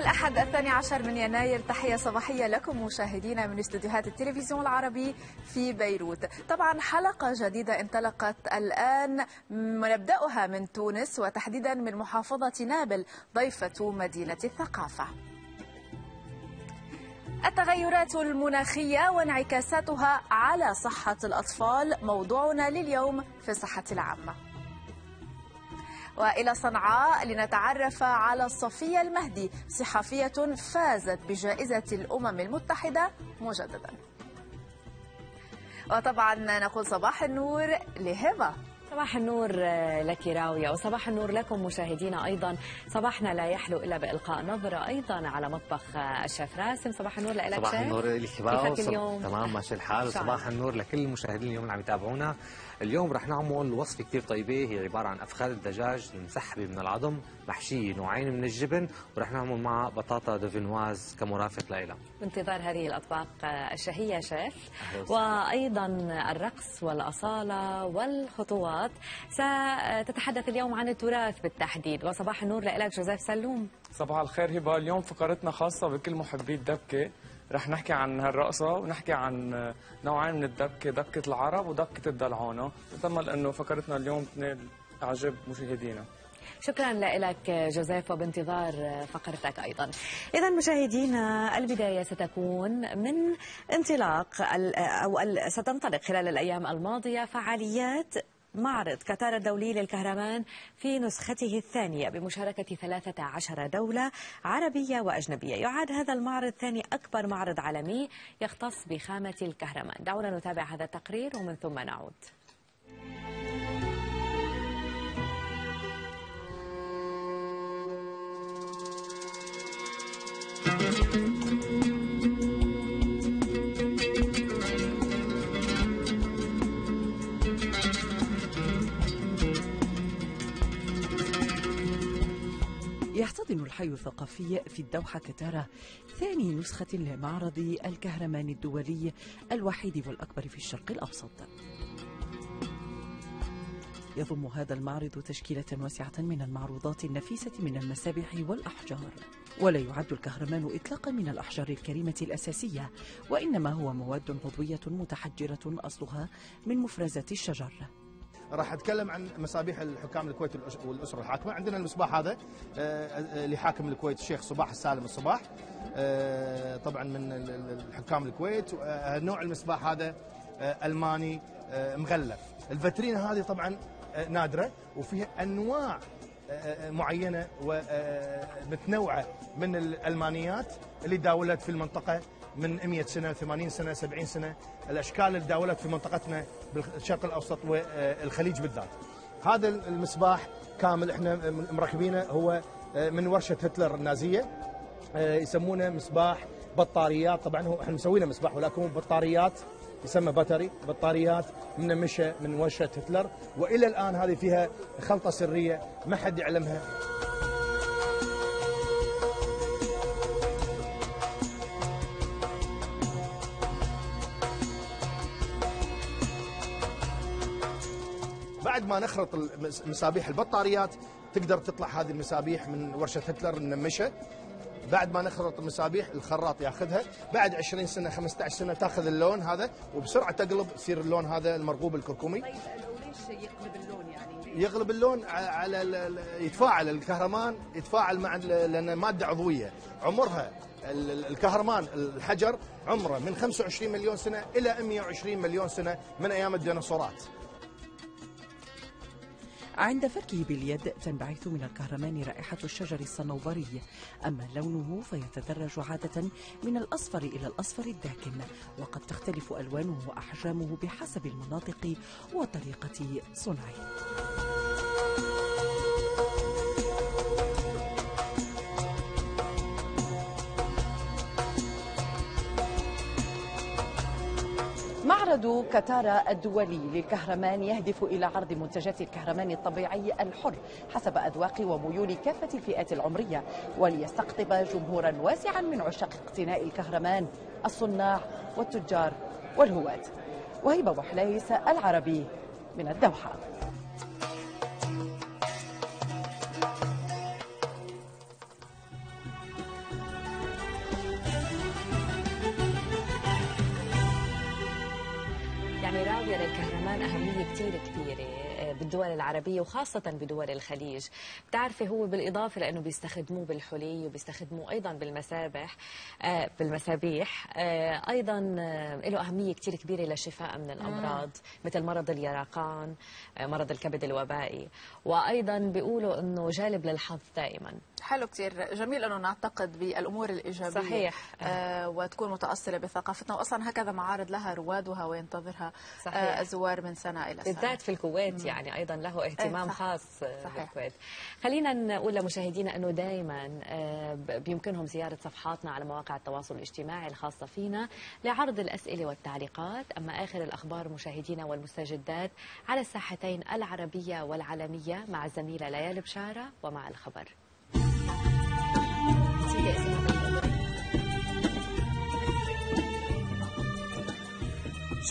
الأحد الثاني عشر من يناير. تحية صباحية لكم مشاهدينا من استديوهات التلفزيون العربي في بيروت. طبعا حلقة جديدة انطلقت الآن نبدأها من تونس وتحديدا من محافظة نابل ضيفة مدينة الثقافة. التغيرات المناخية وانعكاساتها على صحة الأطفال موضوعنا لليوم في الصحة العامة. وإلى صنعاء لنتعرف على صفية المهدي صحفية فازت بجائزة الأمم المتحدة مجددا. وطبعا نقول صباح النور لهبة. صباح النور لك راوية وصباح النور لكم مشاهدينا أيضا. صباحنا لا يحلو إلا بإلقاء نظرة أيضا على مطبخ الشيف راسم. صباح النور لك صباح النور لك كيفك اليوم؟ تمام ماشي الحال. وصباح النور لكل المشاهدين اليوم اللي عم يتابعونا. اليوم رح نعمل وصفة كثير طيبة. هي عبارة عن أفخاذ الدجاج المسحبة من العظم محشية نوعين من الجبن ورح نعمل معها بطاطا دوفينواز كمرافق لها بانتظار هذه الأطباق الشهية شيف. وأيضا الرقص والأصالة والخطوات. ستتحدث اليوم عن التراث بالتحديد. وصباح النور لك جوزيف سلوم. صباح الخير هبة. اليوم فقرتنا خاصة بكل محبي الدبكة. رح نحكي عن هالرقصة ونحكي عن نوعين من الدبكة دبكة العرب ودبكة الدلعونة نتأمل أنه فقرتنا اليوم تنال إعجاب مشاهدينا شكرا لك جوزيف وبانتظار فقرتك أيضا. اذا مشاهدينا البداية ستكون من انطلاق أو ستنطلق خلال الأيام الماضية فعاليات معرض قطار الدولي للكهرمان في نسخته الثانية بمشاركة 13 دولة عربية وأجنبية. يعد هذا المعرض ثاني أكبر معرض عالمي يختص بخامة الكهرمان دعونا نتابع هذا التقرير ومن ثم نعود. يحتضن الحي الثقافي في الدوحة كتارة ثاني نسخة لمعرض الكهرمان الدولي الوحيد والأكبر في الشرق الأوسط. يضم هذا المعرض تشكيلة واسعة من المعروضات النفيسة من المسابح والأحجار. ولا يعد الكهرمان إطلاقا من الأحجار الكريمة الأساسية وإنما هو مواد عضوية متحجرة أصلها من مفرزات الشجر. راح أتكلم عن مصابيح الحكام الكويت والأسرة الحاكمة. عندنا المصباح هذا لحاكم الكويت الشيخ صباح السالم الصباح طبعا من الحكام الكويت. نوع المصباح هذا ألماني مغلف. الفترينه هذه طبعا نادرة وفيها أنواع معينة ومتنوعه من الألمانيات اللي داولت في المنطقة من 100 سنة 80 سنة 70 سنة الأشكال اللي داولت في منطقتنا بالشرق الأوسط والخليج بالذات. هذا المصباح كامل إحنا مركبينه هو من ورشة هتلر النازية. يسمونه مصباح بطاريات. طبعا هو إحنا مسوينه مصباح ولكن بطاريات يسمى بطري بطاريات منمشه من ورشة هتلر. وإلى الآن هذه فيها خلطة سرية ما حد يعلمها. ما نخرط مصابيح البطاريات تقدر تطلع هذه المصابيح من ورشة هتلر المنمشه بعد ما نخرط المصابيح الخراط ياخذها. بعد 20 سنة 15 سنة تاخذ اللون هذا وبسرعة تقلب يصير اللون هذا المرغوب الكركمي. طيب ليش يقلب اللون يعني؟ يغلب اللون على يتفاعل الكهرمان يتفاعل مع لأن مادة عضوية. عمرها الكهرمان الحجر عمره من 25 مليون سنة إلى 120 مليون سنة من أيام الديناصورات. عند فركه باليد تنبعث من الكهرمان رائحة الشجر الصنوبري. أما لونه فيتدرج عادة من الأصفر إلى الأصفر الداكن وقد تختلف ألوانه وأحجامه بحسب المناطق وطريقة صنعه. معرض كتارا الدولي للكهرمان يهدف إلى عرض منتجات الكهرمان الطبيعي الحر حسب أذواق وميول كافة الفئات العمرية وليستقطب جمهورا واسعا من عشاق اقتناء الكهرمان الصناع والتجار والهواة وهبة بوحليس العربي من الدوحة. راوية للكهرمان أهمية كتير كبيرة آه، بالدول العربية وخاصة بدول الخليج. بتعرفي هو بالإضافة لأنه بيستخدموه بالحلي وبيستخدموه أيضا بالمسابح آه، بالمسابيح آه، أيضا له أهمية كتير كبيرة للشفاء من الأمراض مثل مرض اليرقان مرض الكبد الوبائي. وأيضا بيقولوا أنه جالب للحظ دائما. حلو كتير. جميل أنه نعتقد بالأمور الإيجابية. صحيح. آه وتكون متاصله بثقافتنا. واصلا هكذا معارض لها روادها وينتظرها صحيح. آه الزوار من سنة إلى سنة. بالذات في الكويت يعني أيضا له اهتمام صح. خاص صحيح. بالكويت. خلينا نقول لمشاهدينا أنه دائما بيمكنهم زيارة صفحاتنا على مواقع التواصل الاجتماعي الخاصة فينا لعرض الأسئلة والتعليقات. أما آخر الأخبار مشاهدينا والمستجدات على الساحتين العربية والعالميه مع الزميلة ليالي بشارة ومع الخبر.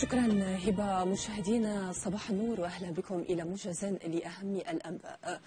شكرا هبة مشاهدينا صباح النور وأهلا بكم إلى موجز لأهم الأنباء.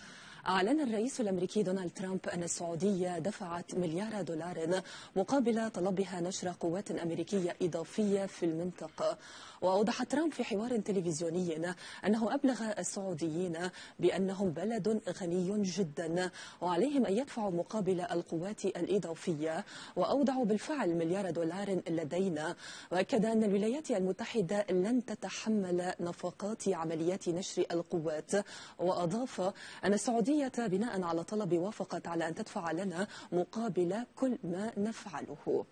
أعلن الرئيس الأمريكي دونالد ترامب أن السعودية دفعت مليار دولار مقابل طلبها نشر قوات أمريكية إضافية في المنطقة. وأوضح ترامب في حوار تلفزيوني أنه أبلغ السعوديين بأنهم بلد غني جدا وعليهم أن يدفعوا مقابل القوات الإضافية. وأودعوا بالفعل مليار دولار لدينا. وأكد أن الولايات المتحدة لن تتحمل نفقات عمليات نشر القوات. وأضاف أن السعودية بناء على طلب وافقت على أن تدفع لنا مقابل كل ما نفعله.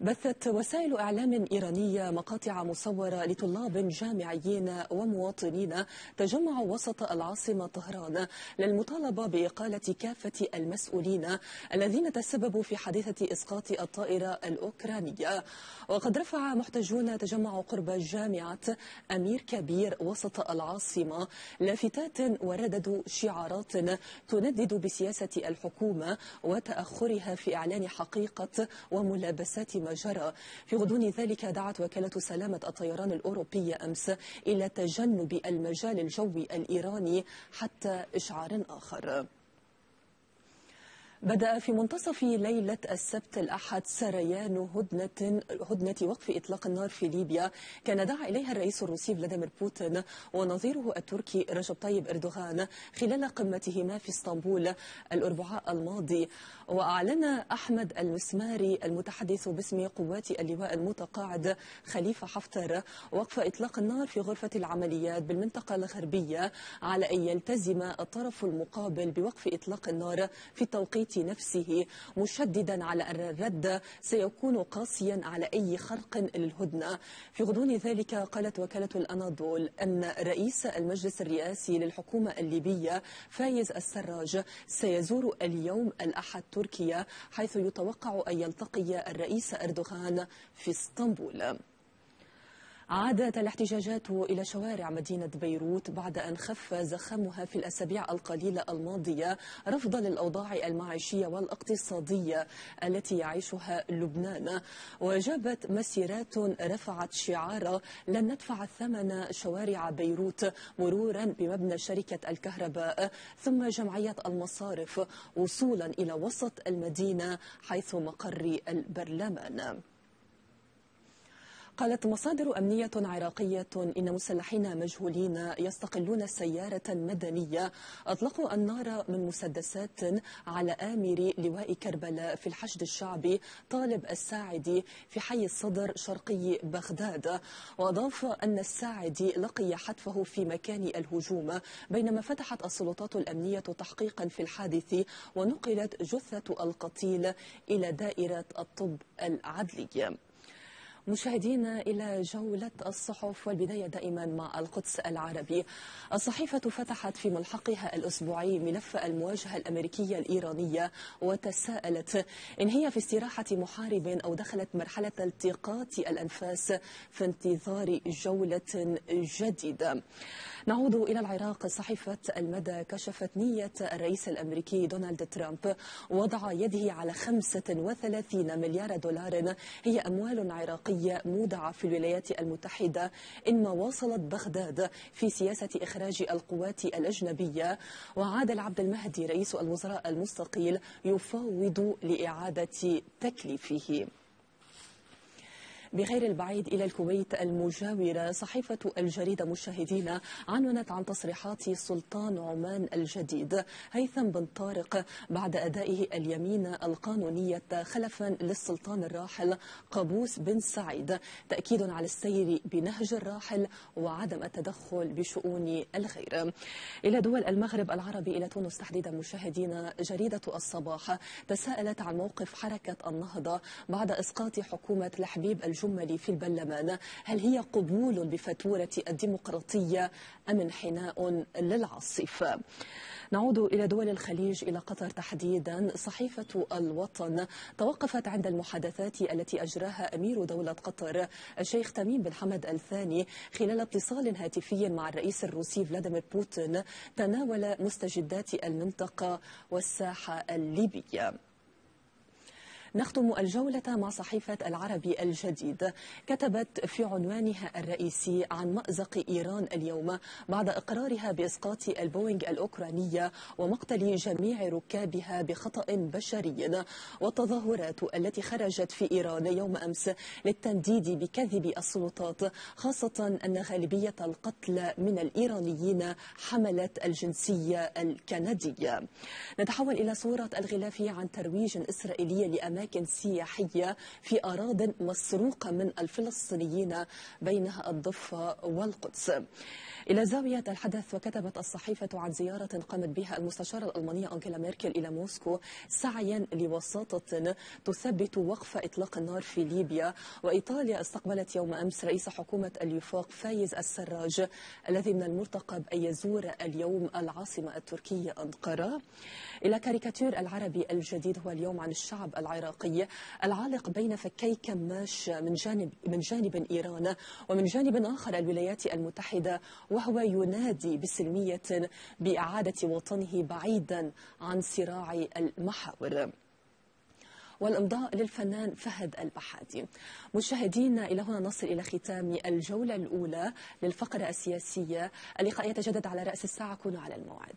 بثت وسائل إعلام إيرانية مقاطع مصورة لطلاب جامعيين ومواطنين تجمعوا وسط العاصمة طهران للمطالبة بإقالة كافة المسؤولين الذين تسببوا في حادثة إسقاط الطائرة الأوكرانية. وقد رفع محتجون تجمعوا قرب جامعة أمير كبير وسط العاصمة لافتات ورددوا شعارات تندد بسياسة الحكومة وتأخرها في إعلان حقيقة وملابسات جرى في غضون ذلك دعت وكالة سلامة الطيران الأوروبية أمس إلى تجنب المجال الجوي الإيراني حتى إشعار آخر. بدأ في منتصف ليلة السبت الأحد سريان هدنة هدنة وقف إطلاق النار في ليبيا. كان دعا إليها الرئيس الروسي فلاديمير بوتين ونظيره التركي رجب طيب إردوغان خلال قمتهما في إسطنبول الأربعاء الماضي. وأعلن أحمد المسماري المتحدث باسم قوات اللواء المتقاعد خليفة حفتر وقف إطلاق النار في غرفة العمليات بالمنطقة الغربية على أن يلتزم الطرف المقابل بوقف إطلاق النار في التوقيت نفسه مشددا على أن الرد سيكون قاسيا على أي خرق للهدنة. في غضون ذلك قالت وكالة الأناضول أن رئيس المجلس الرئاسي للحكومة الليبية فايز السراج سيزور اليوم الأحد تركيا حيث يتوقع أن يلتقي الرئيس أردوغان في إسطنبول. عادت الاحتجاجات إلى شوارع مدينة بيروت بعد أن خف زخمها في الأسابيع القليلة الماضية رفضا للأوضاع المعيشية والاقتصادية التي يعيشها لبنان. وجابت مسيرات رفعت شعار لن ندفع ثمن شوارع بيروت مرورا بمبنى شركة الكهرباء ثم جمعية المصارف وصولا إلى وسط المدينة حيث مقر البرلمان. قالت مصادر أمنية عراقية إن مسلحين مجهولين يستقلون سيارة مدنية. أطلقوا النار من مسدسات على آمر لواء كربلاء في الحشد الشعبي طالب الساعدي في حي الصدر شرقي بغداد. وأضاف أن الساعدي لقي حتفه في مكان الهجوم بينما فتحت السلطات الأمنية تحقيقا في الحادث ونقلت جثة القتيل إلى دائرة الطب العدلي. مشاهدينا إلى جولة الصحف والبداية دائما مع القدس العربي. الصحيفة فتحت في ملحقها الأسبوعي ملف المواجهة الأمريكية الإيرانية وتساءلت. إن هي في استراحة محارب أو دخلت مرحلة التقاط الأنفاس في انتظار جولة جديدة. نعود إلى العراق. صحيفة المدى كشفت نية الرئيس الأمريكي دونالد ترامب وضع يده على 35 مليار دولار. هي أموال عراقية مودعة في الولايات المتحدة إنما واصلت بغداد في سياسة إخراج القوات الأجنبية. وعادل عبد المهدي رئيس الوزراء المستقيل يفاوض لإعادة تكليفه. بغير البعيد إلى الكويت المجاورة صحيفة الجريدة مشاهدينا عنونت عن تصريحات سلطان عمان الجديد هيثم بن طارق بعد أدائه اليمين القانونية خلفا للسلطان الراحل قابوس بن سعيد تأكيد على السير بنهج الراحل وعدم التدخل بشؤون الغير. إلى دول المغرب العربي إلى تونس تحديدا مشاهدينا جريدة الصباح تساءلت عن موقف حركة النهضة بعد إسقاط حكومة الحبيب الجملي في البرلمان. هل هي قبول بفتورة الديمقراطية أم انحناء للعاصف؟ نعود إلى دول الخليج إلى قطر تحديدا. صحيفة الوطن توقفت عند المحادثات التي أجراها أمير دولة قطر الشيخ تميم بن حمد الثاني خلال اتصال هاتفي مع الرئيس الروسي فلاديمير بوتين تناول مستجدات المنطقة والساحة الليبية. نختم الجولة مع صحيفة العربي الجديد. كتبت في عنوانها الرئيسي عن مأزق إيران اليوم بعد إقرارها بإسقاط البوينغ الأوكرانية ومقتل جميع ركابها بخطأ بشري. والتظاهرات التي خرجت في إيران يوم أمس للتنديد بكذب السلطات خاصة أن غالبية القتلى من الإيرانيين حملت الجنسية الكندية. نتحول إلى صورة الغلاف عن ترويج إسرائيلي لأماكن أماكن سياحية في أراض مسروقة من الفلسطينيين بينها الضفة والقدس. إلى زاوية الحدث وكتبت الصحيفة عن زيارة قامت بها المستشارة الألمانية أنجيلا ميركل إلى موسكو سعيا لوساطة تثبت وقف إطلاق النار في ليبيا. وإيطاليا استقبلت يوم أمس رئيس حكومة الوفاق فايز السراج الذي من المرتقب أن يزور اليوم العاصمة التركية أنقرة. إلى كاريكاتير العربي الجديد هو اليوم عن الشعب العراقي. العالق بين فكي كماش من جانب من جانب إيران ومن جانب آخر الولايات المتحدة وهو ينادي بسلمية بإعادة وطنه بعيدا عن صراع المحاور. والإمضاء للفنان فهد البحادي مشاهدينا إلى هنا نصل إلى ختام الجولة الأولى للفقرة السياسية. اللقاء يتجدد على رأس الساعة. كونوا على الموعد.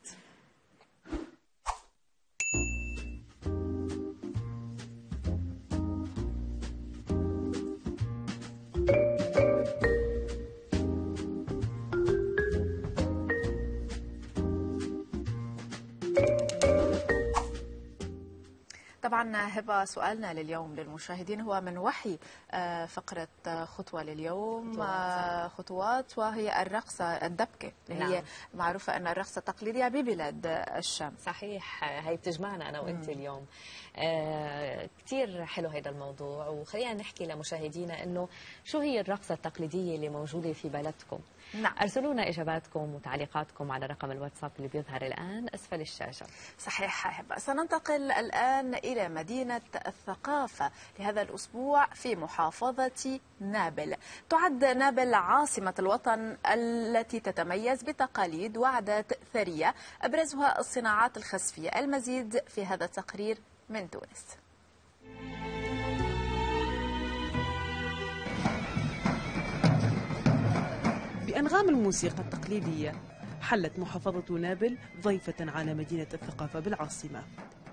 طبعا هبة سؤالنا لليوم للمشاهدين هو من وحي آه، فقرة آه، خطوة لليوم خطوات. آه، خطوات وهي الرقصة الدبكة اللي هي نعم. معروفة أن الرقصة تقليديه ببلاد الشام. صحيح. هي بتجمعنا أنا وأنت اليوم. آه كثير حلو هذا الموضوع وخلينا نحكي لمشاهدينا إنه شو هي الرقصة التقليدية اللي موجودة في بلدكم؟ نعم. ارسلوا لنا إجاباتكم وتعليقاتكم على رقم الواتساب اللي بيظهر الآن أسفل الشاشة. صحيح هبه سننتقل الآن إلى مدينة الثقافة لهذا الأسبوع في محافظة نابل. تعد نابل عاصمة الوطن التي تتميز بتقاليد وعادات ثرية أبرزها الصناعات الخسفية. المزيد في هذا التقرير من تونس. بأنغام الموسيقى التقليدية حلت محافظة نابل ضيفة على مدينة الثقافة بالعاصمة.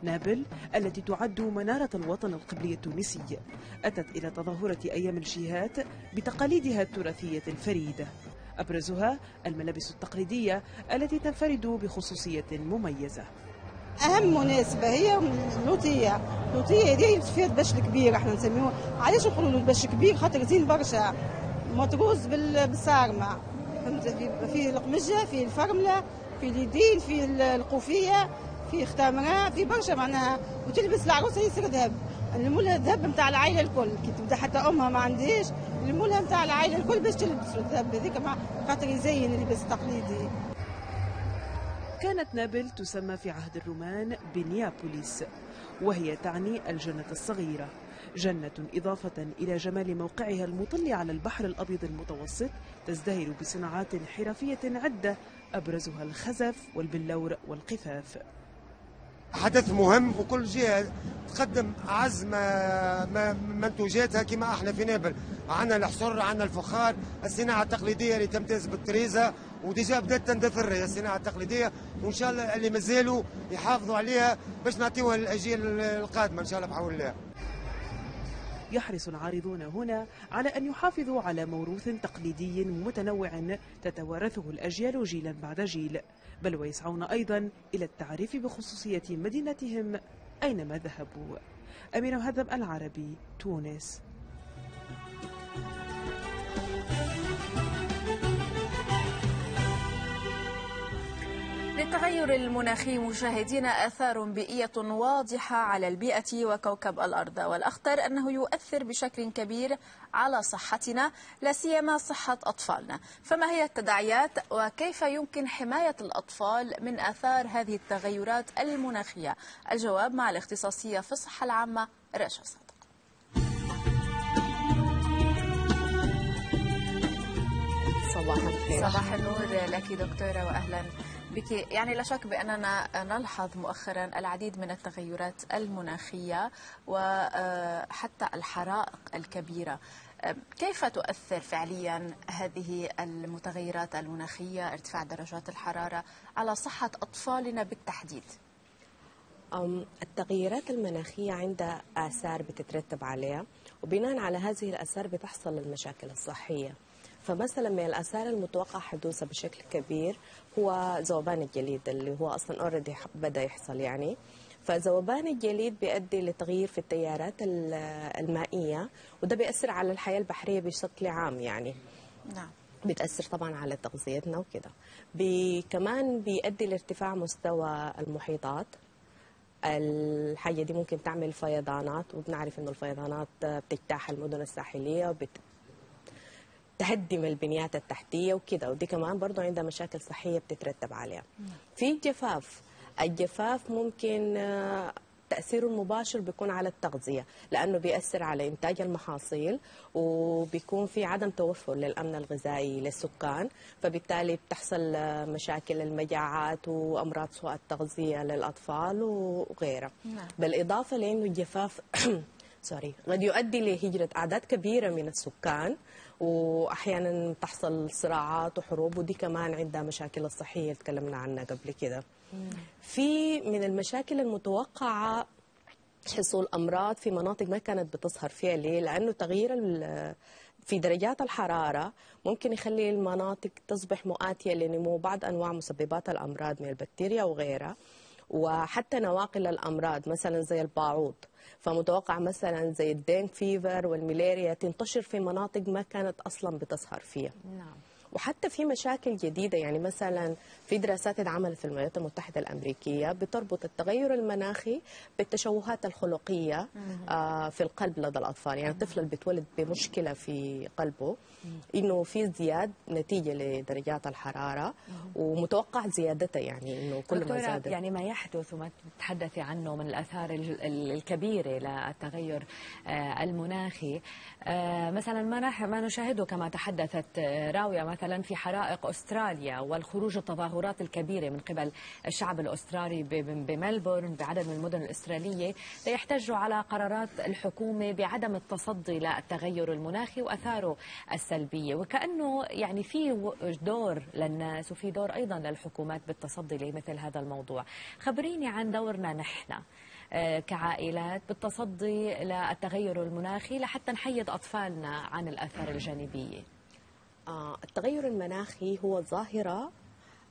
نابل التي تعد منارة الوطن القبلي التونسي. أتت إلى تظاهرة أيام الجهات بتقاليدها التراثية الفريدة. أبرزها الملابس التقليدية التي تنفرد بخصوصية مميزة. أهم مناسبة هي اللوطيه اللوطيه دي فيها البش الكبير إحنا نسميوه. علاش نقولوا البش كبير خاطر زين برشا. مطروز بال- بالصارمه فهمت في- في القمجة في الفرملة في اليدين في ال- القوفية في ختامره في برشا معناها. وتلبس العروسه ياسر ذهب. نلمولها الذهب نتاع العائلة الكل. كي تبدا حتى أمها ما عندهاش نلمولها نتاع العائلة الكل باش تلبس الذهب. هذيك مع خاطر يزين اللبس التقليدي كانت نابل تسمى في عهد الرومان بنيابوليس وهي تعني الجنة الصغيرة. جنة إضافة إلى جمال موقعها المطل على البحر الأبيض المتوسط تزدهر بصناعات حرفية عدة أبرزها الخزف والبلور والقفاف. حدث مهم وكل جهة تقدم ما- منتوجاتها كما إحنا في نابل. عندنا الحصر عندنا الفخار الصناعة التقليدية اللي تمتاز بالطريزه وديجا بدأت تندثر هي الصناعة التقليدية وإن شاء الله اللي مازالوا يحافظوا عليها باش نعطيوها للأجيال القادمة إن شاء الله بحول الله. يحرص العارضون هنا على أن يحافظوا على موروث تقليدي متنوع تتوارثه الأجيال جيلا بعد جيل. بل ويسعون أيضا إلى التعريف بخصوصية مدينتهم أينما ذهبوا. أمينة مهذب العربي تونس. للتغير المناخي مشاهدينا آثار بيئية واضحة على البيئة وكوكب الأرض والأخطر أنه يؤثر بشكل كبير على صحتنا لا سيما صحة أطفالنا. فما هي التداعيات وكيف يمكن حماية الأطفال من آثار هذه التغيرات المناخية؟ الجواب مع الاختصاصية في الصحة العامة رشا صدق صباح الخير. صباح النور لك دكتورة وأهلا. بك يعني لا شك بأننا نلحظ مؤخرا العديد من التغيرات المناخية وحتى الحرائق الكبيرة كيف تؤثر فعليا هذه المتغيرات المناخية ارتفاع درجات الحرارة على صحة أطفالنا بالتحديد؟ التغيرات المناخية عندها آثار بتترتب عليها وبناء على هذه الآثار بتحصل المشاكل الصحية فمثلا من الآثار المتوقع حدوثها بشكل كبير هو ذوبان الجليد اللي هو أصلا اوريدي بدأ يحصل يعني. فذوبان الجليد بيؤدي لتغيير في التيارات المائية وده بيأثر على الحياة البحرية بشكل عام يعني. نعم. بتأثر طبعا على تغذيتنا وكده. بي كمان بيؤدي لارتفاع مستوى المحيطات. الحاجة دي ممكن تعمل فيضانات وبنعرف إنه الفيضانات بتجتاح المدن الساحلية وبت تهدم البنيات التحتية وكده. ودي كمان برضو عندها مشاكل صحية بتترتب عليها. في الجفاف الجفاف ممكن تأثيره المباشر بيكون على التغذية لأنه بيأثر على إنتاج المحاصيل وبيكون في عدم توفر للأمن الغذائي للسكان. فبالتالي بتحصل مشاكل المجاعات وأمراض سوء التغذية للأطفال وغيرها. نعم. بالإضافة لأنه الجفاف سوري قد يؤدي لهجرة أعداد كبيرة من السكان. وأحيانا تحصل صراعات وحروب ودي كمان عندها مشاكل الصحية تكلمنا عنها قبل كده. في من المشاكل المتوقعة حصول أمراض في مناطق ما كانت بتظهر فيها ليه؟ لأنه تغيير في درجات الحرارة ممكن يخلي المناطق تصبح مؤاتية لنمو بعض أنواع مسببات الأمراض من البكتيريا وغيرها. وحتى نواقل الأمراض مثلا زي الباعوض فمتوقع مثلا زي الدين فيفر والملاريا تنتشر في مناطق ما كانت أصلا بتظهر فيها. نعم. وحتى في مشاكل جديدة يعني مثلا في دراسات اتعملت في الولايات المتحدة الأمريكية بتربط التغير المناخي بالتشوهات الخلقية آه في القلب لدى الأطفال. يعني الطفل اللي بيتولد بمشكلة في قلبه إنه في ازدياد نتيجة لدرجات الحرارة ومتوقع زيادتها يعني إنه كل ما زادت. يعني ما يحدث وما تتحدثي عنه من الآثار ال- ال- الكبيرة للتغير آه، المناخي. مثلا ما ما نشاهده كما تحدثت آه، راوية مثلا في حرائق أستراليا والخروج التظاهرات الكبيرة من قبل الشعب ب- بملبورن بعدد من المدن الأسترالية ليحتجوا على قرارات الحكومة بعدم التصدي للتغير المناخي وأثاره السلبية. وكأنه يعني في دور للناس وفي دور أيضا للحكومات بالتصدي لمثل هذا الموضوع. خبريني عن دورنا نحن. آه، كعائلات بالتصدي للتغير المناخي لحتى نحيد أطفالنا عن الآثار الجانبية. آه التغير المناخي هو ظاهرة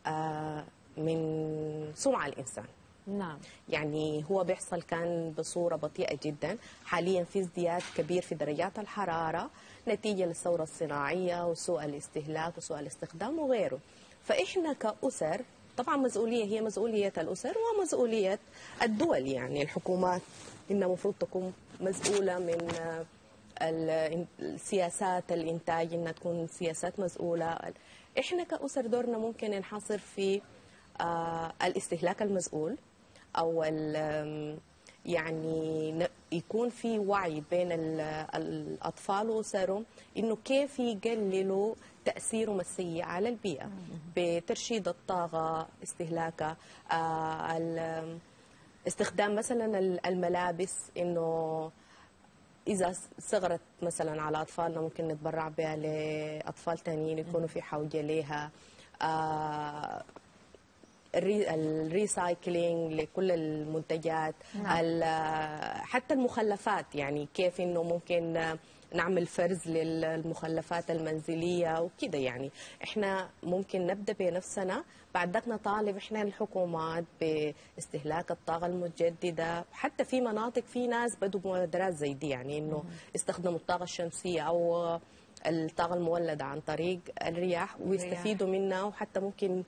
آه من صنع الإنسان. نعم. يعني هو بيحصل كان بصورة بطيئة جدا. حاليا في ازدياد كبير في درجات الحرارة نتيجة للثورة الصناعية وسوء الاستهلاك وسوء الاستخدام وغيره. فإحنا كأسر طبعا مسؤولية هي مسؤولية الأسر ومسؤولية الدول يعني الحكومات إنها المفروض تكون مسؤولة من آه، ال- السياسات الإنتاج إنها تكون سياسات مسؤولة. إحنا كأسر دورنا ممكن ينحصر في آه، الاستهلاك المسؤول أو ال- يعني يكون في وعي بين ال- الأطفال وأسرهم إنه كيف يقللوا تاثيرهم السيء على البيئة بترشيد الطاقة استهلاكها آه، استخدام مثلا ال- الملابس إنه إذا صغرت مثلا على أطفالنا ممكن نتبرع بها لأطفال تانيين يكونوا في حوجة لها آه، الري الريسايكلينج لكل المنتجات نعم. حتى المخلفات يعني كيف إنه ممكن نعمل فرز للمخلفات المنزلية وكده يعني. إحنا ممكن نبدأ بنفسنا بعد ذاك نطالب إحنا الحكومات باستهلاك الطاقة المتجددة. حتى في مناطق في ناس بدوا مبادرات زي دي يعني إنه استخدموا الطاقة الشمسية أو الطاقة المولدة عن طريق الرياح. ويستفيدوا منها. وحتى ممكن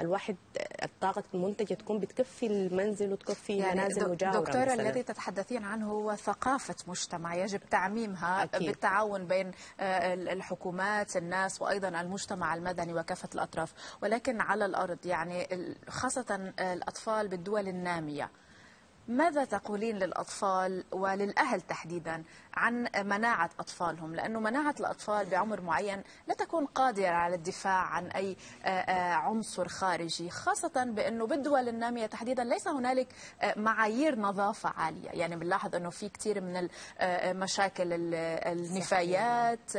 الواحد الطاقة المنتجة تكون بتكفي المنزل وتكفي يعني منازل مجاورة دكتورة مثلاً. الذي تتحدثين عنه هو ثقافة مجتمع يجب تعميمها أكيد. بالتعاون بين آه، ال- الحكومات الناس وأيضا المجتمع المدني وكافة الأطراف ولكن على الأرض يعني خاصة آه، الأطفال بالدول النامية ماذا تقولين للأطفال وللأهل تحديدا عن مناعة أطفالهم؟ لأنه مناعة الأطفال بعمر معين لا تكون قادرة على الدفاع عن أي آه، آه، عنصر خارجي خاصة بأنه بالدول النامية تحديدا ليس هنالك آه، معايير نظافة عالية. يعني بنلاحظ أنه في كثير من مشاكل ال- النفايات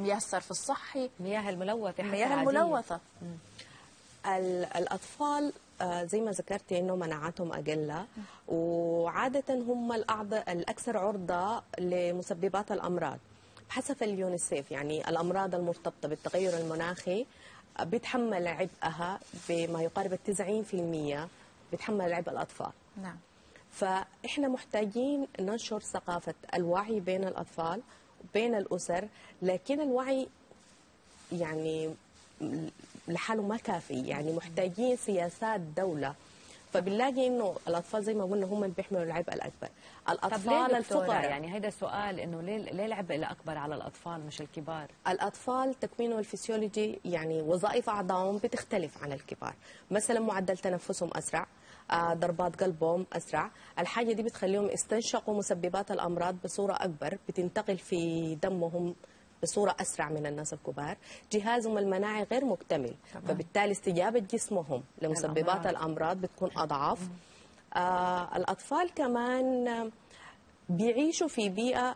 مياه الصرف الصحي. المياه الملوثة العادية. الملوثة. ال- الأطفال زي ما ذكرتي إنه مناعتهم أقل. وعادة هم الأعضاء الأكثر عرضة لمسببات الأمراض. حسب اليونيسيف يعني الأمراض المرتبطة بالتغير المناخي آه، بيتحمل عبئها بما يقارب ال 90% بيتحمل عبء الأطفال. نعم. فإحنا محتاجين ننشر ثقافة الوعي بين الأطفال بين الأسر لكن الوعي يعني لحاله ما كافي يعني محتاجين سياسات دولة. فبنلاقي إنه الأطفال زي ما قلنا هم اللي بيحملوا العبء الأكبر. الأطفال؟ الفقراء. يعني هيدا سؤال إنه ليه ليه العبء الأكبر على الأطفال مش الكبار؟ الأطفال تكوينهم الفسيولوجي يعني وظائف أعضائهم بتختلف عن الكبار. مثلا معدل تنفسهم أسرع آه، ضربات قلبهم أسرع. الحاجة دي بتخليهم يستنشقوا مسببات الأمراض بصورة أكبر بتنتقل في دمهم بصورة أسرع من الناس الكبار. جهازهم المناعي غير مكتمل فبالتالي استجابه جسمهم لمسببات الأمراض. الأمراض بتكون اضعف آه الأطفال كمان بيعيشوا في بيئة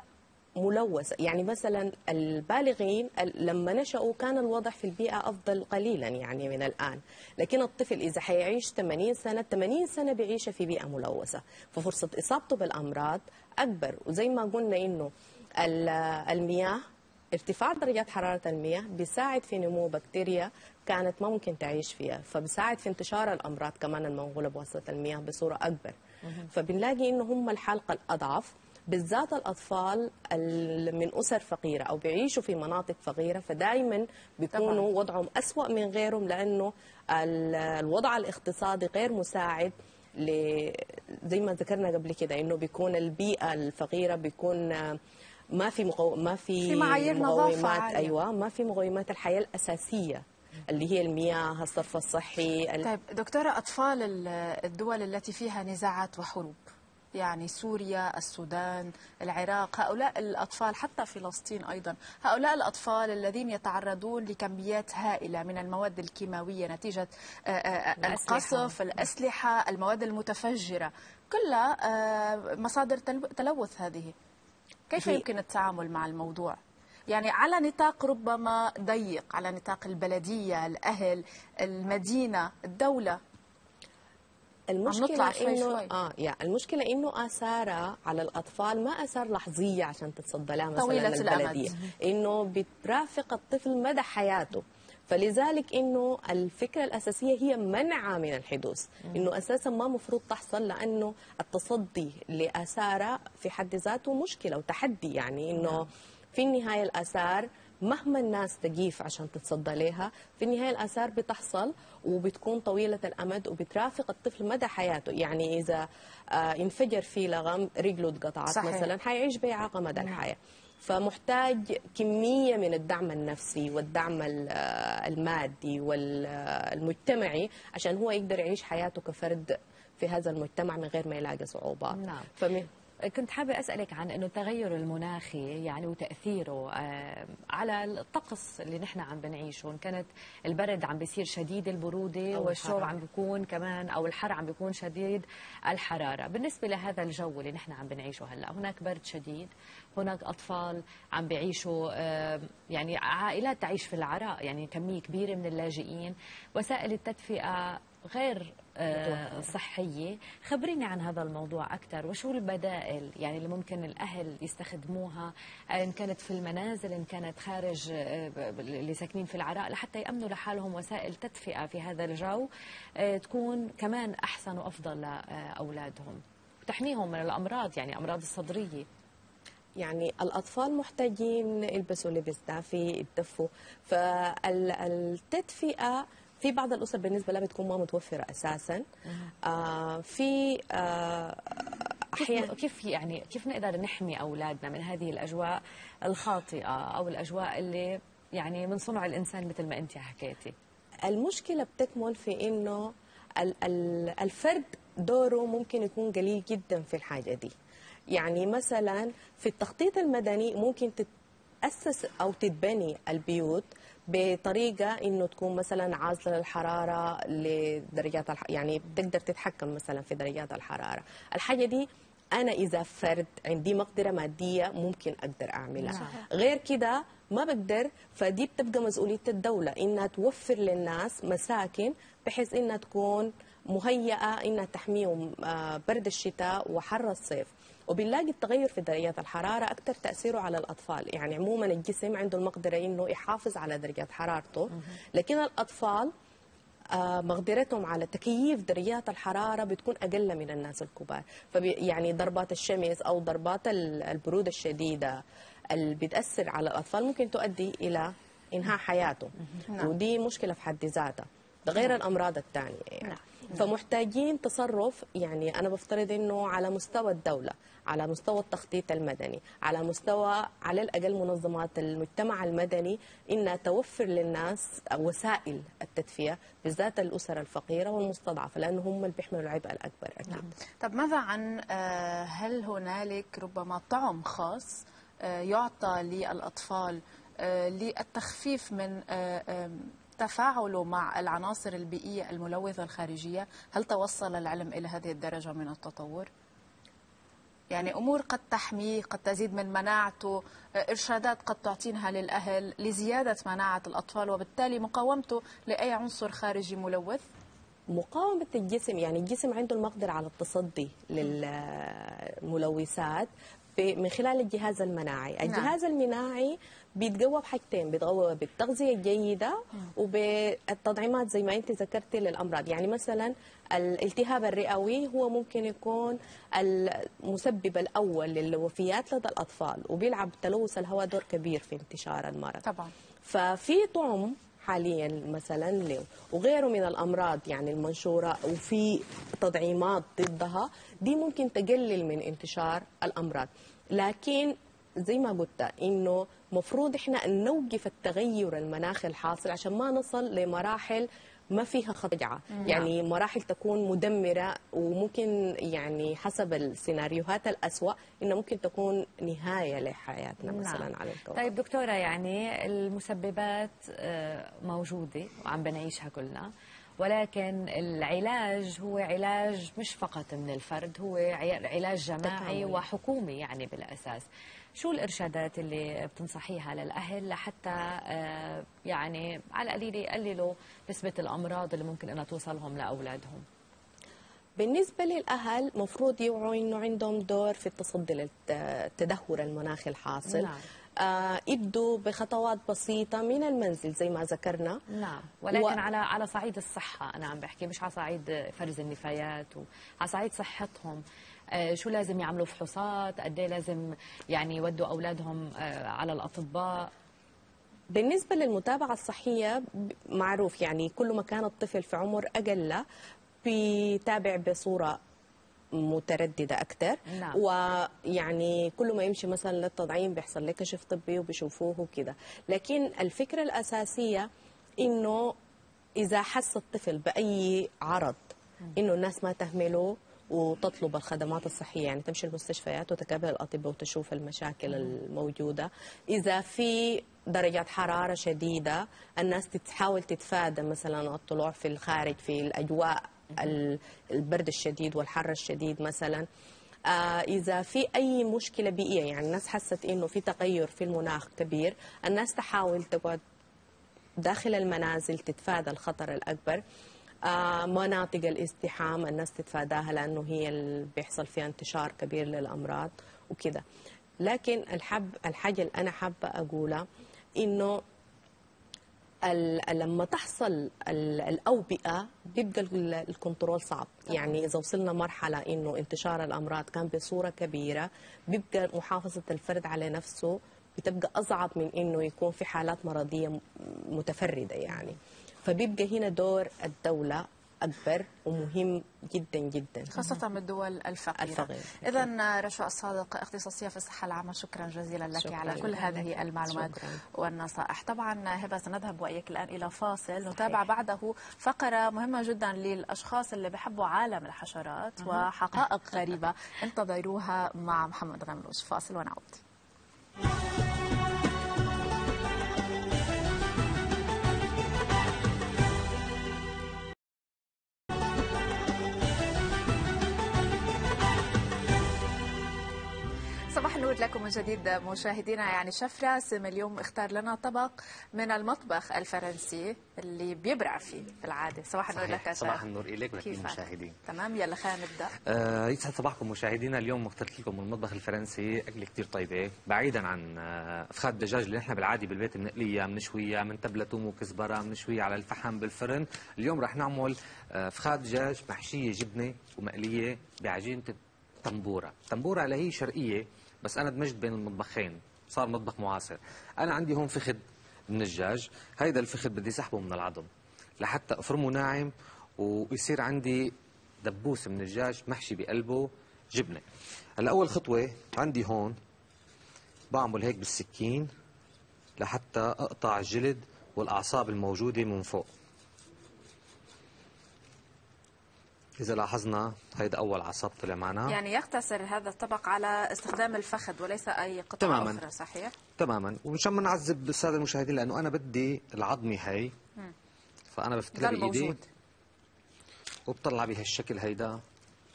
ملوثة. يعني مثلا البالغين ال- لما نشأوا كان الوضع في البيئة أفضل قليلا يعني من الآن. لكن الطفل إذا حيعيش 80 سنة 80 سنة بيعيشها في بيئة ملوثة. ففرصة إصابته بالأمراض أكبر. وزي ما قلنا إنه ال- المياه ارتفاع درجات حرارة المياه بيساعد في نمو بكتيريا كانت ما ممكن تعيش فيها فبيساعد في انتشار الأمراض كمان المنقولة بواسطة المياه بصورة أكبر فبنلاقي إنه هم الحلقة الأضعف بالذات الأطفال ال- من أسر فقيرة أو بيعيشوا في مناطق فقيرة فدائما بيكونوا طبعاً. وضعهم أسوأ من غيرهم لأنه ال- الوضع الاقتصادي غير مساعد ل- زي ما ذكرنا قبل كده إنه بيكون البيئة الفقيرة بيكون ما في مقو... ما في, في معايير مقومات عالية. أيوه ما في مقومات الحياة الأساسية اللي هي المياه الصرف الصحي ال... طيب دكتورة أطفال ال- الدول التي فيها نزاعات وحروب يعني سوريا السودان العراق هؤلاء الأطفال حتى فلسطين أيضا هؤلاء الأطفال الذين يتعرضون لكميات هائلة من المواد الكيماوية نتيجة. القصف الأسلحة المواد المتفجرة كلها مصادر تلو- تلوث هذه كيف يمكن التعامل مع الموضوع؟ يعني على نطاق ربما ضيق على نطاق البلدية الأهل المدينة الدولة المشكلة شوي إنه شوي. آه يعني المشكلة إنه آثارها على الأطفال ما آثار لحظية عشان تتصدى لها مثلا طويلة. البلدية إنه بترافق الطفل مدى حياته فلذلك إنه الفكرة الأساسية هي منعها من الحدوث. إنه أساسا ما مفروض تحصل لأنه التصدي لاثارها في حد ذاته مشكلة وتحدي. يعني إنه في النهاية الآثار مهما الناس تجيف عشان تتصدى لها في النهاية الآثار بتحصل وبتكون طويلة الأمد وبترافق الطفل مدى حياته. يعني إذا آه انفجر في لغم رجله اتقطعت. مثلا حيعيش بإعاقة مدى الحياة. فمحتاج كمية من الدعم النفسي والدعم ال- المادي والمجتمعي عشان هو يقدر يعيش حياته كفرد في هذا المجتمع من غير ما يلاقي صعوبات نعم. فمن كنت حابة أسألك عن أنه التغير المناخي يعني وتأثيره آه، على الطقس اللي نحن عم بنعيشه إن كانت البرد عم بيصير شديد البرودة والشوب. عم بيكون كمان أو الحر عم بيكون شديد الحرارة بالنسبة لهذا الجو اللي نحن عم بنعيشه هلأ هناك برد شديد هناك أطفال عم بيعيشوا يعني عائلات تعيش في العراء يعني كمية كبيرة من اللاجئين. وسائل التدفئة غير آه، صحية. خبريني عن هذا الموضوع أكثر وشو البدائل يعني اللي ممكن الأهل يستخدموها؟ إن كانت في المنازل إن كانت خارج آه، اللي ساكنين في العراء لحتى يأمنوا لحالهم وسائل تدفئة في هذا الجو آه، تكون كمان أحسن وأفضل لأولادهم. وتحميهم من الأمراض يعني أمراض الصدرية. يعني الأطفال محتاجين يلبسوا لبس دافي يتدفوا. فالتدفئة في بعض الأسر بالنسبة لها بتكون ما متوفرة أساسا. آه في آه كيف كيف يعني كيف نقدر نحمي أولادنا من هذه الأجواء الخاطئة أو الأجواء اللي يعني من صنع الإنسان مثل ما أنت حكيتي؟ المشكلة بتكمن في إنه ال- ال- الفرد دوره ممكن يكون قليل جدا في الحاجة دي. يعني مثلا في التخطيط المدني ممكن تتأسس أو تتبني البيوت بطريقة إنه تكون مثلا عازلة للحرارة لدرجات الح... يعني بتقدر تتحكم مثلا في درجات الحرارة. الحاجة دي أنا إذا فرد عندي مقدرة مادية ممكن أقدر أعملها. غير كده ما بقدر فدي بتبقى مسؤولية الدولة إنها توفر للناس مساكن بحيث إنها تكون مهيئة إنها تحميهم آه، برد الشتاء وحر الصيف. وبنلاقي التغير في درجات الحرارة أكثر تأثيره على الأطفال. يعني عموما الجسم عنده المقدرة إنه يحافظ على درجات حرارته. لكن الأطفال آه، مقدرتهم على تكييف درجات الحرارة بتكون أقل من الناس الكبار. يعني ضربات الشمس أو ضربات ال- البرودة الشديدة اللي بتأثر على الأطفال ممكن تؤدي إلى إنهاء حياته. نعم. ودي مشكلة في حد ذاتها ده غير الأمراض الثانية يعني. فمحتاجين تصرف يعني أنا بفترض إنه على مستوى الدولة على مستوى التخطيط المدني على مستوى على الأقل منظمات المجتمع المدني إنها توفر للناس وسائل التدفئة بالذات الأسر الفقيرة والمستضعفة لأنه هم اللي بيحملوا العبء الأكبر أكيد. طب ماذا عن آه، هل هنالك ربما طعم خاص آه، يعطى للأطفال آه، للتخفيف من تفاعله مع العناصر البيئية الملوثة الخارجية هل توصل العلم إلى هذه الدرجة من التطور؟ يعني أمور قد تحميه قد تزيد من مناعته إرشادات قد تعطينها للأهل لزيادة مناعة الأطفال وبالتالي مقاومته لأي عنصر خارجي ملوث مقاومة الجسم يعني الجسم عنده المقدرة على التصدي للملوثات ب- من خلال الجهاز المناعي. الجهاز المناعي بيتقوى بحاجتين بيتقوى بالتغذية الجيدة وبالتطعيمات زي ما انت ذكرتي للأمراض. يعني مثلا الالتهاب الرئوي هو ممكن يكون المسبب الأول للوفيات لدى الأطفال وبيلعب تلوث الهواء دور كبير في انتشار المرض. طبعا. ففي طعم حاليا مثلا وغيره من الأمراض يعني المنشورة وفي تطعيمات ضدها دي ممكن تقلل من انتشار الأمراض. لكن زي ما قلت إنه مفروض إحنا نوقف التغير المناخي الحاصل عشان ما نصل لمراحل ما فيها خطجعة نعم. يعني مراحل تكون مدمرة وممكن يعني حسب السيناريوهات الأسوأ إنه ممكن تكون نهاية لحياتنا مثلا نعم. على الكوكب طيب دكتورة يعني المسببات آه، موجودة وعم بنعيشها كلنا ولكن العلاج هو علاج مش فقط من الفرد هو علاج جماعي تكاملي. وحكومي يعني بالأساس شو الإرشادات اللي بتنصحيها للأهل لحتى آه، يعني على القليل يقللوا نسبة الأمراض اللي ممكن أنها توصلهم لأولادهم؟ بالنسبة للأهل مفروض يوعوا إنه عندهم دور في التصدي للتدهور المناخي الحاصل. نعم. آه يبدوا بخطوات بسيطة من المنزل زي ما ذكرنا. نعم. ولكن و- على على صعيد الصحة أنا عم بحكي مش على صعيد فرز النفايات وعلى صعيد صحتهم. شو لازم يعملوا فحوصات قد إيه لازم يعني يودوا أولادهم آه، على الأطباء؟ بالنسبة للمتابعة الصحية معروف يعني كل ما كان الطفل في عمر أقل بيتابع بصورة مترددة أكثر نعم. ويعني كل ما يمشي مثلا للتطعيم بيحصل له كشف طبي وبيشوفوه وكده. لكن الفكرة الأساسية إنه إذا حس الطفل بأي عرض إنه الناس ما تهمله وتطلب الخدمات الصحية يعني تمشي المستشفيات وتقابل الأطباء وتشوف المشاكل الموجودة. إذا في درجات حرارة شديدة الناس تحاول تتفادى مثلا الطلوع في الخارج في الأجواء ال- البرد الشديد والحر الشديد مثلا. آه، إذا في أي مشكلة بيئية يعني الناس حست إنه في تغير في المناخ كبير الناس تحاول تقعد داخل المنازل تتفادى الخطر الأكبر. مناطق الازدحام الناس تتفاداها لأنه هي اللي بيحصل فيها انتشار كبير للأمراض وكده. لكن الحب الحاجة اللي أنا حابة أقولها إنه ال- لما تحصل ال- الأوبئة بيبقى ال- الكنترول صعب. يعني إذا وصلنا مرحلة إنه انتشار الأمراض كان بصورة كبيرة بيبقى محافظة الفرد على نفسه بتبقى أصعب من إنه يكون في حالات مرضية م- متفردة يعني. فبيبقى هنا دور الدولة أكبر ومهم جدا جدا. خاصة بالدول الفقيرة. الفقيرة. إذا رشا الصادق اختصاصية في الصحة العامة شكرا جزيلا لك شكراً على كل لك. هذه المعلومات شكراً. والنصائح. طبعا هبة سنذهب وإياك الآن إلى فاصل. نتابع بعده فقرة مهمة جدا للأشخاص اللي بحبوا عالم الحشرات وحقائق غريبة انتظروها مع محمد غمروش. فاصل ونعود. لكم من جديد مشاهدينا يعني شيف راسم اليوم اختار لنا طبق من المطبخ الفرنسي اللي بيبرع فيه في العادة صباح النور. لك صباح. النور إليك ولكل؟ المشاهدين. تمام يلا خلينا نبدأ آه يسعد صباحكم مشاهدينا اليوم مخترت لكم من المطبخ الفرنسي أكلة كثير طيبة بعيدا عن آه، أفخاذ الدجاج اللي نحن بالعادي بالبيت بنقليها بنشويها من تبلة توم وكزبرة بنشويها على الفحم بالفرن اليوم رح نعمل آه، أفخاذ دجاج محشية جبنة ومقلية بعجينة تنبورة تنبورة اللي هي شرقية بس أنا دمجت بين المطبخين صار مطبخ معاصر. أنا عندي هون فخذ من الدجاج هيدا الفخذ بدي سحبه من العظم لحتى أفرمه ناعم ويصير عندي دبوس من الدجاج محشي بقلبه جبنة. هلأ أول خطوة عندي هون بعمل هيك بالسكين لحتى أقطع الجلد والأعصاب الموجودة من فوق. إذا لاحظنا هيدا أول عصب طلع معنا. يعني يقتصر هذا الطبق على استخدام الفخذ وليس أي قطعة تماماً. أخرى صحيح؟ تماما. ومشان ما نعذب السادة المشاهدين لأنه أنا بدي العظمه هي مم. فأنا بفتلها الموجود. وبطلع بهالشكل هيدا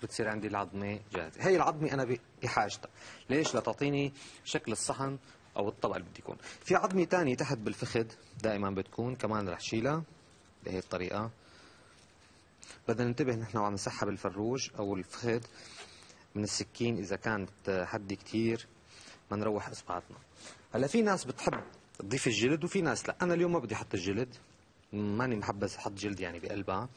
بتصير عندي العظمة جاهزة. هي العظمة أنا ب- بحاجتها ليش؟ لتعطيني شكل الصحن أو الطبق اللي بدي يكون. في عظمة تانية تحت بالفخذ دائما بتكون كمان رح شيلها بهي الطريقة. بدنا ننتبه نحن وعم نسحب الفروج أو الفخذ من السكين إذا كانت حدي كتير ما نروح إصبعاتنا. هلأ في ناس بتحب تضيف الجلد وفي ناس لأ. أنا اليوم ما بدي أحط الجلد. ماني محبذ أحط جلد يعني بقلبها.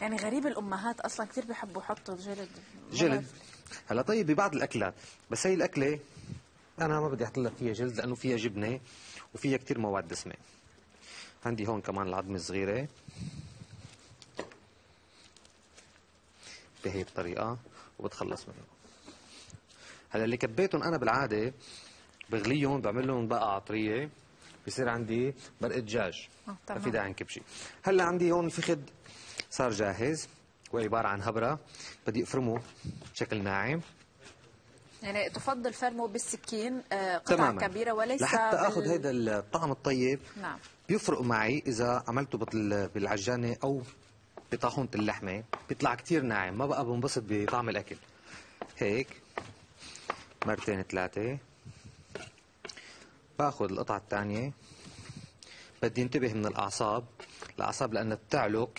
يعني غريب الأمهات أصلا كثير بيحبوا يحطوا جلد. جلد. هلأ طيب ببعض الاكلات بس هي الأكلة أنا ما بدي أحط لها فيها جلد لأنه فيها جبنة وفيها كثير مواد دسمة. عندي هون كمان العظمة الصغيرة. بهي الطريقة وبتخلص منه هلا اللي كبيتهم أنا بالعادة بغليهم بعمل لهم بقى عطرية بصير عندي مرقة دجاج. آه، ما. في داعي نكب شيء هلا عندي هون الفخذ صار جاهز وعباره عن هبرة بدي أفرمه بشكل ناعم. يعني تفضل فرمه بالسكين آه، قطع تماما. كبيرة وليس لحتى آخذ بال- هذا الطعم الطيب. نعم. بيفرق معي إذا عملته بال- بالعجانة أو بطاحونه اللحمة بيطلع كتير ناعم ما بقى بنبسط بطعم الأكل. هيك مرتين ثلاثة باخذ القطعة الثانية بدي انتبه من الأعصاب. الأعصاب لأنها بتعلق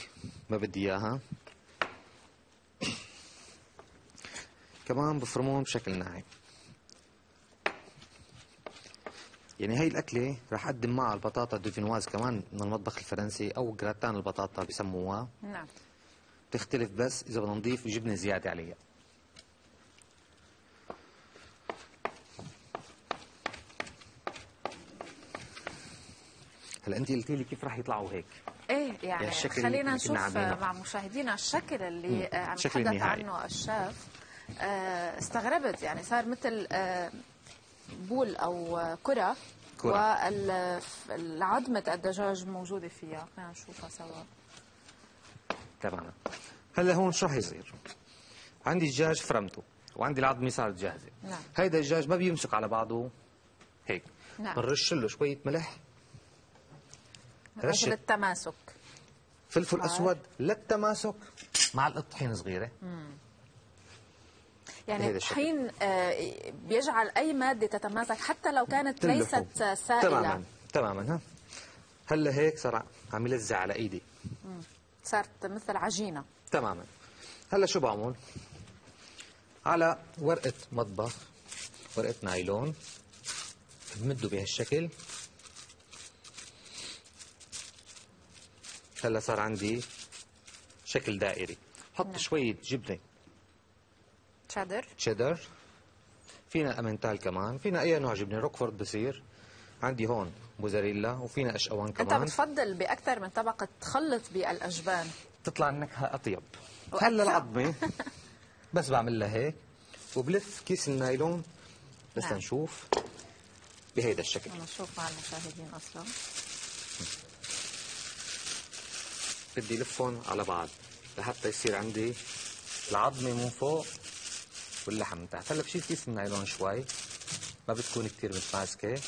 ما بدي إياها. كمان بفرمون بشكل ناعم. يعني هي الأكلة رح أقدم معها البطاطا دوفينواز كمان من المطبخ الفرنسي أو جراتان البطاطا بسموها. نعم. بتختلف بس إذا بدنا نضيف جبنة زيادة عليها. هلا انت قلتي لي كيف رح يطلعوا هيك؟ إيه يعني خلينا نشوف. مع مشاهدينا الشكل اللي عم يتحدث. عنه الشيف. آه، استغربت يعني صار مثل آه، بول أو آه، كرة كرة. والعظمة الدجاج موجودة فيها. خلينا نشوفها سوا. تماما. هلا هون شو رح يصير عندي الدجاج فرمته وعندي العظمة صارت جاهزة. نعم. هيدا الدجاج ما بيمسك على بعضه. هيك. نعم. بنرش له شوية ملح. رشة. التماسك فلفل. أسود للتماسك. معلقه طحين صغيرة. يعني. الطحين آه، بيجعل أي مادة تتماسك حتى لو كانت. ليست سائلة. تماما. تماما ها. هلا هيك صار عم يلزق على إيدي. صارت مثل عجينة. تماما. هلا شو بعمل؟ على ورقة مطبخ ورقة نايلون بمده بهالشكل. هلا صار عندي شكل دائري. حط شوية جبنة. تشيدر تشيدر فينا Emmental كمان. فينا أي نوع جبنة. Roquefort بصير. عندي هون موزاريلا وفينا أشقوان أنت كمان. بتفضل بأكثر من طبقة تخلط بالأجبان. تطلع النكهه أطيب. هلا العظمة. بس بعمل لها هيك. وبلف كيس النايلون. بس نعم. نشوف بهيدا الشكل. نشوف مع المشاهدين أصلا. بدي لفهم على بعض. لحتى يصير عندي العظمة من فوق. واللحم من تحت هلا بشيل كيس النايلون شوي. ما بتكون كتير متماسكة.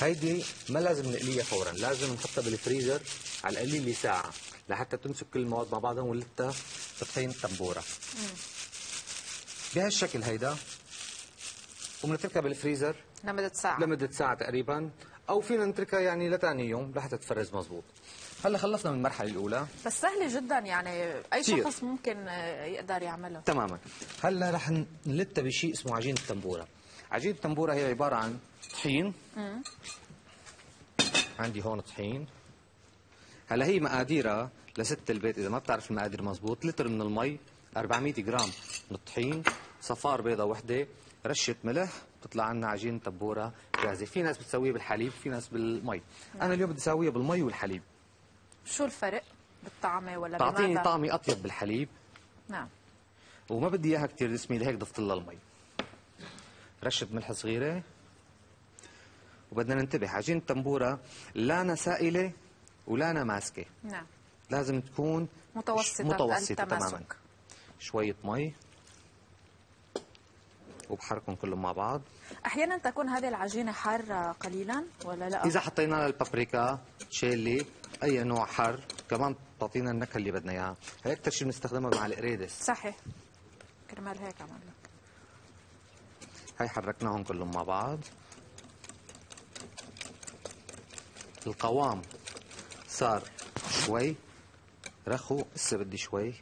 هيدي ما لازم نقليها فورا. لازم نحطها بالفريزر على القليل لساعه لحتى تمسك كل المواد مع بعضها ونلتها بطحين تنبوره بهالشكل هيدا وبنتركها بالفريزر لمدة ساعة. لمدة ساعة تقريبا. أو فينا نتركها يعني لتاني يوم لحتى تفرز مزبوط. هلا خلصنا من المرحلة الأولى. بس سهله جدا يعني أي كتير. شخص ممكن آه، يقدر يعملها تماما. هلأ رح نلتها بشيء اسمه عجينة التنبورة. عجينة التنبورة هي عبارة عن طحين. عندي هون طحين. هلأ هي مقاديرها لست البيت إذا ما بتعرف المقادير مزبوط لتر من المي 400 جرام من الطحين صفار بيضة وحدة رشة ملح بتطلع عنا عجينة تنبورة جاهزة. في ناس بتسويها بالحليب في ناس بالمي. أنا اليوم بدي أسويها بالمي والحليب. شو الفرق بالطعمة ولا تعطيني؟ طعمي أطيب بالحليب. نعم. وما بدي إياها كثير دسمه لهيك ضفت لها المي. رشة ملح صغيرة. وبدنا ننتبه عجينه التنبوره لا أنا سائله ولا أنا ماسكه نعم. لازم تكون متوسطة متوسطة التماسك. تماما. شوية مي. وبحركهم كلهم مع بعض. أحيانا تكون هذه العجينة حارة قليلا ولا لا؟ إذا حطينا لها البابريكا تشيلي. أي نوع حر؟ كمان تعطينا النكهة اللي بدنا إياها. هي أكثر شيء بنستخدمها مع القريدس صحيح. كرمال هيك عمل لك هاي حركناهم كلهم مع بعض. القوام صار شوي رخو هسه بدي شوي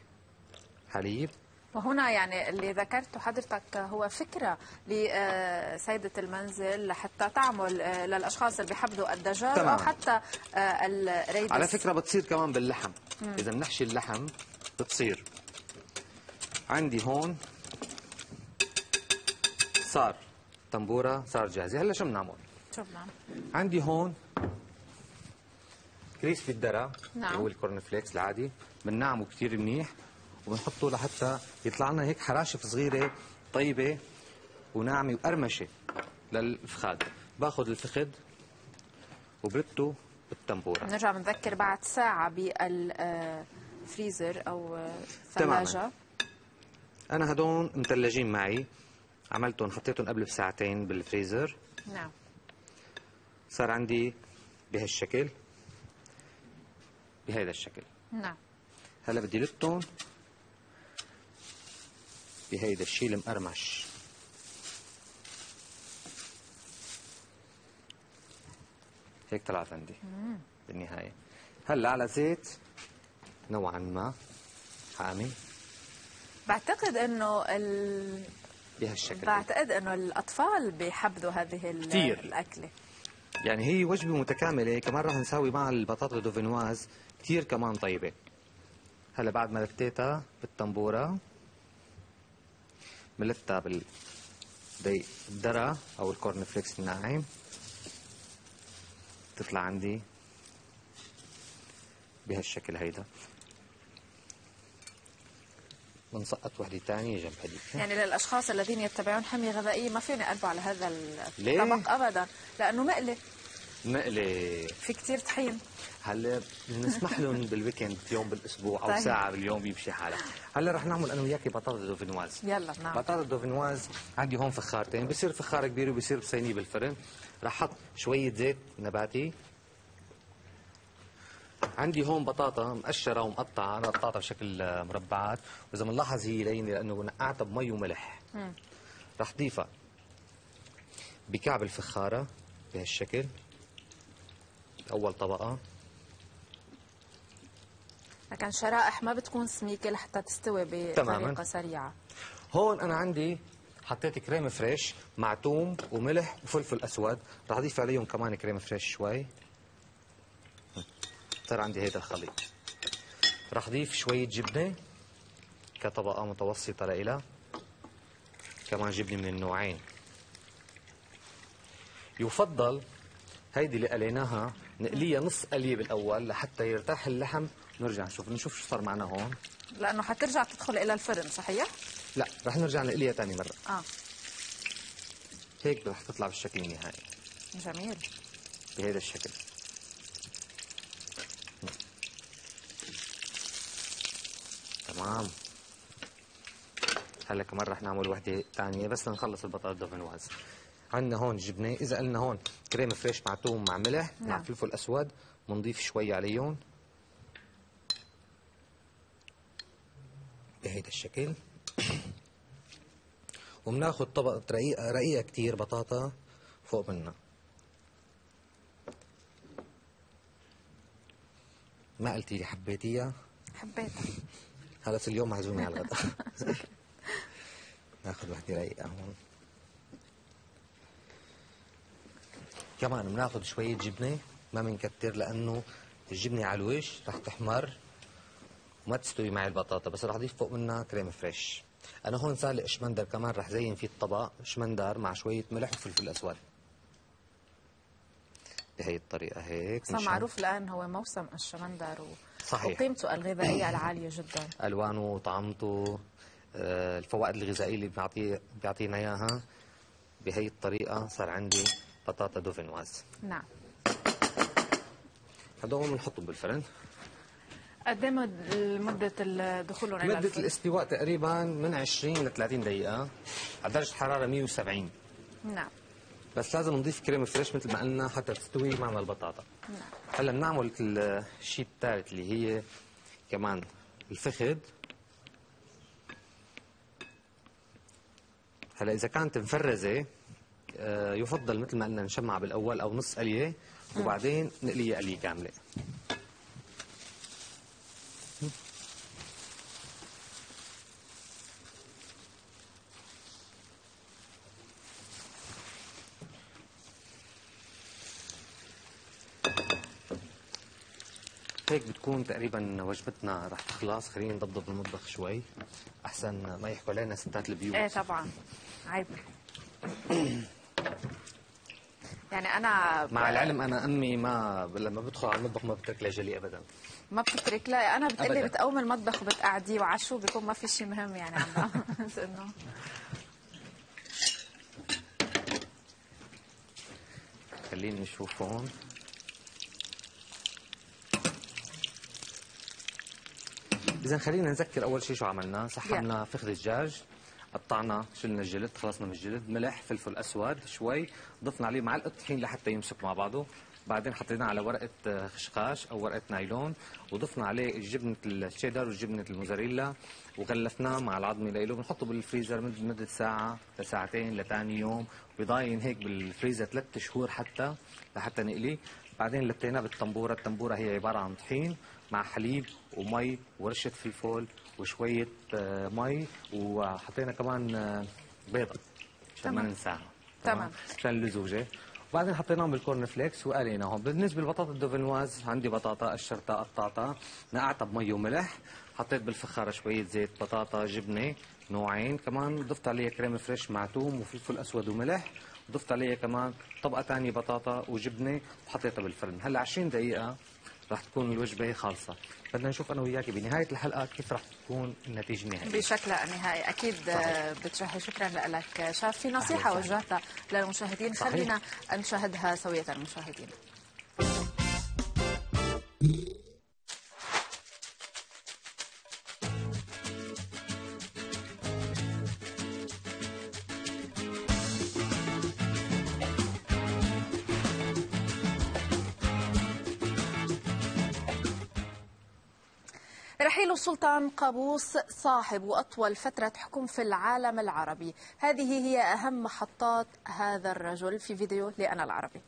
حليب. وهنا يعني اللي ذكرته حضرتك هو فكرة لسيدة المنزل لحتى تعمل آه، للأشخاص اللي بيحبذوا الدجاج. أو حتى آه، الريدس على فكرة بتصير كمان باللحم. إذا بنحشي اللحم بتصير. عندي هون صار طنبوره صار جاهزة. هلا شو بنعمل؟ شو بنعمل؟ عندي هون crispy الدرة نعم. هو ال corn flakes العادي. بننعمه كثير منيح. وبنحطه لحتى يطلع لنا هيك حراشف صغيرة طيبة وناعمة وقرمشة للفخاد. باخذ الفخذ وبرده بال tempura نرجع بنذكر بعد ساعة بالفريزر أو تماماً. ثلاجة. أنا هدول مثلجين معي. عملتهم حطيتهم قبل بساعتين بالفريزر. نعم. صار عندي بهالشكل بهذا الشكل. نعم. هلا بدي لتهم بهيدا الشيء المقرمش هيك طلعت عندي. بالنهاية. هلا على زيت. نوعا ما. حامي. بعتقد إنه ال... بهالشكل. بعتقد إنه الأطفال بيحبذوا هذه كتير. الأكلة. يعني هي وجبة متكاملة. كمان راح نساوي معها البطاطا dauphinoise. كتير كمان طيبة. هلا بعد ما لفيتها بال tempura بلفتها بال دي الدرة أو ال corn flakes الناعم. تطلع عندي بهالشكل هيدا. بنسقط وحدة تانية جنب هديك يعني للأشخاص الذين يتبعون حمية غذائية ما فيني اقلبوا على هذا؟ الطبق ابدا. لأنه مقلي مقلي في كتير طحين. هلا بنسمح لهم بال weekend يوم بالأسبوع أو طيب. ساعة باليوم بيمشي حالها هلا رح نعمل أنا وياكي بطاطا dauphinoise. يلا نعم. بطاطا dauphinoise عندي هون فخارتين بصير فخار كبير وبصير بصينيه بالفرن. رح أحط شوية زيت نباتي. عندي هون بطاطا مقشرة ومقطعة أنا قطعتها بشكل مربعات وإذا بنلاحظ هي لينة لأنه نقعتها بمي وملح. رح ضيفها بكعب الفخارة بهالشكل. أول طبقة. لكن شرائح ما بتكون سميكة لحتى تستوي بطريقة تماماً. سريعة. هون أنا عندي حطيت كريم فريش مع توم وملح وفلفل أسود. رح أضيف عليهم كمان كريم فريش شوي. صار عندي هيدا الخليط. رح أضيف شوية جبنة كطبقة متوسطة لإلها. كمان جبنة من النوعين. يفضل هيدي اللي قليناها. نقليها نص قلية بالأول لحتى يرتاح اللحم. نرجع نشوف نشوف شو صار معنا هون. لأنه حترجع تدخل إلى الفرن صحيح؟ لا رح نرجع نقليها ثاني مرة. آه. هيك رح تطلع بالشكل النهائي. جميل. بهذا الشكل. تمام. هلأ كمان رح نعمل وحدة ثانية بس لنخلص البطاطا دوفنواز عندنا هون جبنة. إذا قلنا هون كريم فريش مع توم مع ملح مع نعم. فلفل أسود بنضيف شوي عليهم. بهيدا الشكل. وبناخذ طبقه رقيقه رقيقه كثير بطاطا فوق منها. ما قلتي لي حبيتيها؟ حبيتها. خلص اليوم معزومة على الغداء. ناخذ وحدة رقيقة هون. كمان بناخذ شوية جبنة ما بنكتر لأنه الجبنة على الوش رح تحمر. وما تستوي معي البطاطا بس رح اضيف فوق منها كريم فريش. أنا هون سالق شمندر كمان رح زين فيه الطبق شمندر مع شوية ملح وفلفل أسود. بهي الطريقة هيك صار معروف الآن هو موسم الشمندر و... صحيح. وقيمته الغذائية العالية جدا. ألوانه وطعمته آه، الفوائد الغذائية اللي بيعطي بيعطينا إياها. بهي الطريقة صار عندي بطاطا دوفينواز. نعم. هدول بنحطهم بالفرن. قد إيه مد- مدة الدخول إلى مدة؟ الاستواء تقريبا من 20 ل 30 دقيقة. على درجة حرارة 170 نعم. بس لازم نضيف كريم فريش مثل ما قلنا حتى تستوي معنا البطاطا. نعم. هلا بنعمل الشيء الثالث اللي هي كمان الفخذ. هلا إذا كانت مفرزة يفضل مثل ما قلنا نشمع بالأول أو نص قليه وبعدين نقليها قليه كاملة. هيك بتكون تقريبا وجبتنا رح تخلص. خلينا نضبضب المطبخ شوي. أحسن ما يحكوا علينا ستات البيوت. إيه طبعا. عيب. يعني أنا ب- مع العلم أنا امي ما لما بدخل على المطبخ ما بترك لي جلي ابدا. ما بتترك لا أنا بتقلي. بتقوم المطبخ وبتقعديه وعشو بيكون ما في شيء مهم يعني بس إنه. خليني نشوف هون. اذا خلينا نذكر أول شيء شو عملنا. سحبنا فخذ الدجاج. قطعنا شلنا الجلد خلصنا من الجلد ملح فلفل أسود شوي ضفنا عليه معلقة طحين لحتى يمسك مع بعضه. بعدين حطيناه على ورقة آه، خشخاش أو ورقة نايلون وضفنا عليه جبنة الشيدر وجبنة الموزاريلا وغلفناه مع العظمه له بنحطه بالفريزر مد- مدة ساعة لساعتين لثاني يوم. بضاين هيك بالفريزر ثلاث شهور حتى لحتى نقلي بعدين لفيناه بال tempura ال tempura هي عبارة عن طحين مع حليب ومي ورشة فلفل وشوية آه، مي وحطينا كمان آه، بيضة عشان ما تمام. ننساها. تمام. عشان اللزوجه وبعدين حطيناهم بال corn flakes وقليناهم. بالنسبة لبطاطا ال dauphinoise عندي بطاطا قشرتها قطعتها نقعتها بمي وملح. حطيت بالفخارة شوية زيت بطاطا جبنة نوعين كمان. ضفت عليها crème fraîche مع توم وفلفل أسود وملح. ضفت عليها كمان طبقة ثانية بطاطا وجبنة وحطيتها بالفرن. هلأ 20 دقيقة رح تكون الوجبة خالصة. بدنا نشوف أنا وياك بنهاية الحلقة كيف رح تكون النتيجة النهائية. بشكلها النهائي أكيد بتشهي شكرا لك. شاف في نصيحة. وجهتها للمشاهدين. صحيح. خلينا نشاهدها سوية المشاهدين. السلطان قابوس صاحب أطول فترة حكم في العالم العربي. هذه هي أهم محطات هذا الرجل في فيديو لأنا العربي.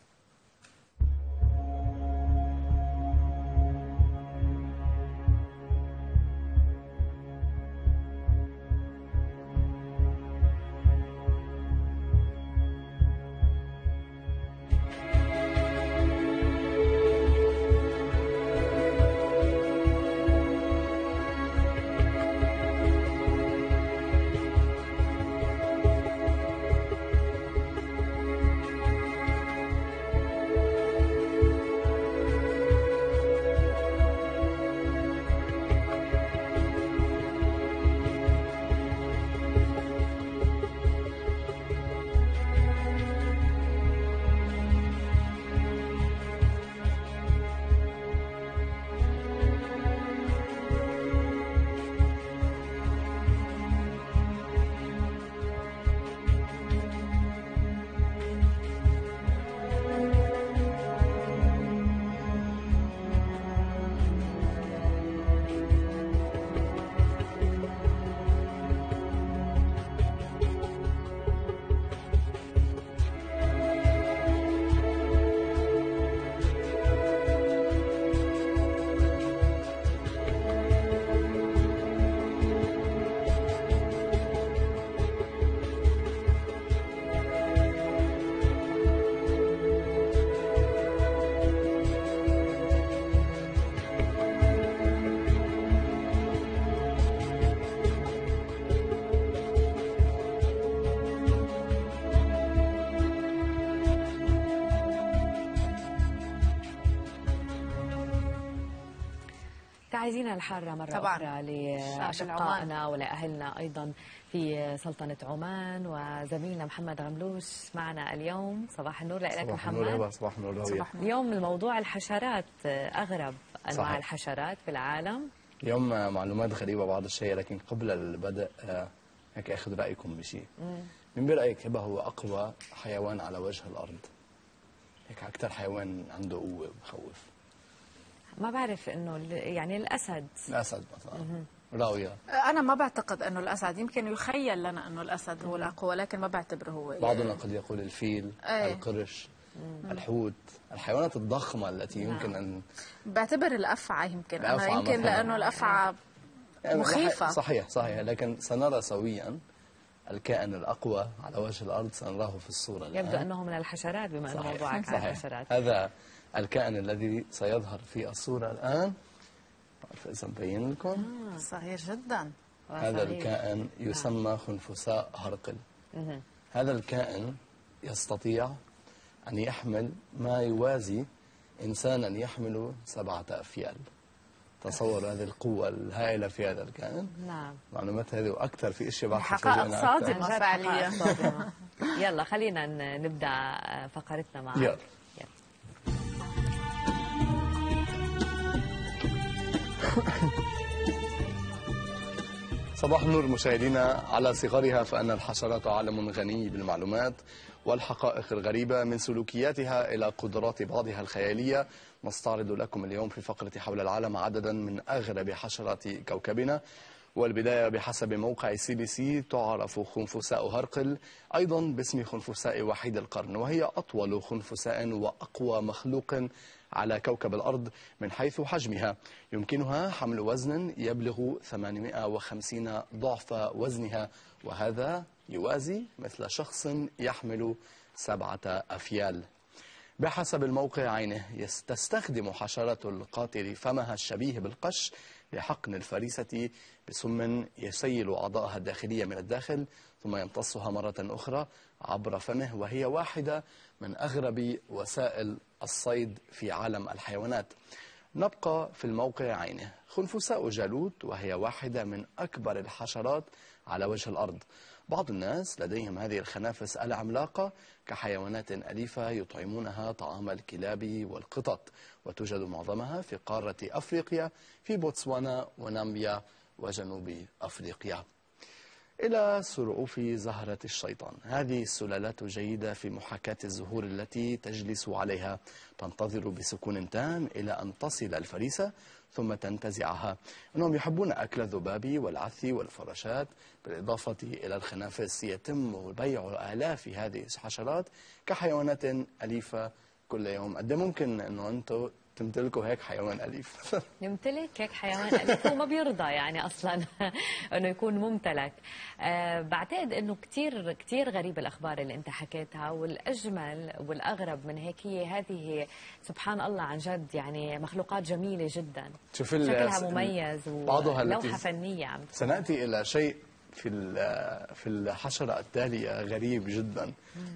تعزينا الحارة مرة طبعاً. أخرى لأشقائنا ولأهلنا أيضا في سلطنة عمان وزميلنا محمد غملوش معنا اليوم. صباح النور لك صباح النور محمد. هبة صباح النور اليوم الموضوع الحشرات أغرب أنواع صحيح. الحشرات في العالم. اليوم معلومات غريبة بعض الشيء لكن قبل البدء آه، هيك أخذ رأيكم بشيء. من برأيك هبة هو أقوى حيوان على وجه الأرض؟ هيك أكثر حيوان عنده قوة بخوف ما بعرف إنه ال- يعني الأسد الأسد مثلا راوية أنا ما بعتقد أنه الأسد يمكن يخيل لنا أنه الأسد هو الأقوى لكن ما بعتبره هو بعضنا قد يقول الفيل أي. القرش الحوت الحيوانات الضخمة التي يمكن أن بعتبر الأفعى يمكن أنا الأفعى يمكن مثلاً. لأنه الأفعى يعني مخيفة. صحيح صحيح لكن سنرى سويا الكائن الأقوى على وجه الأرض سنراه في الصورة الآن. يبدو أنه من الحشرات بما أنه. موضوعك عن. الحشرات هذا الكائن الذي سيظهر في الصورة الآن. عارف إذا مبين لكم صغير جدا. هذا صغير. الكائن يسمى خنفساء هرقل. هذا الكائن يستطيع أن يحمل ما يوازي إنسانا يحمل سبعة أفيال. تصور هذه القوة الهائلة في هذا الكائن. نعم. معلومات هذه وأكثر في أشياء بعد حقائق. صادمة فعليا. يلا خلينا نبدأ فقرتنا معك. يلا. صباح النور مشاهدينا. على صغرها فأن الحشرات عالم غني بالمعلومات والحقائق الغريبة من سلوكياتها إلى قدرات بعضها الخيالية. نستعرض لكم اليوم في فقرة حول العالم عددا من أغرب حشرات كوكبنا. والبداية بحسب موقع CBC تعرف خنفساء هرقل أيضا باسم خنفساء وحيد القرن وهي أطول خنفساء وأقوى مخلوق. على كوكب الأرض من حيث حجمها. يمكنها حمل وزن يبلغ 850 ضعف وزنها وهذا يوازي مثل شخص يحمل سبعة أفيال. بحسب الموقع عينه تستخدم حشرة القاتل فمها الشبيه بالقش لحقن الفريسة بسم يسيل أعضائها الداخلية من الداخل ثم يمتصها مرة أخرى عبر فمه وهي واحدة من أغرب وسائل الصيد في عالم الحيوانات. نبقى في الموقع عينه. خنفساء جالوت وهي واحدة من أكبر الحشرات على وجه الأرض. بعض الناس لديهم هذه الخنافس العملاقة كحيوانات أليفة يطعمونها طعام الكلاب والقطط. وتوجد معظمها في قارة أفريقيا في بوتسوانا ونامبيا وجنوب أفريقيا. إلى سرعوف زهرة الشيطان. هذه السلالات جيدة في محاكاة الزهور التي تجلس عليها. تنتظر بسكون تام إلى أن تصل الفريسة ثم تنتزعها. أنهم يحبون أكل الذباب والعث والفراشات. بالإضافة إلى الخنافس يتم بيع آلاف هذه الحشرات كحيوانات أليفة كل يوم. قد ممكن أنه أنتم تمتلكوا هيك حيوان أليف. يمتلك هيك حيوان أليف. هو ما بيرضى يعني أصلا أنه يكون ممتلك. أه بعتقد أنه كتير كتير غريب الأخبار اللي أنت حكيتها والأجمل والأغرب من هيك هي هذه سبحان الله عن جد يعني مخلوقات جميلة جدا. شوف شكلها مميز ولوحة فنية عم. سنأتي إلى شيء في في الحشرة التالية غريب جدا.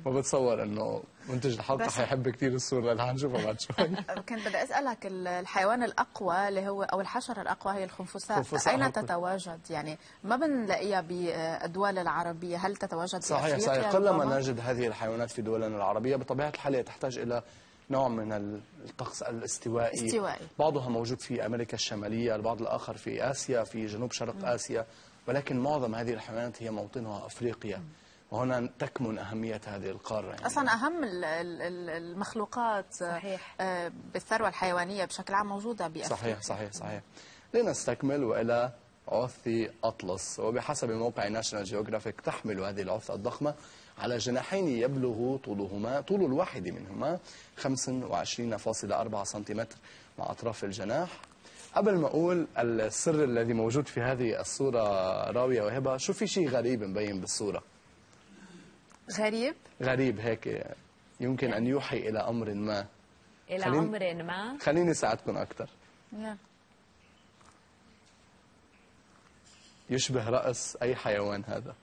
ما بتصور أنه منتج الحلقة حيحب كثير الصورة اللي حنشوفها بعد شوي كنت بدي أسألك ال- الحيوان الأقوى اللي هو أو الحشرة الأقوى هي الخنفساء هو- تتواجد؟ يعني ما بنلاقيها بالدول العربية. هل تتواجد صحيح بأفريقيا صحيح قلما؟ نجد هذه الحيوانات في دولنا العربية بطبيعة الحال هي تحتاج إلى نوع من الطقس الاستوائي. استوائي. بعضها موجود في أمريكا الشمالية البعض الآخر في آسيا في جنوب شرق آسيا. ولكن معظم هذه الحيوانات هي موطنها أفريقيا وهنا تكمن أهمية هذه القارة يعني. أصلا أهم ال- ال- ال- المخلوقات صحيح. بالثروة الحيوانية بشكل عام موجودة بأفريقيا صحيح صحيح صحيح لنستكمل وإلى عث أطلس وبحسب موقع National Geographic تحمل هذه العثة الضخمة على جناحين يبلغ طولهما طول الواحد منهما 25.4 سنتيمتر مع أطراف الجناح قبل ما أقول السر الذي موجود في هذه الصورة راوية وهبة شو في شيء غريب مبين بالصورة؟ غريب؟ غريب هيك يمكن أن يوحي إلى أمر ما. إلى خليني- عمر ما؟ خليني أساعدكم أكثر. نعم. يشبه رأس أي حيوان هذا؟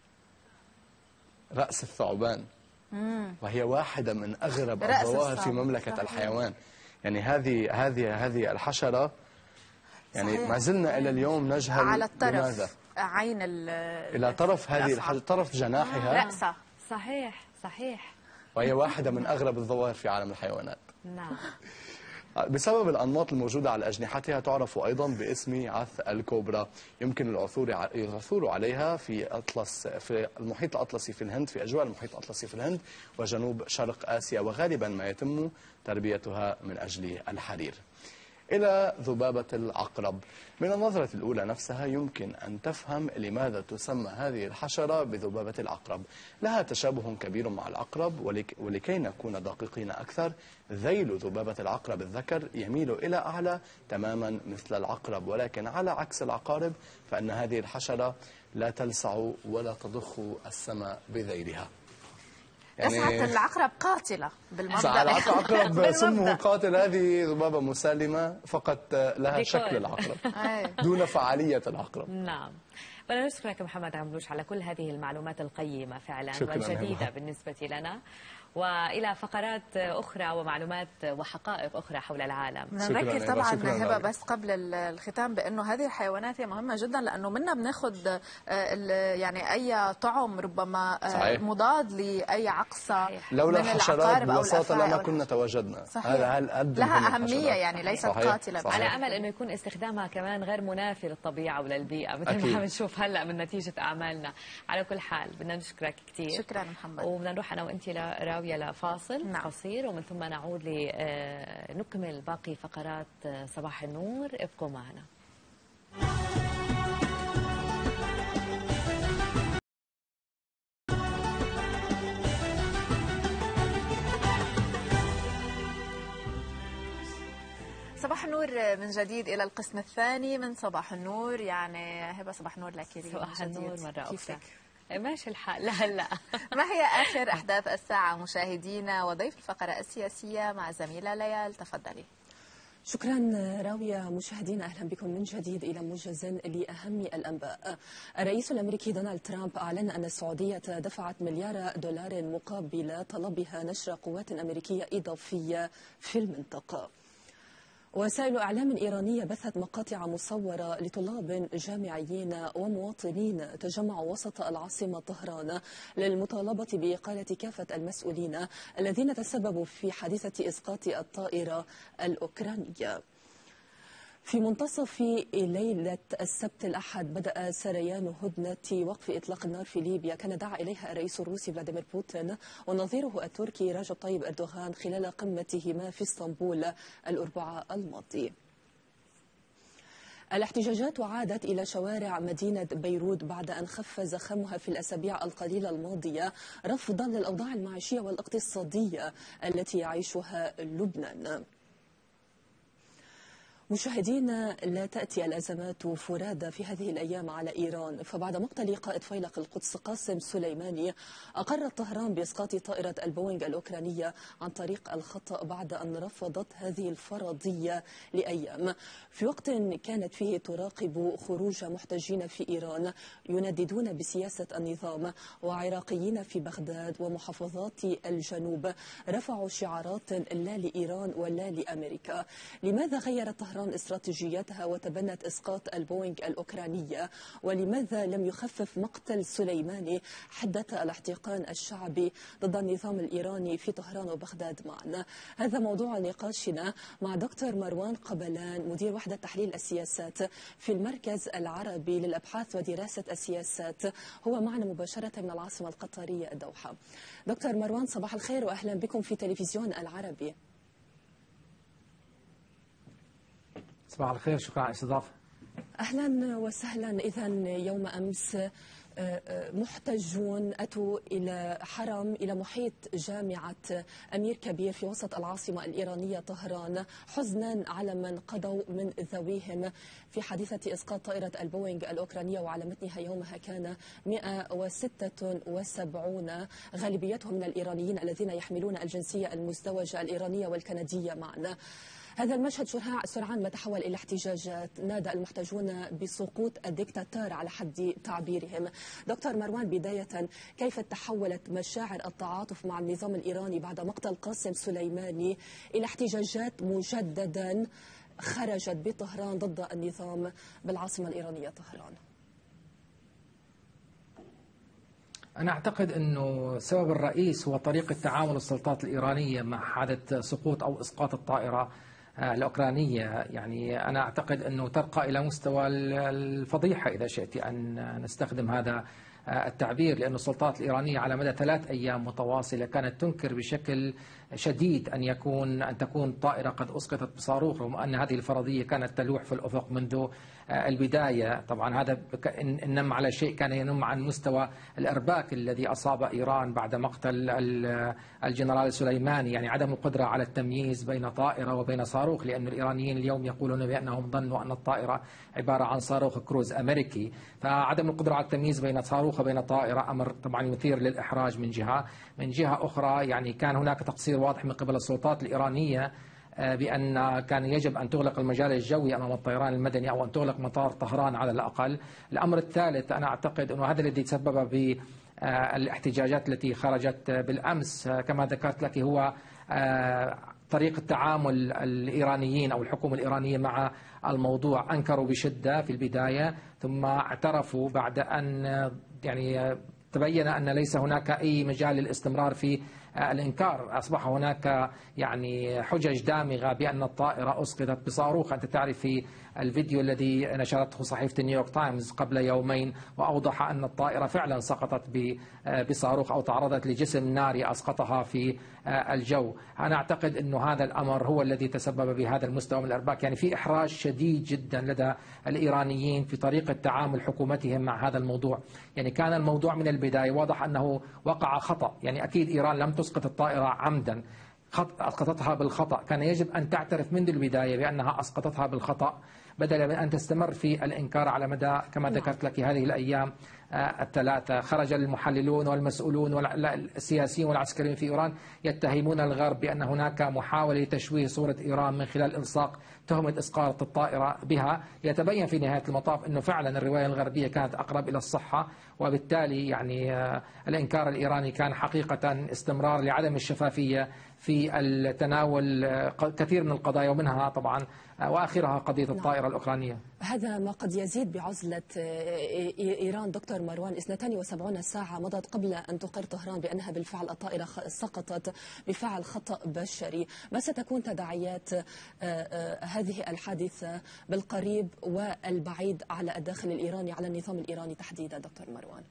رأس الثعبان. مم. وهي واحدة من أغرب الظواهر في مملكة صحيح. الحيوان. يعني هذه هذه هذه الحشرة يعني صحيح. ما زلنا إلى اليوم نجهل على الطرف لماذا عين إلى طرف هذه. الحشرة طرف جناحها؟ رأسها صحيح صحيح. وهي واحدة من أغرب الظواهر في عالم الحيوانات. نعم. بسبب الأنماط الموجودة على أجنحتها تعرف أيضا باسم عث الكوبرا. يمكن العثور العثور عليها في أطلس في المحيط الأطلسي في الهند في أجواء المحيط الأطلسي في الهند وجنوب شرق آسيا. وغالبا ما يتم تربيتها من أجل الحرير. إلى ذبابة العقرب من النظرة الأولى نفسها يمكن أن تفهم لماذا تسمى هذه الحشرة بذبابة العقرب لها تشابه كبير مع العقرب ولك ولكي نكون دقيقين أكثر ذيل ذبابة العقرب الذكر يميل إلى أعلى تماما مثل العقرب ولكن على عكس العقارب فإن هذه الحشرة لا تلسع ولا تضخ السماء بذيلها. تسعة العقرب قاتلة بالمبدأ ساعة العقرب. سمه قاتل هذه ذبابة مسالمة فقط لها. شكل العقرب. دون فعالية العقرب نعم بدنا نشكرك محمد عملوش على كل هذه المعلومات القيمة فعلا والجديدة. بالنسبة لنا وإلى فقرات أخرى ومعلومات وحقائق أخرى حول العالم بدنا نذكر طبعا هبه بس قبل ال- الختام بأنه هذه الحيوانات هي مهمة جدا لأنه منا بناخذ آه، ال- يعني أي طعم ربما آه، صحيح. مضاد لأي عقصة لولا من الحشرات الأفاعي لما كنا تواجدنا صحيح. هذا هل قد لها الحشرات. يعني ليست صحيح. قاتلة. صحيح. على أمل إنه يكون استخدامها كمان غير منافي للطبيعة وللبيئة مثل أكيد. ما عم نشوف هلأ من نتيجة أعمالنا على كل حال بدنا نشكرك كثير شكرا محمد وبدنا نروح أنا وانت راويه لفاصل نعم. قصير ومن ثم نعود لنكمل باقي فقرات آه، صباح النور ابقوا معنا صباح النور من جديد إلى القسم الثاني من صباح النور يعني هبة صباح النور لك صباح. النور مرة أخرى كيفك؟ ماشي الحال. لهلا ما هي آخر أحداث الساعة مشاهدينا وضيف الفقرة السياسية مع زميلة ليال؟ تفضلي. شكرا راوية مشاهدينا أهلا بكم من جديد إلى موجز لأهم الأنباء. الرئيس الأمريكي دونالد ترامب أعلن أن السعودية دفعت مليار دولار مقابل طلبها نشر قوات أمريكية إضافية في المنطقة. وسائل إعلام إيرانية بثت مقاطع مصورة لطلاب جامعيين ومواطنين تجمعوا وسط العاصمة طهران للمطالبة بإقالة كافة المسؤولين الذين تسببوا في حادثة إسقاط الطائرة الأوكرانية. في منتصف ليلة السبت الأحد بدأ سريان هدنة وقف إطلاق النار في ليبيا. كان دعا إليها الرئيس الروسي فلاديمير بوتين ونظيره التركي رجب طيب أردوغان خلال قمتهما في إسطنبول الأربعاء الماضي. الاحتجاجات عادت إلى شوارع مدينة بيروت بعد أن خف زخمها في الأسابيع القليلة الماضية رفضا للأوضاع المعيشية والاقتصادية التي يعيشها لبنان. مشاهدينا لا تأتي الأزمات فرادى في هذه الأيام على إيران. فبعد مقتل قائد فيلق القدس قاسم سليماني أقرت طهران بإسقاط طائرة البوينغ الأوكرانية عن طريق الخطأ بعد أن رفضت هذه الفرضية لأيام. في وقت كانت فيه تراقب خروج محتجين في إيران ينددون بسياسة النظام وعراقيين في بغداد ومحافظات الجنوب رفعوا شعارات لا لإيران ولا لأمريكا. لماذا غيرت طهران استراتيجيتها وتبنت إسقاط البوينغ الأوكرانية ولماذا لم يخفف مقتل سليماني حدة الاحتقان الشعبي ضد النظام الإيراني في طهران وبغداد معنا هذا موضوع نقاشنا مع دكتور مروان قبلان مدير وحدة تحليل السياسات في المركز العربي للأبحاث ودراسة السياسات. هو معنا مباشرة من العاصمة القطرية الدوحة. دكتور مروان صباح الخير وأهلا بكم في تلفزيون العربي. صباح الخير شكرا على الاستضافة. أهلا وسهلا. إذا يوم أمس محتجون أتوا إلى حرم إلى محيط جامعة أمير كبير في وسط العاصمة الإيرانية طهران حزنا على من قضوا من ذويهم. في حادثة إسقاط طائرة البوينغ الأوكرانية وعلى متنها يومها كان 176 غالبيتهم من الإيرانيين الذين يحملون الجنسية المزدوجة الإيرانية والكندية معنا. هذا المشهد سرعان ما تحول إلى احتجاجات نادى المحتجون بسقوط الدكتاتور على حد تعبيرهم. دكتور مروان بداية كيف تحولت مشاعر التعاطف مع النظام الإيراني بعد مقتل قاسم سليماني إلى احتجاجات مجددا خرجت بطهران ضد النظام بالعاصمة الإيرانية طهران؟ أنا أعتقد أنه السبب الرئيس هو طريقة تعامل السلطات الإيرانية مع حادث سقوط أو إسقاط الطائرة الأوكرانية. يعني أنا أعتقد أنه ترقى إلى مستوى الفضيحة إذا شئت أن نستخدم هذا التعبير لأن السلطات الإيرانية على مدى ثلاث أيام متواصلة كانت تنكر بشكل شديد أن يكون أن تكون طائرة قد أسقطت بصاروخ رغم أن هذه الفرضية كانت تلوح في الأفق منذ البداية. طبعا هذا نم على شيء كان ينم عن مستوى الإرباك الذي أصاب إيران بعد مقتل الجنرال السليماني يعني عدم القدرة على التمييز بين طائرة وبين صاروخ لأن الإيرانيين اليوم يقولون بأنهم ظنوا أن الطائرة عبارة عن صاروخ كروز أمريكي. فعدم القدرة على التمييز بين صاروخ وبين طائرة أمر طبعا مثير للإحراج من جهة. من جهة أخرى يعني كان هناك تقصير واضح من قبل السلطات الإيرانية بأن كان يجب أن تغلق المجال الجوي أمام الطيران المدني أو أن تغلق مطار طهران على الأقل. الأمر الثالث أنا أعتقد أنه هذا الذي تسبب بالاحتجاجات التي خرجت بالأمس كما ذكرت لك هو طريقة تعامل الإيرانيين أو الحكومة الإيرانية مع الموضوع. أنكروا بشدة في البداية ثم اعترفوا بعد أن يعني تبين أن ليس هناك أي مجال للاستمرار في الإنكار. أصبح هناك يعني حجج دامغة بأن الطائرة أسقطت بصاروخ. أنت تعرف في الفيديو الذي نشرته صحيفة نيويورك تايمز قبل يومين وأوضح أن الطائرة فعلا سقطت بصاروخ أو تعرضت لجسم ناري أسقطها في الجو. أنا أعتقد أن هذا الأمر هو الذي تسبب بهذا المستوى من الإرباك. يعني في إحراج شديد جدا لدى الإيرانيين في طريقة تعامل حكومتهم مع هذا الموضوع. يعني كان الموضوع من البداية. واضح أنه وقع خطأ. يعني أكيد إيران لم تسقط الطائرة عمدا. أسقطتها بالخطأ. كان يجب أن تعترف منذ البداية بأنها أسقطتها بالخطأ. بدلا من أن تستمر في الإنكار على مدى كما ذكرت لك هذه الأيام الثلاثة. خرج المحللون والمسؤولون والسياسيين والعسكريين في إيران يتهمون الغرب بأن هناك محاولة لتشويه صورة إيران من خلال إلصاق تهمة إسقاط الطائرة بها. يتبين في نهاية المطاف أنه فعلا الرواية الغربية كانت أقرب إلى الصحة وبالتالي يعني الإنكار الإيراني كان حقيقة استمرار لعدم الشفافية في التناول كثير من القضايا ومنها طبعا وآخرها قضية الطائرة الأوكرانية. هذا ما قد يزيد بعزلة آه، إيران. دكتور مروان 72 ساعة مضت قبل أن تقر طهران بأنها بالفعل الطائرة خ- سقطت بفعل خطأ بشري. ما ستكون تداعيات آه، آه، هذه الحادثة بالقريب والبعيد على الداخل الإيراني على النظام الإيراني تحديدا دكتور مروان؟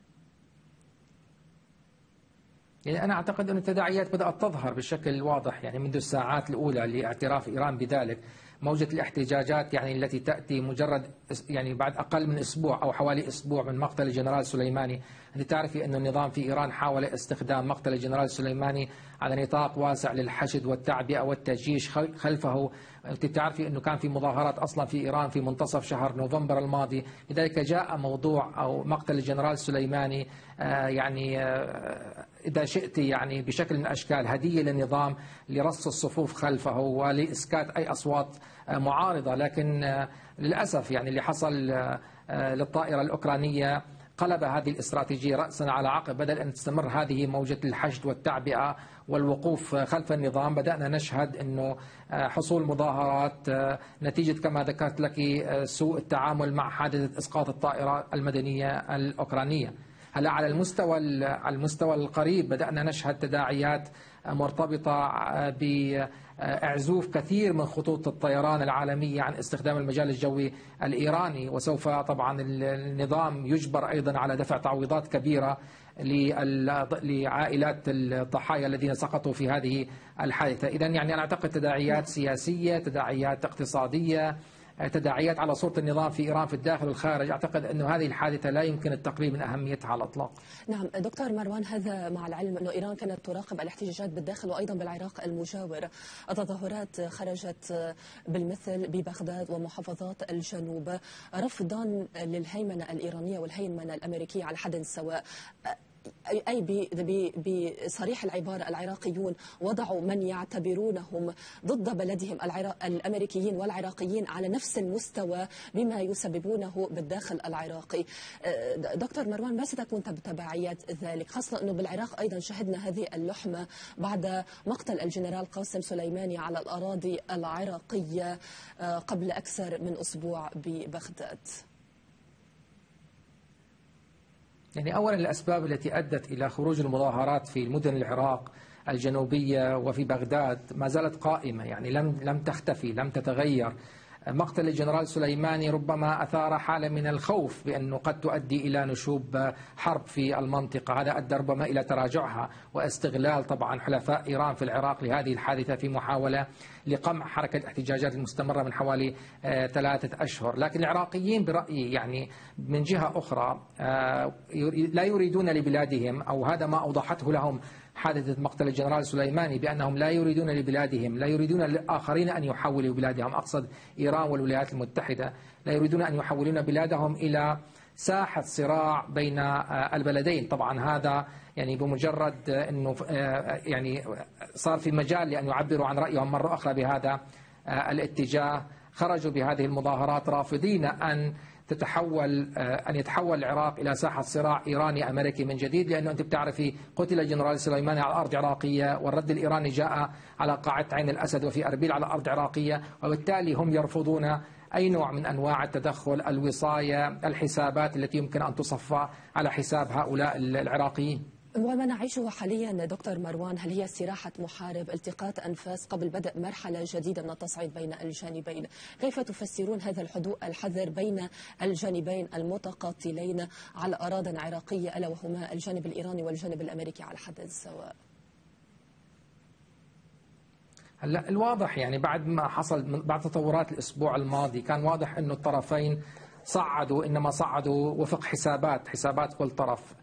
يعني أنا أعتقد أن التداعيات بدأت تظهر بشكل واضح يعني منذ الساعات الأولى لاعتراف إيران بذلك. موجة الاحتجاجات يعني التي تأتي مجرد يعني بعد أقل من أسبوع أو حوالي أسبوع من مقتل الجنرال سليماني. أنت تعرفي أن النظام في إيران حاول استخدام مقتل الجنرال سليماني على نطاق واسع للحشد والتعبئة والتجيش خل- خلفه. أنت تعرفي أنه كان في مظاهرات أصلا في إيران في منتصف شهر نوفمبر الماضي. لذلك جاء موضوع أو مقتل الجنرال سليماني آه، يعني آه، إذا شئت يعني بشكل من الأشكال هدية للنظام لرص الصفوف خلفه ولإسكات أي أصوات معارضة. لكن للأسف يعني اللي حصل آه، للطائرة الأوكرانية قلب هذه الاستراتيجية رأسا على عقب. بدل أن تستمر هذه موجة الحشد والتعبئة والوقوف خلف النظام بدأنا نشهد أنه آه، حصول مظاهرات آه، نتيجة كما ذكرت لك سوء التعامل مع حادثة إسقاط الطائرة المدنية الأوكرانية. هلا على المستوى على المستوى القريب. بدأنا نشهد تداعيات مرتبطة بإعزوف كثير من خطوط الطيران العالمية عن استخدام المجال الجوي الإيراني. وسوف طبعا النظام يجبر أيضا على دفع تعويضات كبيرة لعائلات الضحايا الذين سقطوا في هذه الحادثة. إذا يعني أنا أعتقد تداعيات سياسية تداعيات اقتصادية تداعيات على صورة النظام في إيران في الداخل والخارج. أعتقد أن هذه الحادثة لا يمكن التقريب من أهميتها على الإطلاق. نعم دكتور مروان هذا مع العلم أنه إيران كانت تراقب الاحتجاجات بالداخل وأيضا بالعراق المجاور التظاهرات خرجت بالمثل ببغداد ومحافظات الجنوب. رفضا للهيمنة الإيرانية والهيمنة الأمريكية على حد سواء أي بصريح العبارة العراقيون وضعوا من يعتبرونهم ضد بلدهم الأمريكيين والعراقيين على نفس المستوى بما يسببونه بالداخل العراقي. أه، دكتور مروان ما ستكون تب- تبعيات ذلك؟ خاصة أنه بالعراق أيضا شهدنا هذه اللحمة بعد مقتل الجنرال قاسم سليماني على الأراضي العراقية أه، قبل أكثر من أسبوع ببغداد. يعني أولا الأسباب التي أدت إلى خروج المظاهرات في مدن العراق الجنوبية وفي بغداد ما زالت قائمة يعني لم لم تختفي لم تتغير. مقتل الجنرال سليماني ربما أثار حالة من الخوف بأنه قد تؤدي إلى نشوب حرب في المنطقة. هذا أدى ربما إلى تراجعها واستغلال طبعا حلفاء إيران في العراق لهذه الحادثة في محاولة لقمع حركة الاحتجاجات المستمرة من حوالي آه، ثلاثة أشهر. لكن العراقيين برأيي يعني من جهة أخرى آه، لا يريدون لبلادهم أو هذا ما أوضحته لهم حادثة مقتل الجنرال سليماني بأنهم لا يريدون لبلادهم لا يريدون للآخرين أن يحولوا بلادهم. أقصد إيران والولايات المتحدة لا يريدون أن يحولون بلادهم إلى ساحة صراع بين آه، البلدين. طبعا هذا يعني بمجرد آه، أنه آه، يعني صار في مجال لأن يعبروا عن رأيهم. مرة أخرى بهذا الاتجاه خرجوا بهذه المظاهرات رافضين أن تتحول آه، أن يتحول العراق إلى ساحة صراع إيراني أمريكي من جديد لأنه أنت بتعرفي قتل الجنرال سليماني على أرض عراقية والرد الإيراني جاء على قاعدة عين الأسد وفي أربيل على أرض عراقية وبالتالي هم يرفضون أي نوع من أنواع التدخل الوصاية الحسابات التي يمكن أن تصفى على حساب هؤلاء العراقيين. وما نعيشه حاليا دكتور مروان هل هي استراحة محارب التقاط أنفاس قبل بدء مرحلة جديدة من التصعيد بين الجانبين؟ كيف تفسرون هذا الحدوء الحذر بين الجانبين المتقاتلين على أراضٍ عراقية ألا وهما الجانب الإيراني والجانب الأمريكي على حد سواء هلا الواضح يعني بعد ما حصل بعد تطورات الأسبوع الماضي كان واضح إنه الطرفين صعدوا إنما صعدوا وفق حسابات حسابات كل طرف.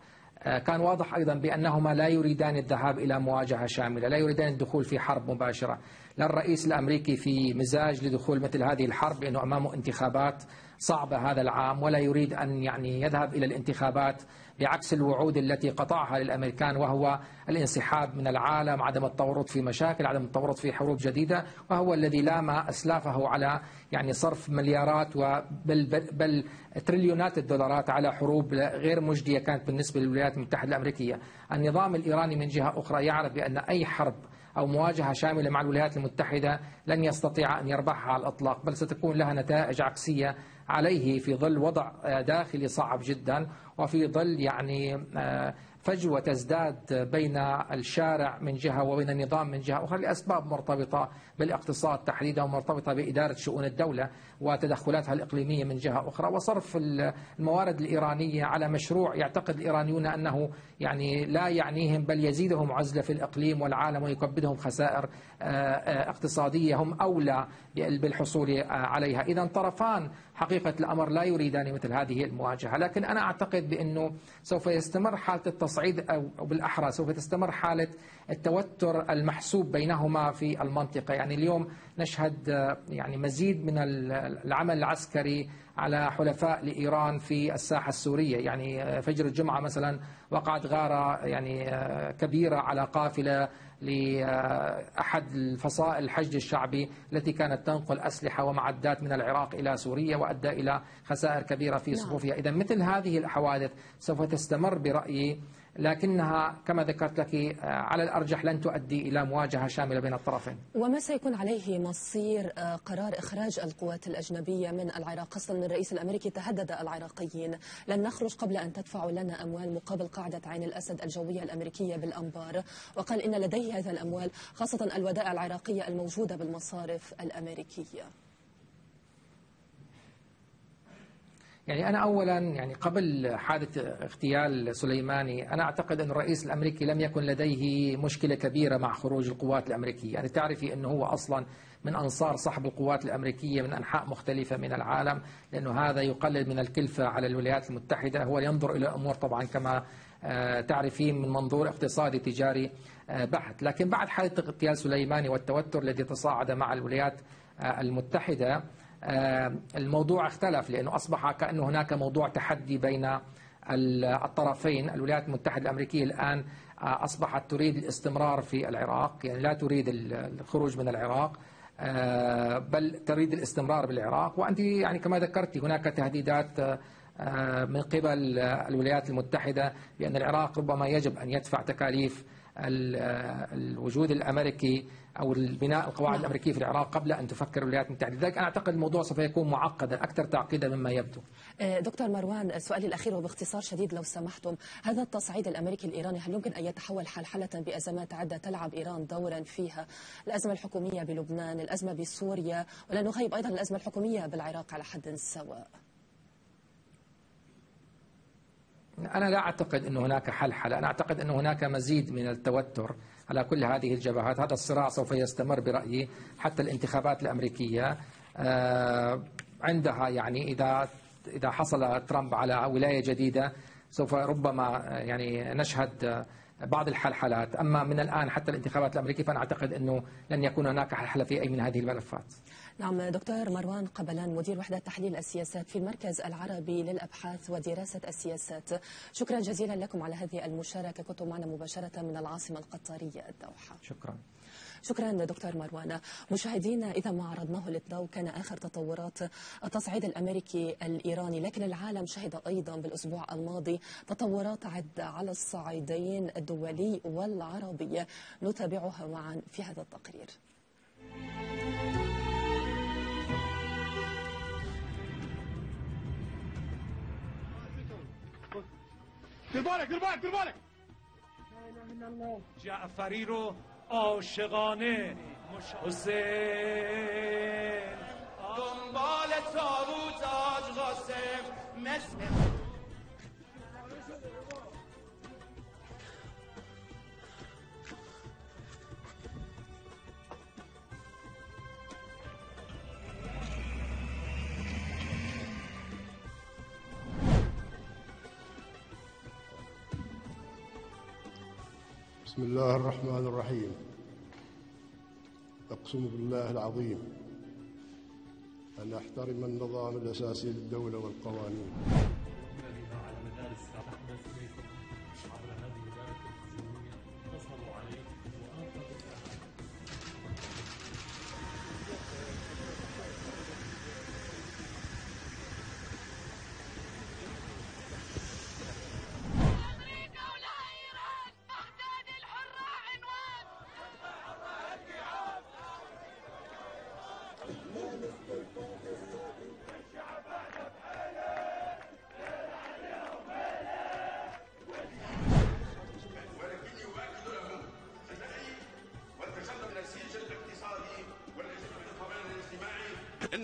كان واضح أيضا بأنهما لا يريدان الذهاب إلى مواجهة شاملة، لا يريدان الدخول في حرب مباشرة، لا الرئيس الأمريكي في مزاج لدخول مثل هذه الحرب لأنه أمامه انتخابات صعبة هذا العام ولا يريد أن يعني يذهب إلى الانتخابات بعكس الوعود التي قطعها للأمريكان وهو الانسحاب من العالم، عدم التورط في مشاكل، عدم التورط في حروب جديدة، وهو الذي لام أسلافه على يعني صرف مليارات وبل بل, تريليونات الدولارات على حروب غير مجدية كانت بالنسبة للولايات المتحدة الأمريكية. النظام الإيراني من جهة أخرى يعرف بأن أي حرب أو مواجهة شاملة مع الولايات المتحدة لن يستطيع أن يربحها على الإطلاق بل ستكون لها نتائج عكسية عليه في ظل وضع داخلي صعب جدا وفي ظل يعني فجوة تزداد بين الشارع من جهة وبين النظام من جهة أخرى لأسباب مرتبطة بالاقتصاد تحديدا ومرتبطة بإدارة شؤون الدولة وتدخلاتها الإقليمية من جهة أخرى وصرف الموارد الإيرانية على مشروع يعتقد الإيرانيون أنه يعني لا يعنيهم بل يزيدهم عزلة في الإقليم والعالم ويكبدهم خسائر اقتصادية هم أولى بالحصول عليها. إذا طرفان حقيقة الأمر لا يريدان مثل هذه المواجهة. لكن أنا أعتقد بأنه سوف يستمر حالة التصعيد أو بالأحرى سوف تستمر حالة التوتر المحسوب بينهما في المنطقة. يعني اليوم نشهد يعني مزيد من العمل العسكري على حلفاء لإيران في الساحة السورية. يعني فجر الجمعة مثلا وقعت غارة يعني كبيرة على قافلة لأحد الفصائل الحشد الشعبي التي كانت تنقل أسلحة ومعدات من العراق إلى سوريا وأدى إلى خسائر كبيرة في صفوفها. إذا مثل هذه الحوادث سوف تستمر برأيي لكنها كما ذكرت لك على الأرجح لن تؤدي إلى مواجهة شاملة بين الطرفين. وما سيكون عليه مصير قرار إخراج القوات الأجنبية من العراق؟ خاصة أن الرئيس الأمريكي تهدد العراقيين لن نخرج قبل أن تدفعوا لنا أموال مقابل قاعدة عين الأسد الجوية الأمريكية بالأنبار. وقال إن لديه هذه الأموال خاصة الودائع العراقية الموجودة بالمصارف الأمريكية. يعني أنا أولا يعني قبل حادث اغتيال سليماني أنا أعتقد أن الرئيس الأمريكي لم يكن لديه مشكلة كبيرة مع خروج القوات الأمريكية. يعني تعرفي أنه هو أصلا من أنصار سحب القوات الأمريكية من أنحاء مختلفة من العالم لأنه هذا يقلل من الكلفة على الولايات المتحدة. هو ينظر إلى أمور طبعا كما تعرفين من منظور اقتصادي تجاري بحت. لكن بعد حادث اغتيال سليماني والتوتر الذي تصاعد مع الولايات المتحدة الموضوع اختلف لأنه أصبح كأنه هناك موضوع تحدي بين الطرفين. الولايات المتحدة الأمريكية الآن أصبحت تريد الاستمرار في العراق يعني لا تريد الخروج من العراق بل تريد الاستمرار بالعراق. وأنت يعني كما ذكرت هناك تهديدات من قبل الولايات المتحدة بأن العراق ربما يجب أن يدفع تكاليف الوجود الأمريكي أو البناء القواعد. الأمريكية في العراق قبل أن تفكر الولايات المتحدة، لذلك أنا أعتقد الموضوع سوف يكون معقدا أكثر تعقيدا مما يبدو. دكتور مروان سؤالي الأخير وباختصار شديد لو سمحتم، هذا التصعيد الأمريكي الإيراني هل يمكن أن يتحول حلحله بأزمات عده تلعب إيران دورا فيها؟ الأزمة الحكومية بلبنان، الأزمة بسوريا، ولا نغيب أيضا الأزمة الحكومية بالعراق على حد سواء. أنا لا أعتقد أن هناك حلحلة أنا أعتقد أن هناك مزيد من التوتر على كل هذه الجبهات. هذا الصراع سوف يستمر برأيي حتى الانتخابات الأمريكية. عندها يعني إذا إذا حصل ترامب على ولاية جديدة سوف ربما يعني نشهد بعض الحلحلات. أما من الآن حتى الانتخابات الأمريكية فأنا أعتقد أنه لن يكون هناك حلحلة في أي من هذه الملفات. نعم دكتور مروان قبلان مدير وحدة تحليل السياسات في المركز العربي للأبحاث ودراسة السياسات. شكرا جزيلا لكم على هذه المشاركة. كنتم معنا مباشرة من العاصمة القطرية الدوحة. شكرا. شكرا دكتور مروان. مشاهدينا إذا ما عرضناه للضوء كان آخر تطورات التصعيد الأمريكي الإيراني. لكن العالم شهد أيضا بالأسبوع الماضي تطورات عدة على الصعيدين الدولي والعربي. نتابعها معا في هذا التقرير. دربارک دربارک دربارک جعفری رو عاشقانه حسین دنبال تابوت آج قاسم مثل بسم الله الرحمن الرحيم. أقسم بالله العظيم أن أحترم النظام الأساسي للدولة والقوانين.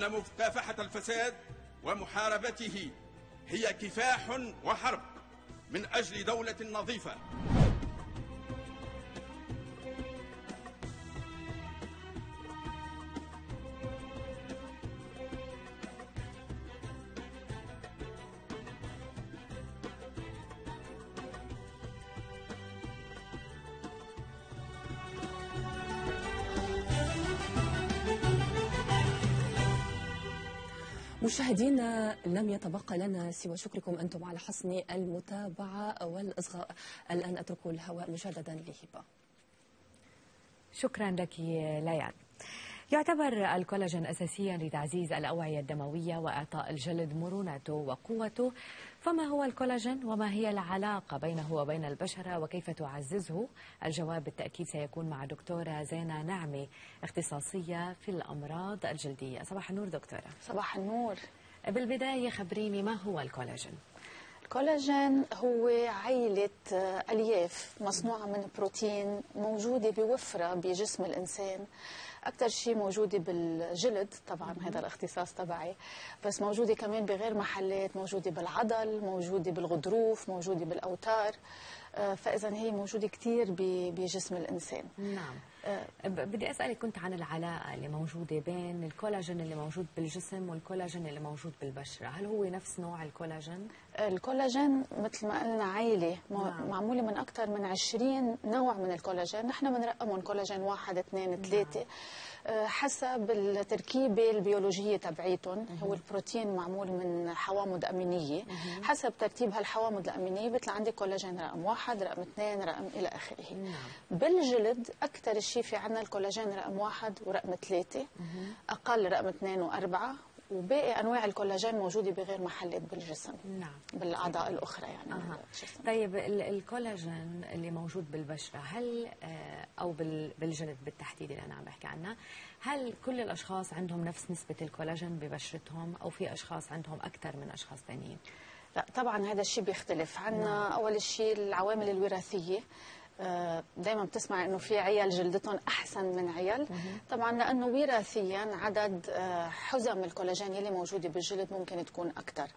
مكافحة الفساد ومحاربته هي كفاح وحرب من أجل دولة نظيفة. مشاهدينا لم يتبقى لنا سوى. شكركم أنتم على حسن المتابعة والإصغاء الآن أترك الهواء مجددا لهبة شكرا لك ليان. يعتبر الكولاجين أساسيا لتعزيز الأوعية الدموية وإعطاء الجلد مرونته وقوته. فما هو الكولاجين؟ وما هي العلاقة بينه وبين البشرة وكيف تعززه؟ الجواب بالتأكيد سيكون مع دكتورة زينة نعمي اختصاصية في الأمراض الجلدية. صباح النور دكتورة. صباح النور. بالبداية خبريني ما هو الكولاجين؟ الكولاجين هو عيلة ألياف مصنوعة من بروتين موجودة بوفرة بجسم الإنسان. أكثر شيء موجودة بالجلد طبعا هذا الاختصاص تبعي بس موجودة كمان بغير محلات موجودة بالعضل موجودة بالغضروف موجودة بالأوتار. فإذا هي موجودة كثير بجسم الإنسان نعم بدي أسألك كنت عن العلاقة اللي موجودة بين الكولاجين اللي موجود بالجسم والكولاجين اللي موجود بالبشرة هل هو نفس نوع الكولاجين؟ الكولاجين مثل ما قلنا عائلة نعم. معمولة من أكثر من 20 نوع من الكولاجين نحن بنرقمهم كولاجين واحد اثنين ثلاثة نعم. حسب التركيبة البيولوجية تبعيتهم هو البروتين معمول من حوامض أمينية. حسب ترتيب هالحوامض الأمينية بيطلع عندي كولاجين رقم واحد رقم اثنين رقم إلى آخره. نعم. بالجلد أكثر شيء في عندنا الكولاجين رقم واحد ورقم ثلاثة أقل رقم اثنين وأربعة وباقي أنواع الكولاجين موجودة بغير محلات بالجسم. نعم. بالأعضاء الأخرى يعني أه. طيب الكولاجين اللي موجود بالبشرة هل أو بالجلد بالتحديد اللي أنا عم بحكي عنها هل كل الأشخاص عندهم نفس نسبة الكولاجين ببشرتهم أو في أشخاص عندهم أكثر من أشخاص ثانيين لا طبعا هذا الشيء بيختلف. عندنا نعم. أول شيء العوامل الوراثية. دائما بتسمع إنه في عيال جلدتهم أحسن من عيال. طبعا لأنه وراثيا عدد حزم الكولاجين يلي موجوده بالجلد ممكن تكون أكثر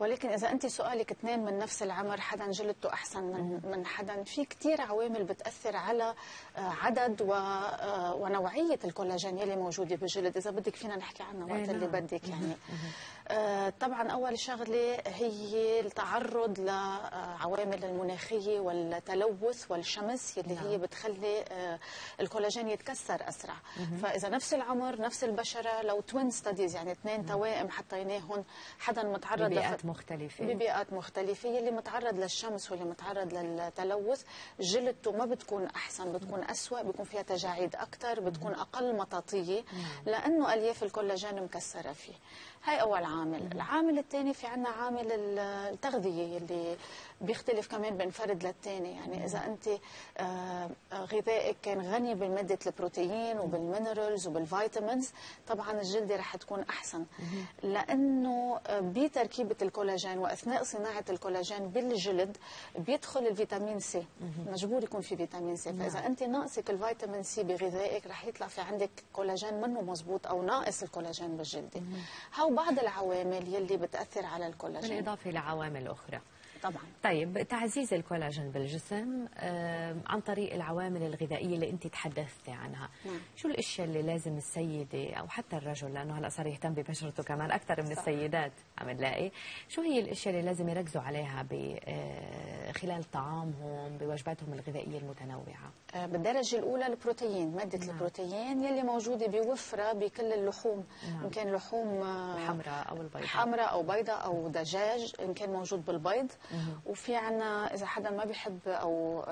ولكن إذا أنت سؤالك اثنين من نفس العمر حدا جلدته أحسن من من حدا. في كثير عوامل بتأثر على عدد و ونوعية الكولاجين يلي موجودة بالجلد. إذا بدك فينا نحكي عنها وقت اللي بدك يعني. طبعا أول شغلة هي التعرض لعوامل المناخية والتلوث والشمس اللي نعم. هي بتخلي الكولاجين يتكسر أسرع. فإذا نفس العمر نفس البشرة لو twin studies يعني اثنين توائم حطيناهم حدا متعرض ببيئات مختلفة. ببيئات مختلفة. يلي متعرض للشمس واللي متعرض للتلوث جلدته ما بتكون أحسن بتكون اسوء بيكون فيها تجاعيد أكثر بتكون أقل مطاطية. لأنه ألياف الكولاجين مكسرة فيه. هاي أول عامل. العامل الثاني في عنا عامل التغذية اللي بيختلف كمان بين فرد للثاني. يعني إذا أنت غذائك كان غني بماده البروتين وبال minerals وبال vitamins طبعا الجلدة رح تكون أحسن. لأنه بتركيبة الكولاجين وأثناء صناعة الكولاجين بالجلد بيدخل الفيتامين C. مجبور يكون في فيتامين C. فإذا أنت ناقصك الفيتامين C بغذائك رح يطلع في عندك كولاجين منه مزبوط أو ناقص الكولاجين بالجلدة. هاو بعض العوامل يلي بتأثر على الكولاجين. بالإضافة لعوامل أخرى. طبعا طيب تعزيز الكولاجين بالجسم عن طريق العوامل الغذائية اللي أنت تحدثتي عنها نعم. شو الأشياء اللي لازم السيدة أو حتى الرجل لأنه هلأ صار يهتم ببشرته كمان أكثر من صح. السيدات عم نلاقي شو هي الأشياء اللي لازم يركزوا عليها خلال طعامهم بوجباتهم الغذائية المتنوعة بالدرجة الأولى البروتين مادة نعم. البروتين يلي موجودة بوفرة بكل اللحوم نعم. ان كان لحوم حمراء أو البيضاء حمراء أو بيضاء أو دجاج ان كان موجود بالبيض وفي عنا إذا حدا ما بيحب أو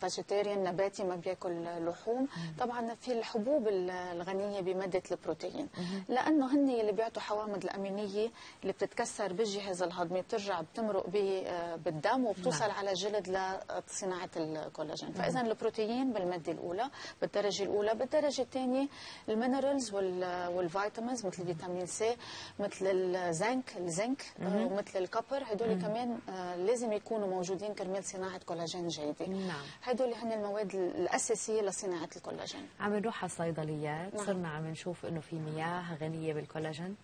vegetarian نباتي ما بياكل لحوم طبعا في الحبوب الغنية بمادة البروتين لأنه هن اللي بيعطوا حوامض الأمينية اللي بتتكسر بالجهاز الهضمي بترجع بتمرق ب- بالدم وبتوصل نعم. على الجلد لصناعة الكولاجين فاذا البروتين بالمادة الأولى بالدرجة الأولى بالدرجة الثانية ال minerals وال- وال vitamins مثل فيتامين C مثل الزنك الزنك آه،. ومثل ال copper هدول. كمان آه، لازم يكونوا موجودين كرمال صناعة كولاجين جيدة نعم. هدول هن المواد الأساسية لصناعة الكولاجين عم نروح على الصيدليات نعم. صرنا عم نشوف إنه في مياه غنية بالكولاجين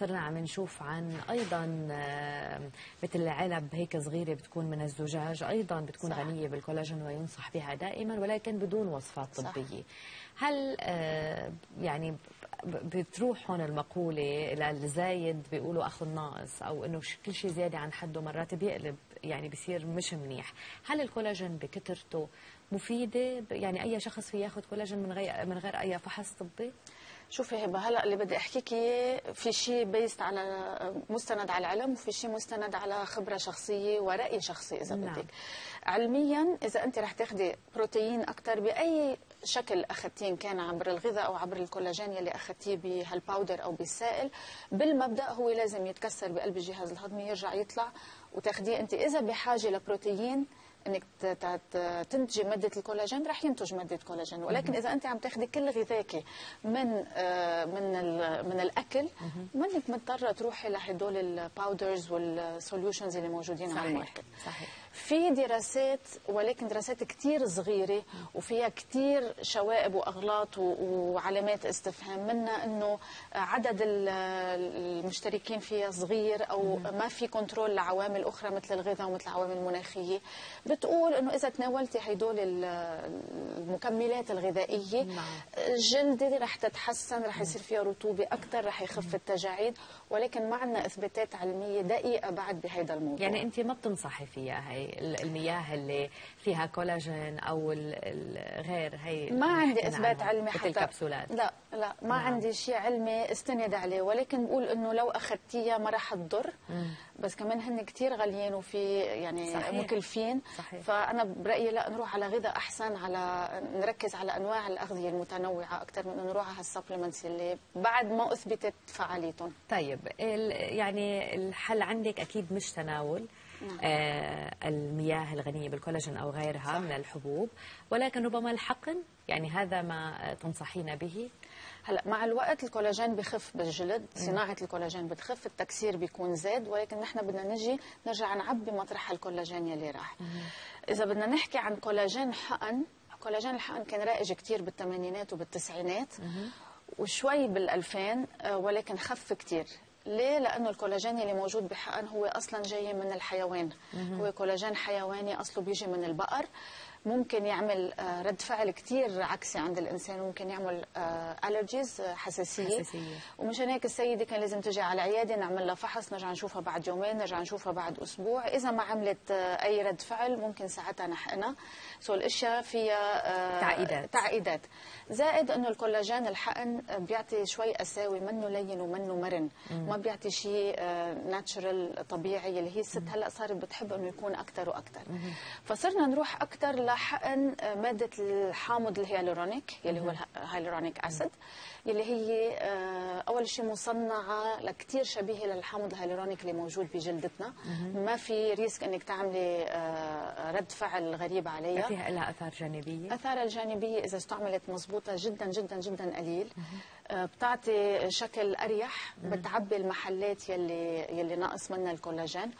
صرنا عم نشوف عن أيضا آه، مثل علب هيك صغيرة بتكون من الزجاج أيضا بتكون صح. غنية بالكولاجين وينصح بها دائما ولكن بدون وصفات صح. طبية هل آه، يعني بتروح هون المقولة للزايد بيقولوا أخو الناقص أو إنه كل شيء زيادة عن حده مرات بيقلب يعني بيصير مش منيح. هل الكولاجين بكثرته مفيدة؟ يعني أي شخص في ياخذ كولاجين من غير من غير أي فحص طبي؟ شوفي هبة هلأ اللي بدي احكيك إياه في شيء بيست على مستند على العلم وفي شيء مستند على خبرة شخصية ورأي شخصي إذا نعم. بدك. علميا إذا أنت رح تاخذي بروتين أكثر بأي شكل اخذتيه إن كان عبر الغذاء أو عبر الكولاجين يلي اخذتيه بهال powder أو بالسائل بالمبدأ هو لازم يتكسر بقلب الجهاز الهضمي يرجع يطلع. وتاخذيه أنت إذا بحاجة لبروتين إنك تنتجي مادة الكولاجين رح ينتج مادة كولاجين. ولكن إذا أنت عم تاخذي كل غذاكي من آه، من من الأكل منك مضطرة تروحي لهدول ال powders وال solutions اللي موجودين على صحيح. ال market صحيح. في دراسات ولكن دراسات كتير صغيرة وفيها كتير شوائب وأغلاط وعلامات استفهام منها أنه عدد ال- المشتركين فيها صغير أو ما في كنترول لعوامل أخرى مثل الغذاء ومثل العوامل المناخية. بتقول أنه إذا تناولتي هدول ال- المكملات الغذائية جلدي رح تتحسن رح يصير فيها رطوبة أكثر رح يخف التجاعيد ولكن ما عندنا إثباتات علمية دقيقة بعد بهذا الموضوع. يعني أنت ما بتنصحي فيها هي ال- المياه اللي فيها كولاجين ال- الغير هي ما عندي إثبات علمي حتى الكبسولات لا لا ما نعم. عندي شيء علمي استند عليه ولكن بقول إنه لو اخذتيها ما راح تضر. بس كمان هن كتير غاليين وفي يعني صحيح. مكلفين صحيح. فأنا برأيي لا نروح على غذاء أحسن على نركز على أنواع الأغذية المتنوعة أكثر من إنه نروح على السبلمنتس اللي بعد ما أثبتت فعاليتهم طيب ال- يعني الحل عندك أكيد مش تناول المياه الغنية بالكولاجين أو غيرها صح. من الحبوب. ولكن ربما الحقن يعني هذا ما تنصحين به؟ هلا مع الوقت الكولاجين بخف بالجلد صناعة الكولاجين بتخف التكسير بيكون زاد ولكن نحن بدنا نجي نرجع نعبي مطرح الكولاجين يلي راح. إذا بدنا نحكي عن كولاجين حقن كولاجين الحقن كان رائج كتير بالثمانينات وبالتسعينات وشوي بالألفين آه، ولكن خف كتير. ليه؟ لأنه الكولاجين اللي موجود بحقن هو أصلا جاي من الحيوان. هو كولاجين حيواني أصله بيجي من البقر ممكن يعمل آه، رد فعل كتير عكسي عند الإنسان ممكن يعمل ألرجيز حساسية. حساسية. ومشان هيك السيدة كان لازم تجي على العيادة نعمل لها فحص نرجع نشوفها بعد يومين نرجع نشوفها بعد أسبوع. إذا ما عملت آه، أي رد فعل ممكن ساعتها نحقنها. so الأشياء فيها آه، تعقيدات. تعقيدات. زائد إنه الكولاجين الحقن بيعطي شوي قساوي منه لين ومنه مرن. مم. ما بيعطي شيء natural طبيعي اللي هي الست هلأ صارت بتحب إنه يكون أكثر وأكثر فصرنا نروح أكثر لحقن آه، مادة الحامض الهيالورونيك يلي هو ال hyaluronic acid يلي هي آه، أول شيء مصنعة لكثير شبيهة للحامض الهيالورونيك اللي موجود بجلدتنا. ما في risk إنك تعملي آه، رد فعل غريب عليها. فيها لها أثار جانبية؟ آثارها الجانبية إذا استعملت مضبوطة جدا جدا جدا قليل. بتعطي شكل أريح بتعبي المحلات يلي يلي ناقص منها الكولاجين.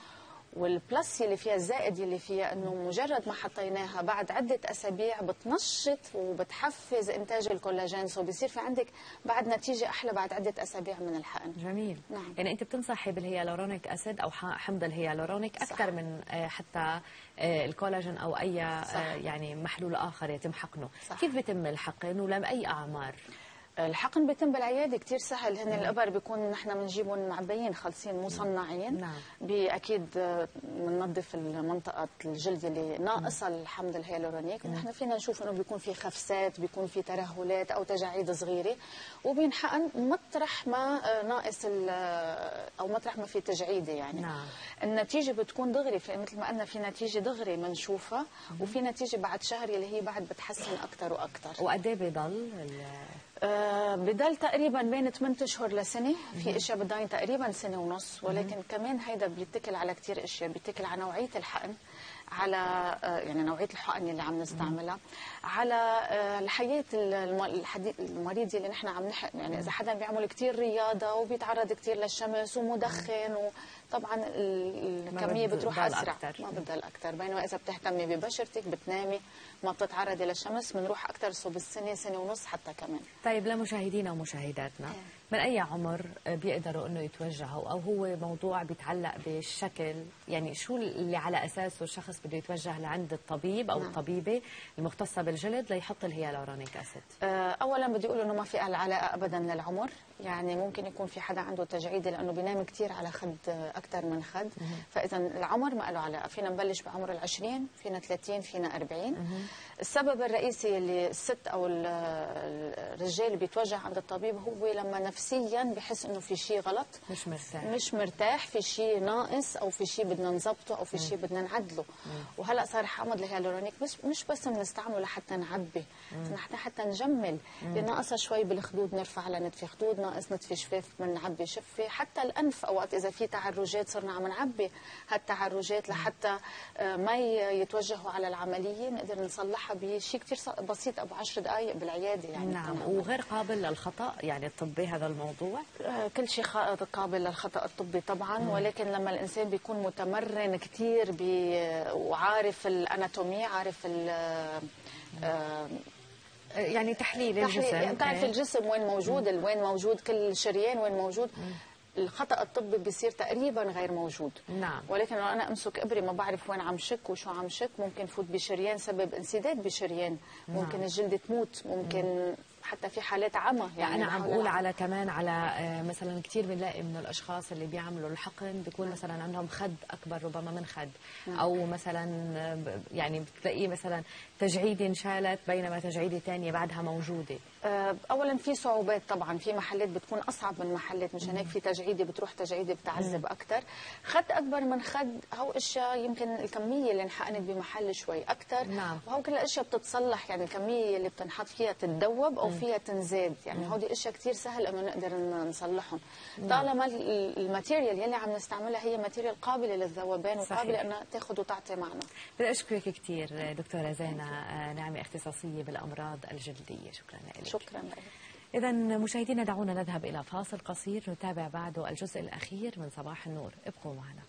وال plus يلي فيها الزائد يلي فيها إنه مجرد ما حطيناها بعد عدة أسابيع بتنشط وبتحفز إنتاج الكولاجين so بصير في عندك بعد نتيجة أحلى بعد عدة أسابيع من الحقن جميل نعم. يعني أنت بتنصحي بال hyaluronic acid أو حمض الهيالورونيك أكثر من آه، حتى آه، الكولاجين أو أي آه، صح. يعني محلول آخر يتم حقنه صح. كيف بيتم الحقن ولم أي أعمار الحقن بيتم بالعيادة كثير سهل. هن الأبر بيكون نحن بنجيبهم معبيين خالصين مصنعين. نعم. بأكيد بننظف المنطقة الجلد اللي ناقصة الحمض الهيالورونيك. نحن فينا نشوف إنه بيكون في خفسات بيكون في ترهلات أو تجاعيد صغيرة. وبينحقن مطرح ما آه، ناقص ال- أو مطرح ما في تجعيدة يعني. نعم. النتيجة بتكون دغري مثل ما قلنا في نتيجة دغري بنشوفها وفي نتيجة بعد شهر اللي هي بعد بتحسن أكثر وأكثر وقد إيه بيضل آه، بضل تقريبا بين 8 أشهر لسنة في إشياء بتضاين تقريبا سنة ونص ولكن كمان هيدا بيتكل على كثير إشياء. بيتكل على نوعية الحقن على آه، يعني نوعية الحقن اللي عم نستعملها على آه، الحياة المريض اللي نحن عم نحقن يعني إذا حدا بيعمل كثير رياضة وبيتعرض كثير للشمس ومدخن وطبعا ما الكمية بتروح أسرع أكتر. ما بتضل أكثر بينما إذا بتهتمي ببشرتك بتنامي ما بتتعرضي للشمس بنروح أكثر صوب السنة سنه ونص حتى كمان. طيب لمشاهدينا ومشاهداتنا. من أي عمر بيقدروا إنه يتوجهوا؟ أو هو موضوع بيتعلق بالشكل؟ يعني شو اللي على أساسه الشخص بده يتوجه لعند الطبيب أو نعم. الطبيبة المختصة بالجلد ليحط الهيالورونيك اسيد آه، اولا بدي أقول إنه ما في علاقة ابدا للعمر. يعني ممكن يكون في حدا عنده تجعيد لأنه بينام كثير على خد أكثر من خد. فاذا العمر ما له علاقة. فينا نبلش بعمر ال20 فينا 30 فينا 40 السبب الرئيسي اللي الست أو ال- الرجال بيتوجه عند الطبيب هو لما نفسيا بحس إنه في شيء غلط. مش مرتاح. مش مرتاح. في شيء ناقص أو في شيء بدنا نظبطه أو في شيء بدنا نعدله. وهلأ صار حامض الهيالورونيك بس مش بس بنستعمله لحتى نعبي. نحن حتى نجمل. اللي ناقصة شوي بالخدود نرفع لها نتفي خدود ناقص نتفي شفاف بنعبي شفه حتى الأنف أوقات إذا في تعرجات صرنا عم نعبي هالتعرجات لحتى آه، ما يتوجهوا على العملية. نقدر نصلحها بشيء كثير بسيط أبو 10 دقائق بالعيادة يعني. نعم. وغير قابل للخطأ يعني الطبي هذا الموضوع؟ آه، كل شيء قابل للخطأ الطبي طبعا مم. ولكن لما الإنسان بيكون متمرن كثير وعارف ال anatomy عارف ال آه، يعني تحليل الجسم. يعني بتعرف إيه. الجسم وين موجود وين موجود كل شريان وين موجود. الخطأ الطبي بيصير تقريبا غير موجود. نعم. ولكن لو أنا أمسك إبري ما بعرف وين عم شك وشو عم شك. ممكن فوت بشريان سبب انسداد بشريان. ممكن نعم. الجلد تموت ممكن حتى في حالات عمى يعني أنا عم بقول. على كمان على آه، مثلا كثير بنلاقي من الأشخاص اللي بيعملوا الحقن بيكون مثلا عندهم خد أكبر ربما من خد نعم. أو مثلا آه، يعني بتلاقيه مثلا تجعيده انشالت بينما تجعيده ثانية بعدها موجودة آه، اولا في صعوبات طبعا في محلات بتكون أصعب من محلات مشان هيك في تجعيدة بتروح تجعيدة بتعذب أكثر خد أكبر من خد هو أشياء يمكن الكمية اللي انحقنت بمحل شوي أكثر نعم. وهو كل الأشياء بتتصلح يعني الكمية اللي بتنحط فيها تتذوب أو مم. فيها تنزاد يعني. هودي أشياء كثير سهل إنه نقدر نصلحهم نعم. طالما ال- material يلي عم نستعملها هي material قابلة للذوبان صحيح. وقابله إنها تاخذ وتعطي معنا بدي أشكرك كثير دكتورة زينه نعمة اختصاصية بالأمراض الجلدية. شكرا لك. شكرا لك. إذا مشاهدينا دعونا نذهب إلى فاصل قصير نتابع بعده الجزء الأخير من صباح النور. ابقوا معنا.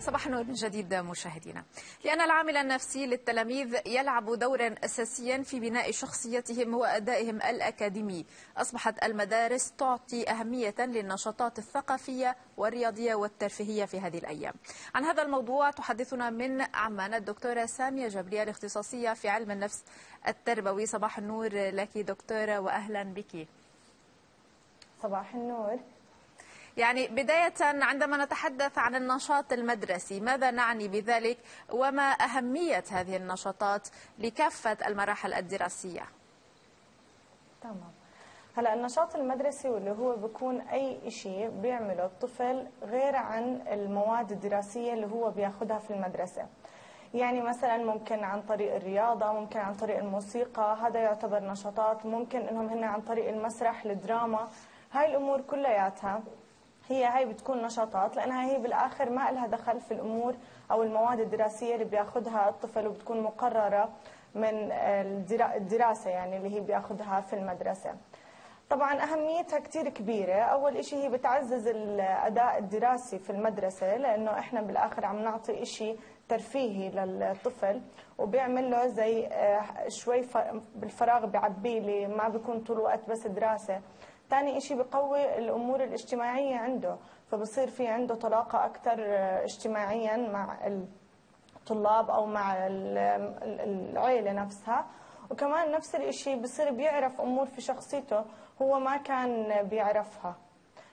صباح النور من جديد مشاهدينا. لأن العامل النفسي للتلاميذ يلعب دورا أساسيا في بناء شخصيتهم وأدائهم الأكاديمي. أصبحت المدارس تعطي أهمية للنشاطات الثقافية والرياضية والترفيهية في هذه الأيام. عن هذا الموضوع تحدثنا من عمان الدكتورة سامية جبرية الاختصاصية في علم النفس التربوي. صباح النور لك دكتورة وأهلا بك. صباح النور. يعني بداية عندما نتحدث عن النشاط المدرسي ماذا نعني بذلك؟ وما أهمية هذه النشاطات لكافة المراحل الدراسية؟ تمام. هلا النشاط المدرسي واللي هو بيكون أي شيء بيعمله الطفل غير عن المواد الدراسية اللي هو بياخذها في المدرسة. يعني مثلا ممكن عن طريق الرياضة ممكن عن طريق الموسيقى هذا يعتبر نشاطات. ممكن إنهم هن عن طريق المسرح الدراما. هاي الأمور كلياتها. هي هاي بتكون نشاطات لأنها هي بالآخر ما لها دخل في الأمور أو المواد الدراسية اللي بياخذها الطفل وبتكون مقررة من الدرا- الدراسة يعني اللي هي بياخذها في المدرسة. طبعا أهميتها كتير كبيرة. أول إشي هي بتعزز الأداء الدراسي في المدرسة لأنه إحنا بالآخر عم نعطي إشي ترفيهي للطفل وبيعمل له زي آه، شوي بالفراغ بيعبيه اللي ما بيكون طول الوقت بس دراسة. تاني إشي بقوي الأمور الاجتماعية عنده فبصير في عنده طلاقة أكثر اجتماعيا مع الطلاب أو مع ال- ال- العيلة نفسها. وكمان نفس الإشي بصير بيعرف أمور في شخصيته هو ما كان بيعرفها.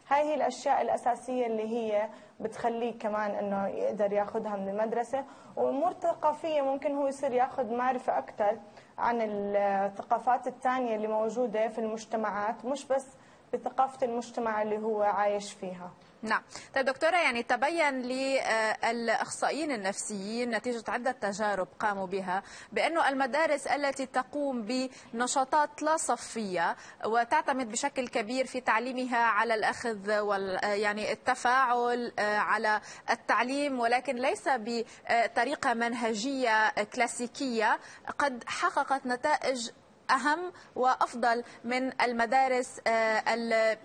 هاي هي الأشياء الأساسية اللي هي بتخليه كمان إنه يقدر ياخدها من المدرسة. وأمور ثقافية ممكن هو يصير ياخد معرفة أكثر عن الثقافات التانية اللي موجودة في المجتمعات مش بس بثقافة المجتمع اللي هو عايش فيها. نعم. طيب دكتورة يعني تبين للأخصائيين النفسيين نتيجة عدة تجارب قاموا بها بأنه المدارس التي تقوم بنشاطات لا صفية وتعتمد بشكل كبير في تعليمها على الأخذ وال يعني التفاعل على التعليم ولكن ليس بطريقة منهجية كلاسيكية قد حققت نتائج أهم وأفضل من المدارس آه، ال-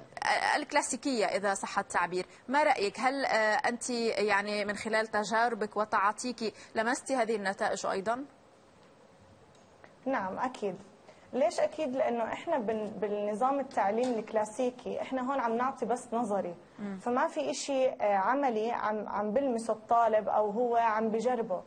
الكلاسيكية إذا صح التعبير. ما رأيك؟ هل آه، أنت يعني من خلال تجاربك وتعاطيك لمست هذه النتائج أيضا؟ نعم أكيد. ليش أكيد؟ لأنه إحنا بال- بالنظام التعليم الكلاسيكي إحنا هون عم نعطي بس نظري. فما في إشي آه، عملي عم عم بلمسه الطالب أو هو عم بجربه.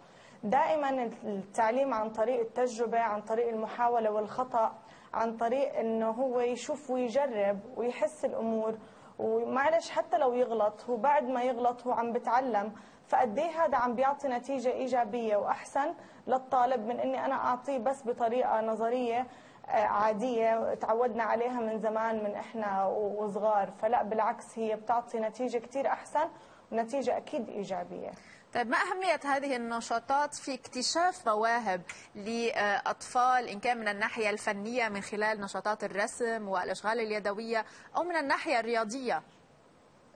دائما التعليم عن طريق التجربة عن طريق المحاولة والخطأ عن طريق إنه هو يشوف ويجرب ويحس الأمور. ومعلش حتى لو يغلط هو بعد ما يغلط هو عم بتعلم. فقد إيه هذا عم بيعطي نتيجة إيجابية وأحسن للطالب من إني أنا أعطيه بس بطريقة نظرية آه، عادية تعودنا عليها من زمان من إحنا وصغار. فلا بالعكس هي بتعطي نتيجة كتير أحسن ونتيجة أكيد إيجابية. طيب ما أهمية هذه النشاطات في اكتشاف مواهب لأطفال إن كان من الناحية الفنية من خلال نشاطات الرسم والأشغال اليدوية أو من الناحية الرياضية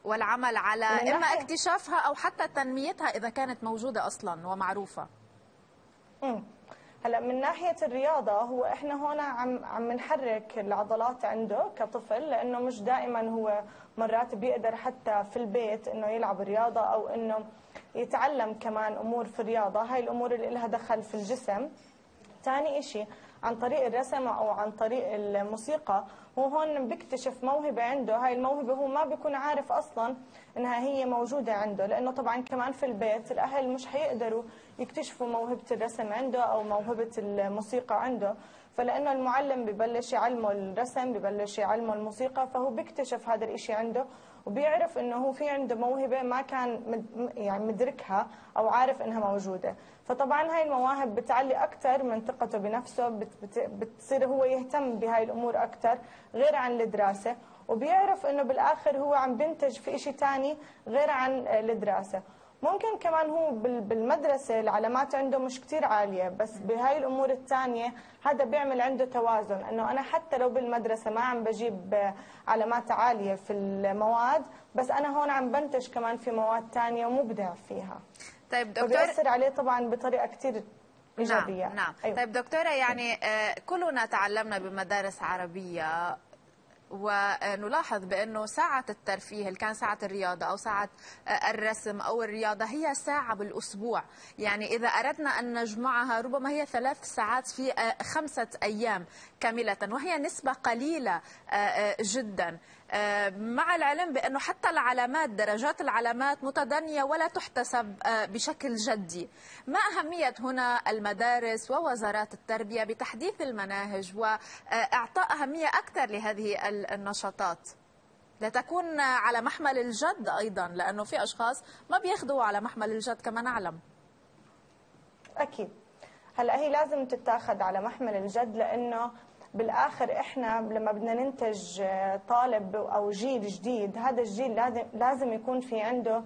والعمل على إما اكتشافها أو حتى تنميتها إذا كانت موجودة أصلا ومعروفة. هلا من ناحية الرياضة هو إحنا هون عم عم نحرك العضلات عنده كطفل لأنه مش دائما هو مرات بيقدر حتى في البيت إنه يلعب رياضة أو إنه يتعلم كمان أمور في الرياضة. هاي الأمور اللي لها دخل في الجسم. ثاني إشي عن طريق الرسم أو عن طريق الموسيقى هو هون بيكتشف موهبة عنده. هاي الموهبة هو ما بيكون عارف أصلا إنها هي موجودة عنده لأنه طبعا كمان في البيت الأهل مش حيقدروا يكتشفوا موهبة الرسم عنده أو موهبة الموسيقى عنده. فلأنه المعلم ببلش يعلمه الرسم ببلش يعلمه الموسيقى فهو بيكتشف هذا الإشي عنده. وبيعرف إنه هو في عنده موهبة ما كان يعني مدركها أو عارف إنها موجودة. فطبعا هاي المواهب بتعلي أكثر من ثقته بنفسه بت بت بتصير هو يهتم بهاي الأمور أكثر غير عن الدراسة. وبيعرف إنه بالآخر هو عم بينتج في شيء ثاني غير عن الدراسة. ممكن كمان هو بال- بالمدرسة العلامات عنده مش كتير عالية بس بهاي الأمور الثانية هذا بيعمل عنده توازن أنه أنا حتى لو بالمدرسة ما عم بجيب آه، علامات عالية في المواد بس أنا هون عم بنتج كمان في مواد ثانية ومبدع فيها طيب دكتور وبيأثر عليه طبعا بطريقة كتير إيجابية نعم, نعم. أيوة. طيب دكتورة يعني آه، كلنا تعلمنا بمدارس عربية ونلاحظ بأنه ساعة الترفيه اللي كان ساعة الرياضة أو ساعة آه، الرسم أو الرياضة هي ساعة بالأسبوع. يعني إذا أردنا أن نجمعها ربما هي ثلاث ساعات في آه، خمسة أيام كاملة وهي نسبة قليلة آه، جدا. مع العلم بأنه حتى العلامات درجات العلامات متدنية ولا تحتسب آه، بشكل جدي. ما أهمية هنا المدارس ووزارات التربية بتحديث المناهج وإعطاء أهمية أكثر لهذه ال- النشاطات؟ لتكون على محمل الجد أيضا لأنه في أشخاص ما بياخذوا على محمل الجد كما نعلم. أكيد. هلأ هي لازم تتاخذ على محمل الجد لأنه بالآخر إحنا لما بدنا ننتج آه، طالب أو جيل جديد هذا الجيل لازم يكون في عنده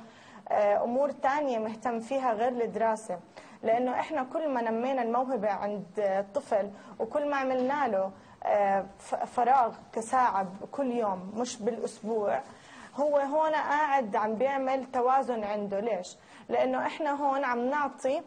آه، أمور تانية مهتم فيها غير الدراسة لأنه إحنا كل ما نمينا الموهبة عند آه، الطفل وكل ما عملنا له فراغ كساعة كل يوم مش بالأسبوع هو هون قاعد عم بيعمل توازن عنده ليش؟ لأنه إحنا هون عم نعطي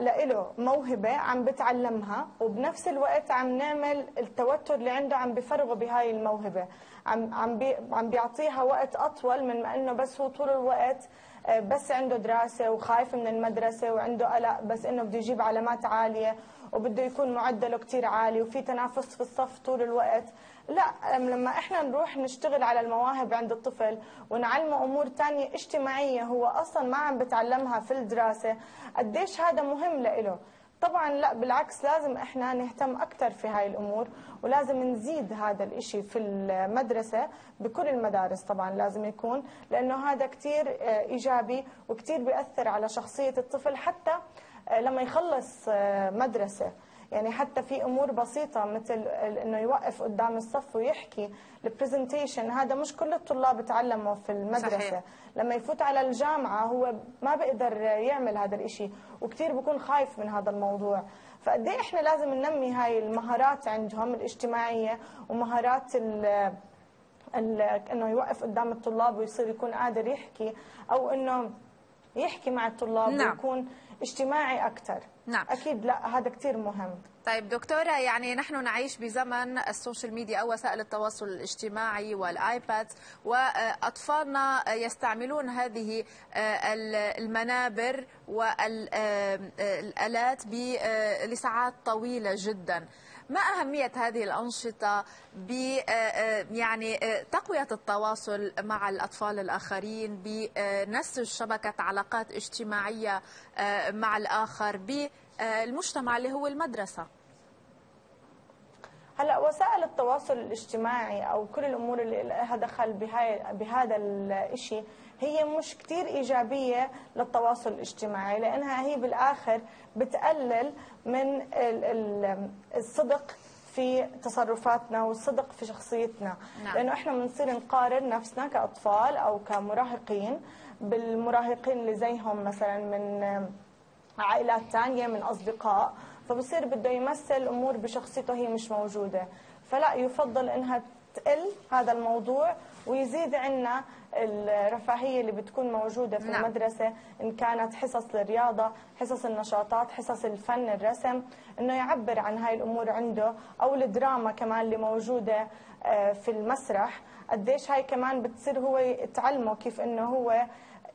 لإله موهبة عم بتعلمها وبنفس الوقت عم نعمل التوتر اللي عنده عم بفرغه بهاي الموهبة. عم عم بي عم بيعطيها وقت أطول من ما إنه بس هو طول الوقت آه، بس عنده دراسة وخايف من المدرسة وعنده قلق بس إنه بده يجيب علامات عالية وبده يكون معدله كتير عالي وفي تنافس في الصف طول الوقت. لا لما إحنا نروح نشتغل على المواهب عند الطفل ونعلمه أمور تانية اجتماعية هو أصلا ما عم بتعلمها في الدراسة قديش هذا مهم لإله؟ طبعا لا بالعكس لازم إحنا نهتم أكثر في هاي الأمور ولازم نزيد هذا الإشي في المدرسة بكل المدارس طبعا لازم يكون لأنه هذا كتير آه، إيجابي وكتير بيأثر على شخصية الطفل حتى آه، لما يخلص آه، مدرسة. يعني حتى في أمور بسيطة مثل إنه يوقف قدام الصف ويحكي البرزنتيشن هذا مش كل الطلاب تعلموا في المدرسة صحيح. لما يفوت على الجامعة هو ما بيقدر يعمل هذا الإشي وكثير بيكون خايف من هذا الموضوع فقد إيه إحنا لازم ننمي هاي المهارات عندهم الاجتماعية ومهارات إنه يوقف قدام الطلاب ويصير يكون قادر يحكي أو إنه يحكي مع الطلاب نعم. ويكون اجتماعي أكثر نعم. أكيد لا هذا كثير مهم. طيب دكتورة يعني نحن نعيش بزمن السوشيال ميديا أو وسائل التواصل الاجتماعي والآيباد وأطفالنا يستعملون هذه المنابر والآلات لساعات طويلة جدا. ما أهمية هذه الأنشطة ب يعني تقوية التواصل مع الأطفال الآخرين بنسج شبكة علاقات اجتماعية مع الآخر بالمجتمع اللي هو المدرسة. هلا وسائل التواصل الاجتماعي أو كل الأمور اللي لها دخل بهاي بهذا الشيء هي مش كتير إيجابية للتواصل الاجتماعي لأنها هي بالآخر بتقلل من ال- ال- الصدق في تصرفاتنا والصدق في شخصيتنا. نعم. لأنه إحنا بنصير نقارن نفسنا كأطفال أو كمراهقين بالمراهقين اللي زيهم مثلا من عائلات تانية من أصدقاء. فبصير بده يمثل أمور بشخصيته هي مش موجودة. فلا يفضل إنها تقل هذا الموضوع ويزيد عنا الرفاهية اللي بتكون موجودة في نعم. المدرسة إن كانت حصص الرياضة حصص النشاطات حصص الفن الرسم إنه يعبر عن هاي الأمور عنده أو الدراما كمان اللي موجودة آه، في المسرح قديش هاي كمان بتصير هو تعلمه كيف إنه هو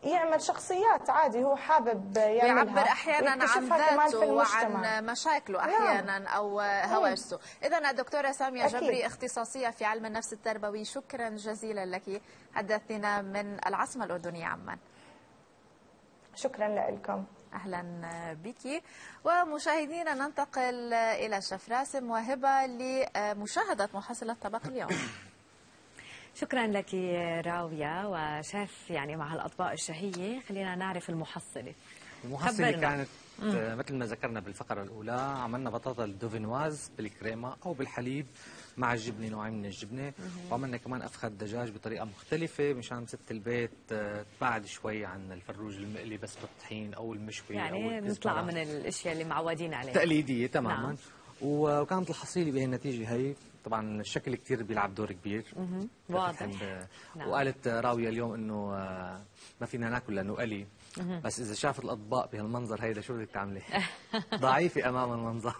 يعمل شخصيات عادي هو حابب يعملها يعبر أحيانا عن ذاته. وعن مشاكله نعم. أحيانا أو هوسه اذا الدكتوره سامية أكيد. جبري اختصاصية في علم النفس التربوي شكرا جزيلا لك. حدثتنا من العاصمة الأردنية عمان. شكرا لكم. أهلا بك. ومشاهدينا ننتقل إلى شيف راسم وهبة لمشاهدة محصلة طبق اليوم. شكرا لك راوية وشيف يعني مع الأطباق الشهية خلينا نعرف المحصلة المحصلة خبرنا. كانت مم. آه، مثل ما ذكرنا بالفقرة الأولى عملنا بطاطا الدوفينواز بالكريمة أو بالحليب مع الجبنة نوعين من الجبنة وعملنا كمان أفخذ دجاج بطريقة مختلفة مشان ست البيت آه، تبعد شوي عن الفروج المقلي بس بالطحين أو المشوي أو يعني الكزبرة. نطلع من الأشياء اللي معودين عليها تقليدية تماما نعم. وكانت الحصيلة بهي النتيجة هي طبعا الشكل كتير بيلعب دور كبير. واضح. نعم. وقالت راوية اليوم إنه آه، ما فينا ناكل لأنه قلي. بس إذا شافت الأطباق بهالمنظر هيدا شو بدك تعملي؟ ضعيفة أمام المنظر.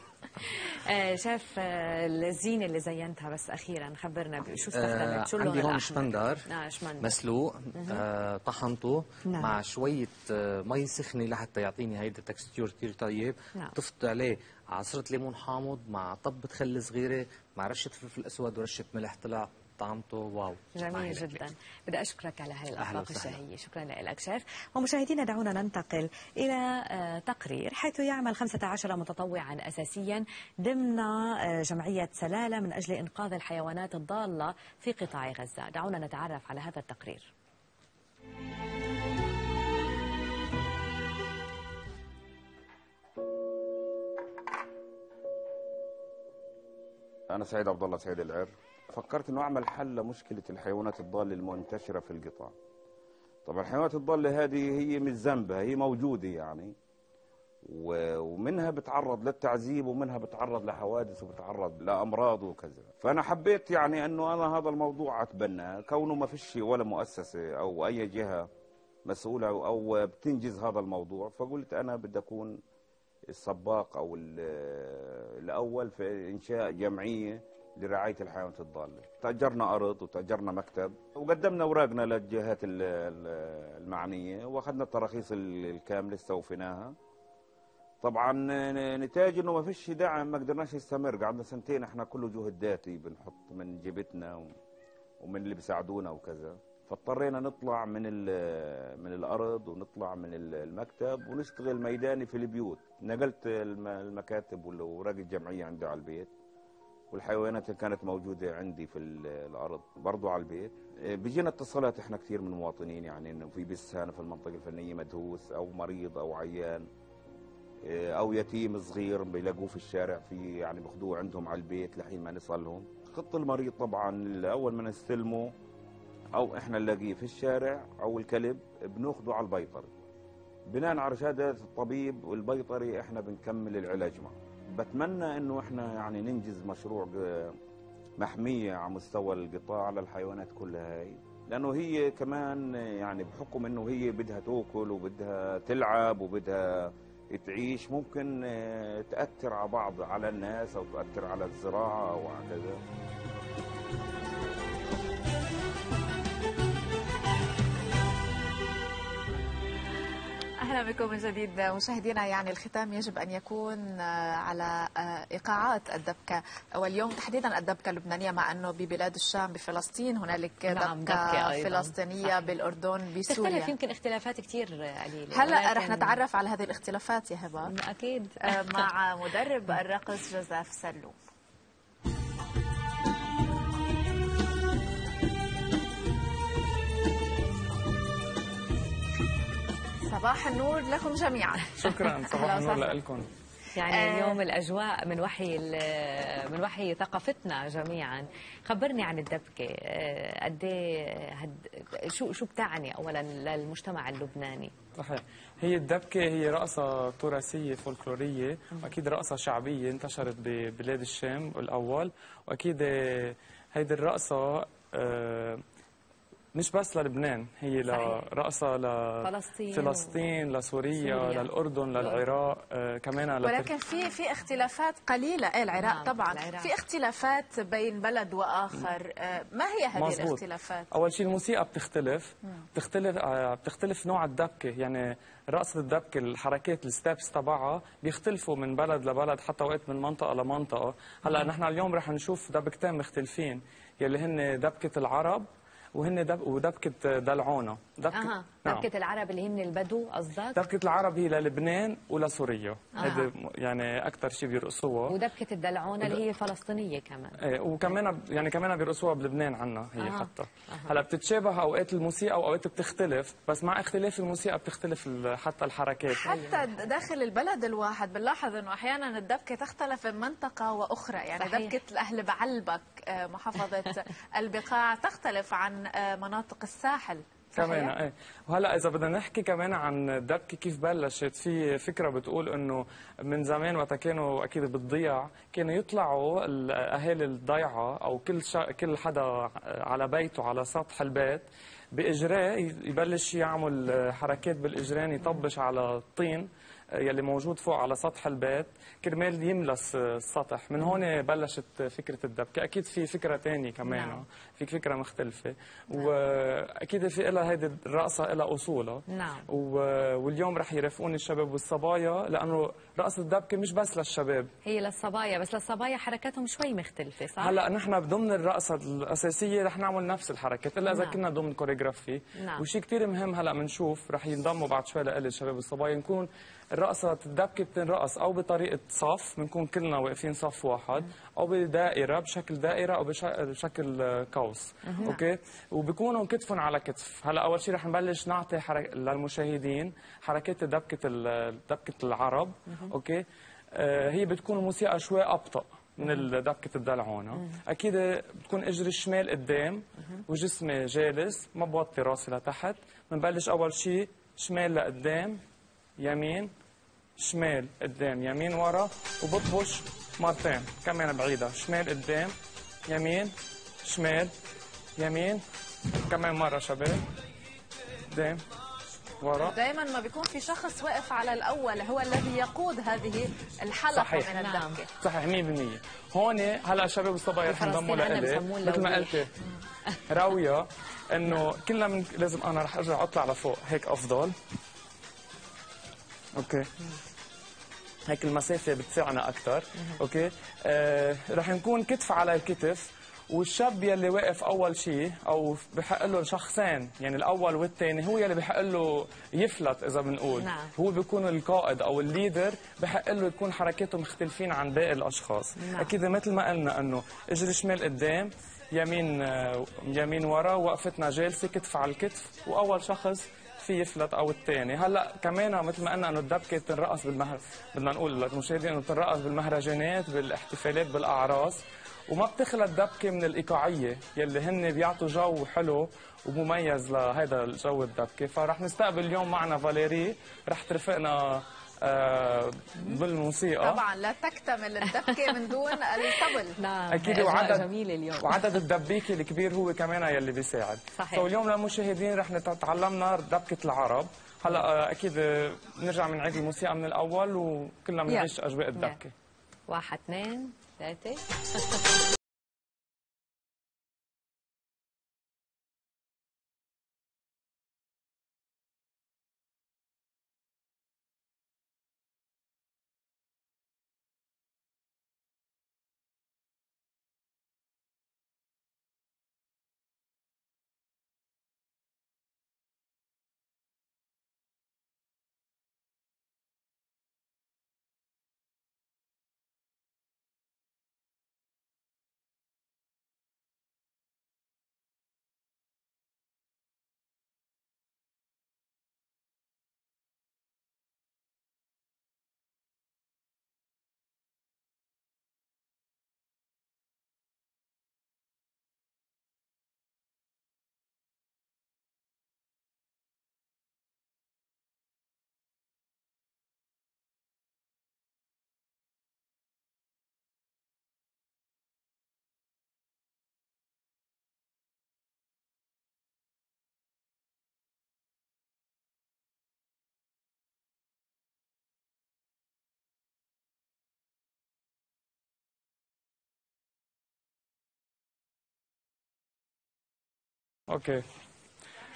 آه شيف آه الزينة اللي زينتها بس أخيرا خبرنا شو استخدمت؟ شو عندي هون شمندر. مسلوق. آه طحنته نعم. مع شوية آه مي سخنة لحتى يعطيني هيدا texture كتير طيب. نعم. طفت عليه عصرة ليمون حامض مع طبة خل صغيرة مع رشة فلفل أسود ورشة ملح طلع طعمته واو. جميل جدا. بدي أشكرك على هاي وسهلا. الشهية. شكرا لك شيف ومشاهدينا دعونا ننتقل إلى آه، تقرير. حيث يعمل 15 متطوعا أساسيا ضمن آه، جمعية سلالة من أجل إنقاذ الحيوانات الضالة في قطاع غزة. دعونا نتعرف على هذا التقرير. أنا سعيد عبد الله سعيد العر فكرت إنه أعمل حل لمشكلة الحيوانات الضالة المنتشرة في القطاع. طبعا الحيوانات الضالة هذه هي مش ذنبها هي موجودة يعني. ومنها بتعرض للتعذيب ومنها بتعرض لحوادث وبتعرض لأمراض وكذا. فأنا حبيت يعني أنه أنا هذا الموضوع أتبناه. كونه ما فيش ولا مؤسسة أو أي جهة مسؤولة أو بتنجز هذا الموضوع. فقلت أنا بدي أكون السباق أو ال- الأول في إنشاء جمعية لرعاية الحيوانات الضالة. تأجرنا أرض وتأجرنا مكتب وقدمنا أوراقنا للجهات ال- ال- المعنية وأخذنا التراخيص ال- الكاملة استوفيناها. طبعا نتاج إنه ما فيش دعم ما قدرناش نستمر. قعدنا سنتين إحنا كله جهد ذاتي بنحط من جيبتنا ومن اللي بيساعدونا وكذا. فاضطرينا نطلع من من الأرض ونطلع من ال- المكتب ونشتغل ميداني في البيوت. نقلت الم- المكاتب والاوراق الجمعية عندي على البيت. والحيوانات اللي كانت موجودة عندي في ال- الأرض برضو على البيت. بيجينا اتصالات إحنا كثير من المواطنين يعني إنه في بسانه في المنطقة الفنية مدهوس أو مريض أو عيان إيه، أو يتيم صغير بيلاقوه في الشارع في يعني بياخذوه عندهم على البيت لحين ما نصلهم. خط المريض طبعا اول ما نستلمه أو إحنا نلاقيه في الشارع أو الكلب بناخده على البيطري. بناء على شهاده الطبيب والبيطري إحنا بنكمل العلاج معه. بتمنى إنه إحنا يعني ننجز مشروع محمية على مستوى القطاع للحيوانات كلها هاي. لأنه هي كمان يعني بحكم إنه هي بدها تأكل وبدها تلعب وبدها تعيش ممكن تأثر على بعض على الناس أو تأثر على الزراعة أو هكذا أهلا بكم من جديد مشاهدينا. يعني الختام يجب أن يكون آه، على آه، إيقاعات الدبكة. واليوم تحديدا الدبكة اللبنانية مع أنه ببلاد الشام بفلسطين. هنالك نعم، دبكة, دبكة. فلسطينية صحيح. بالأردن تختلف بسوريا يمكن اختلافات كثير قليله هلأ ولكن- رح نتعرف على هذه الاختلافات يا هبة. أكيد. آه، مع مدرب الرقص جوزيف سلوم. صباح النور لكم جميعا. شكرا صباح النور. لكم. يعني آه. اليوم الأجواء من وحي ال- من وحي ثقافتنا جميعا. خبرني عن الدبكة. آه، قد إيه هد- شو شو بتعني اولا للمجتمع اللبناني؟ صحيح. هي الدبكة هي رقصة تراثية فولكلورية وأكيد رقصة شعبية انتشرت ببلاد الشام الأول. وأكيد آه، هيدي الرقصة آه، مش بس للبنان هي صحيح. رقصة فلسطين لفلسطين لسوريا سوريا. للأردن للعراق آه، كمان ولكن في في اختلافات قليلة إيه العراق نعم، طبعا العراق. في اختلافات بين بلد وآخر آه، ما هي هذه مزبوط. الاختلافات؟ أول شيء الموسيقى بتختلف. بتختلف آه، بتختلف نوع الدبكة يعني رقصه الدبكة الحركات الستابس تبعها بيختلفوا من بلد لبلد حتى وقت من منطقة لمنطقة هلأ. نحن اليوم رح نشوف دبكتين مختلفين يلي هن دبكة العرب وهن دب... ودبكة دلعونة. دبكة نعم. دبكه العرب اللي هن البدو قصدك؟ دبكه العرب هي للبنان ولسوريا آه. هيدي يعني أكثر شيء بيرقصوها ودبكة الدلعونة اللي هي فلسطينية كمان. إيه وكمان يعني كمان بيرقصوها بلبنان عنا هي آه. حتى. هلا بتتشابه أوقات الموسيقى وأوقات بتختلف بس مع اختلاف الموسيقى بتختلف حتى الحركات. حتى داخل البلد الواحد بنلاحظ إنه أحيانا الدبكة تختلف من منطقة وأخرى. يعني صحيح. دبكة أهل بعلبك آه، محافظة البقاع تختلف عن آه، مناطق الساحل. كمان؟ إيه وهلا إذا بدنا نحكي كمان عن الدبكه كيف بلشت في فكرة بتقول إنه من زمان وقت كانوا أكيد بالضيع كانوا يطلعوا الأهالي الضيعة أو كل شا كل حدا على بيته على سطح البيت بإجراه يبلش يعمل حركات بالاجرين يطبش على الطين يلي موجود فوق على سطح البيت كرمال يملس السطح من هون بلشت فكرة الدبكة أكيد في فكرة تانية كمان نعم. في فكرة مختلفة وأكيد في لها هيدي الرقصة لها أصولها نعم و- واليوم رح يرافقوني الشباب والصبايا لأنه رقصة الدبكة مش بس للشباب هي للصبايا بس للصبايا حركاتهم شوي مختلفة صح؟ هلأ نحن ضمن الرقصة الأساسية رح نعمل نفس الحركات إلا إذا نعم. كنا ضمن كوريغرافي نعم. وشيء كتير مهم هلأ بنشوف رح ينضموا بعد شوي لإلي الشباب والصبايا نكون الرقصة الدبكة بتنرقص أو بطريقة صف بنكون كلنا واقفين صف واحد أو بدائرة بشكل دائرة أو بش- بشكل قوس. مهم. أوكي؟ وبيكونوا كتف على كتف. هلأ أول شيء رح نبلش نعطي حرك... للمشاهدين حركات دبكة ال- دبكة العرب. أوكي؟ آه، هي بتكون الموسيقى شوي أبطأ من دبكة الدلعونة. أكيد بتكون إجري الشمال قدام وجسمي جالس ما بوطي راسي لتحت. بنبلش أول شيء شمال لقدام. يمين شمال قدام يمين ورا وبطبش مرتين كمان بعيدة. شمال قدام يمين شمال يمين كمان مرة شباب قدام ورا. دائما ما بيكون في شخص واقف على الأول هو الذي يقود هذه الحلقة صحيح. من الدبكة. صحيح 100% هون هلا الشباب والصبايا رح عنا لإلي مثل ما. قلت راوية إنه كلنا من لازم أنا رح أرجع أطلع لفوق هيك أفضل. okay. هيك المسافة بتسعنا أكثر okay. آه رح نكون كتف على الكتف والشاب يلي واقف أول شيء أو بحق له شخصين يعني الأول والثاني هو يلي بحق له يفلت إذا بنقول. نعم. هو بيكون القائد أو ال leader بحق له يكون حركاته مختلفين عن باقي الأشخاص. نعم. أكيد مثل ما قلنا أنه إجري شمال قدام يمين آه، يمين ورا وقفتنا جالسة كتف على الكتف وأول شخص في يفلت أو الثاني هلأ كمان مثل ما قلنا إنه الدبكة بتنرقص بالمهر بدنا نقول للمشاهدين إنه بتنرقص بالمهرجانات بالاحتفالات بالأعراس وما بتخلى الدبكة من الإيقاعية يلي هن بيعطوا جو حلو ومميز لهذا الجو الدبكة. فرح نستقبل اليوم معنا فاليري رح ترافقنا آه بالموسيقى. طبعا لا تكتمل الدبكة من دون الطبل نعم. أكيد وعدد جميله اليوم. وعدد الدبيكه الكبير هو كمان يلي بيساعد. صحيح. سو اليوم للمشاهدين رح نتعلمنا دبكة العرب. هلا آه، أكيد آه، بنرجع بنعيد الموسيقى من الأول وكلنا بنعيش أجواء الدبكة. واحد اثنين ثلاثة. أوكي.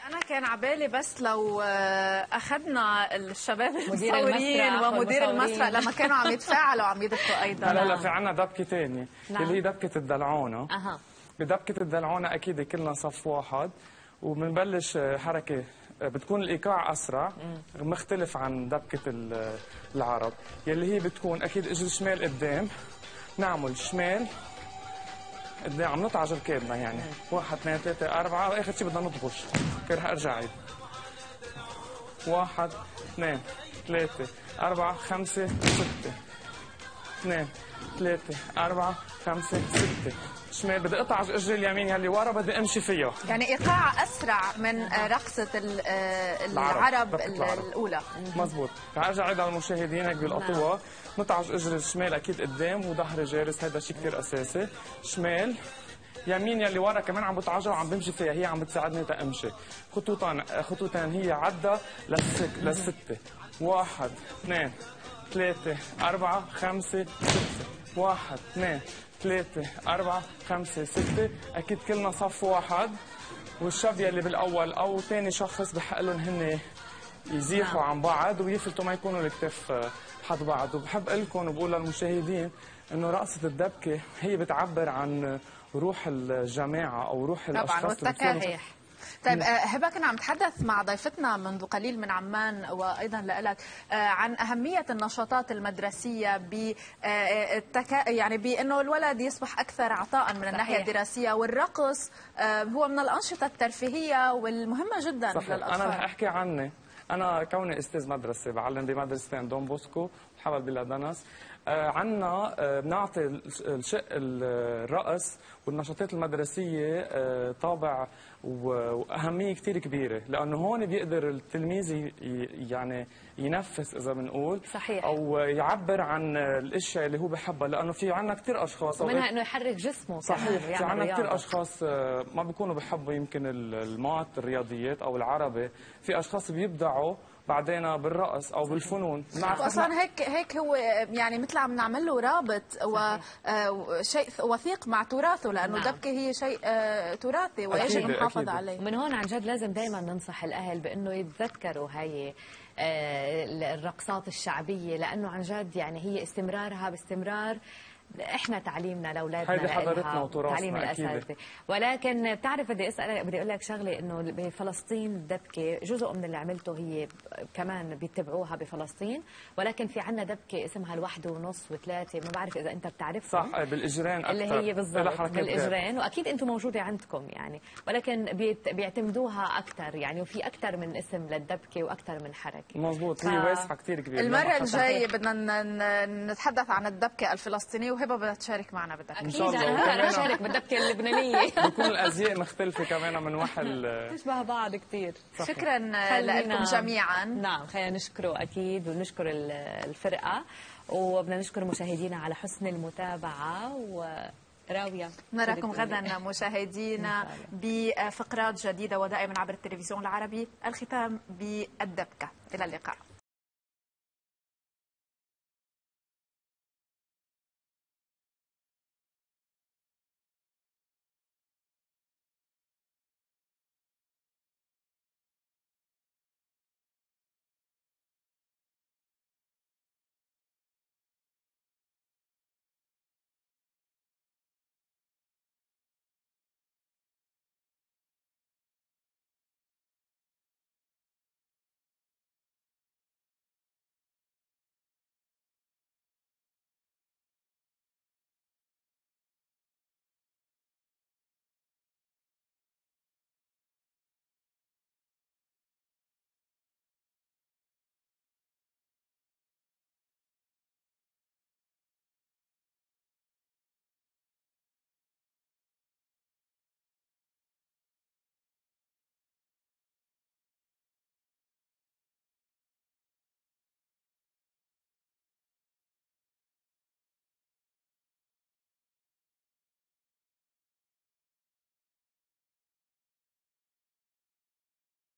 أنا كان عبالي بس لو آه، اخذنا الشباب المصورين ومدير. المسرح لما كانوا عم يتفاعلوا عم يدقوا أيضا هلا هلا في عنا دبكة ثانية نعم. اللي هي دبكة الدلعونة. أها. بدبكة الدلعونة أكيد كلنا صف واحد. وبنبلش آه، حركة آه، بتكون الإيقاع أسرع. مختلف عن دبكة ال- العرب. يلي هي بتكون أكيد اجر شمال قدام. نعمل شمال. عم نطعج ركابنا يعني. واحد اثنين ثلاثة أربعة وآخر شيء بدنا نطبش. رح أرجع عيد. واحد اثنين ثلاثة أربعة خمسة ستة. اثنين ثلاثة أربعة خمسة ستة. شمال بدي أطعج إجري اليمين يلي ورا بدي أمشي فيها يعني إيقاع أسرع من آه، رقصة آه، العرب العرب. الأولى. مزبوط. ارجع عيد على المشاهدين هيك بيلقطوها نطعج اجري الشمال أكيد قدام وظهري جالس هذا شيء كثير أساسي. شمال يمين يلي ورا كمان عم بتعجل وعم بمشي فيها. هي عم بتساعدني تامشي خطوطان خطوتين هي عدى للسك للستة. واحد اثنين ثلاثة أربعة خمسة ستة. واحد اثنين ثلاثة أربعة خمسة ستة. أكيد كلنا صف واحد. والشاب يلي بالأول أو ثاني شخص بحق لهم هن يزيحوا عن بعض ويفلتوا ما يكونوا الكتاف آه، حد بعض. وبحب أقول لكم وبقول للمشاهدين إنه رقصة الدبكة هي بتعبر عن روح الجماعة أو روح طبعا الأشخاص والتكاتف طيب آه، هبة كنا عم نتحدث مع ضيفتنا منذ قليل من عمان وأيضا لك عن أهمية النشاطات المدرسية ب آه،. يعني بأنه الولد يصبح أكثر عطاء من الناحية صحيح. الدراسية والرقص آه، هو من الأنشطة الترفيهية والمهمة جدا صحيح للاطفال أنا رح أحكي عني أنا كوني أستاذ مدرسة بعلم بمدرستين دون بوسكو وحبل بلا دنس عندنا بنعطي الش- الشق الرقص والنشاطات المدرسية آه، طابع وأهمية كثير كبيرة لأنه هون بيقدر التلميذ يعني ينفس إذا بنقول صحيح. أو يعبر عن الأشياء اللي هو بحبها لأنه في عندنا كثير أشخاص ومنها إنه يحرك جسمه صحيح في عندنا كثير. أشخاص آه، ما بيكونوا بحبوا يمكن ال- المات الرياضيات أو العربي في أشخاص بيبدعوا بعدين بالرقص أو بالفنون. واصلا هيك هيك هو يعني مثل عم نعمل له رابط وشيء وثيق مع تراثه لأنه نعم. الدبكه هي شيء آه، تراثي ويجب المحافظه عليه. ومن هون عن جد لازم دائما ننصح الأهل بإنه يتذكروا هاي آه، الرقصات الشعبية لأنه عن جد يعني هي استمرارها باستمرار إحنا تعليمنا لأولادنا هيدي حضارتنا وتراثنا تعليم. الاساتذه ولكن بتعرف بدي اسالك بدي أقول لك شغلة إنه بفلسطين الدبكه جزء من اللي عملته هي كمان بيتبعوها بفلسطين ولكن في عندنا دبكة اسمها الواحدة ونص وثلاثة ما بعرف إذا أنت بتعرفها صح بالإجرين أكثر. اللي هي بالضبط بالإجرين. وأكيد أنتم موجودة عندكم يعني ولكن بيت بيعتمدوها أكثر يعني وفي أكثر من اسم للدبكة وأكثر من حركة. مضبوط ف- هي واسعة كثير كبيرة. المرة الجاية بدنا ن- ن- نتحدث عن الدبكة الفلسطينية وهبة بدها تشارك معنا شاء الله. أنا بشارك بالدبكه اللبنانية. بيكون الأزياء مختلفة كمان من محل تشبه بعض كثير شكرا لكم جميعا. نعم خلينا نشكره أكيد ونشكر ال- الفرقة. وبدنا نشكر مشاهدينا على حسن المتابعة. وراوية نراكم غدا مشاهدينا بفقرات جديدة ودائما عبر التلفزيون العربي. الختام بالدبكة. إلى اللقاء.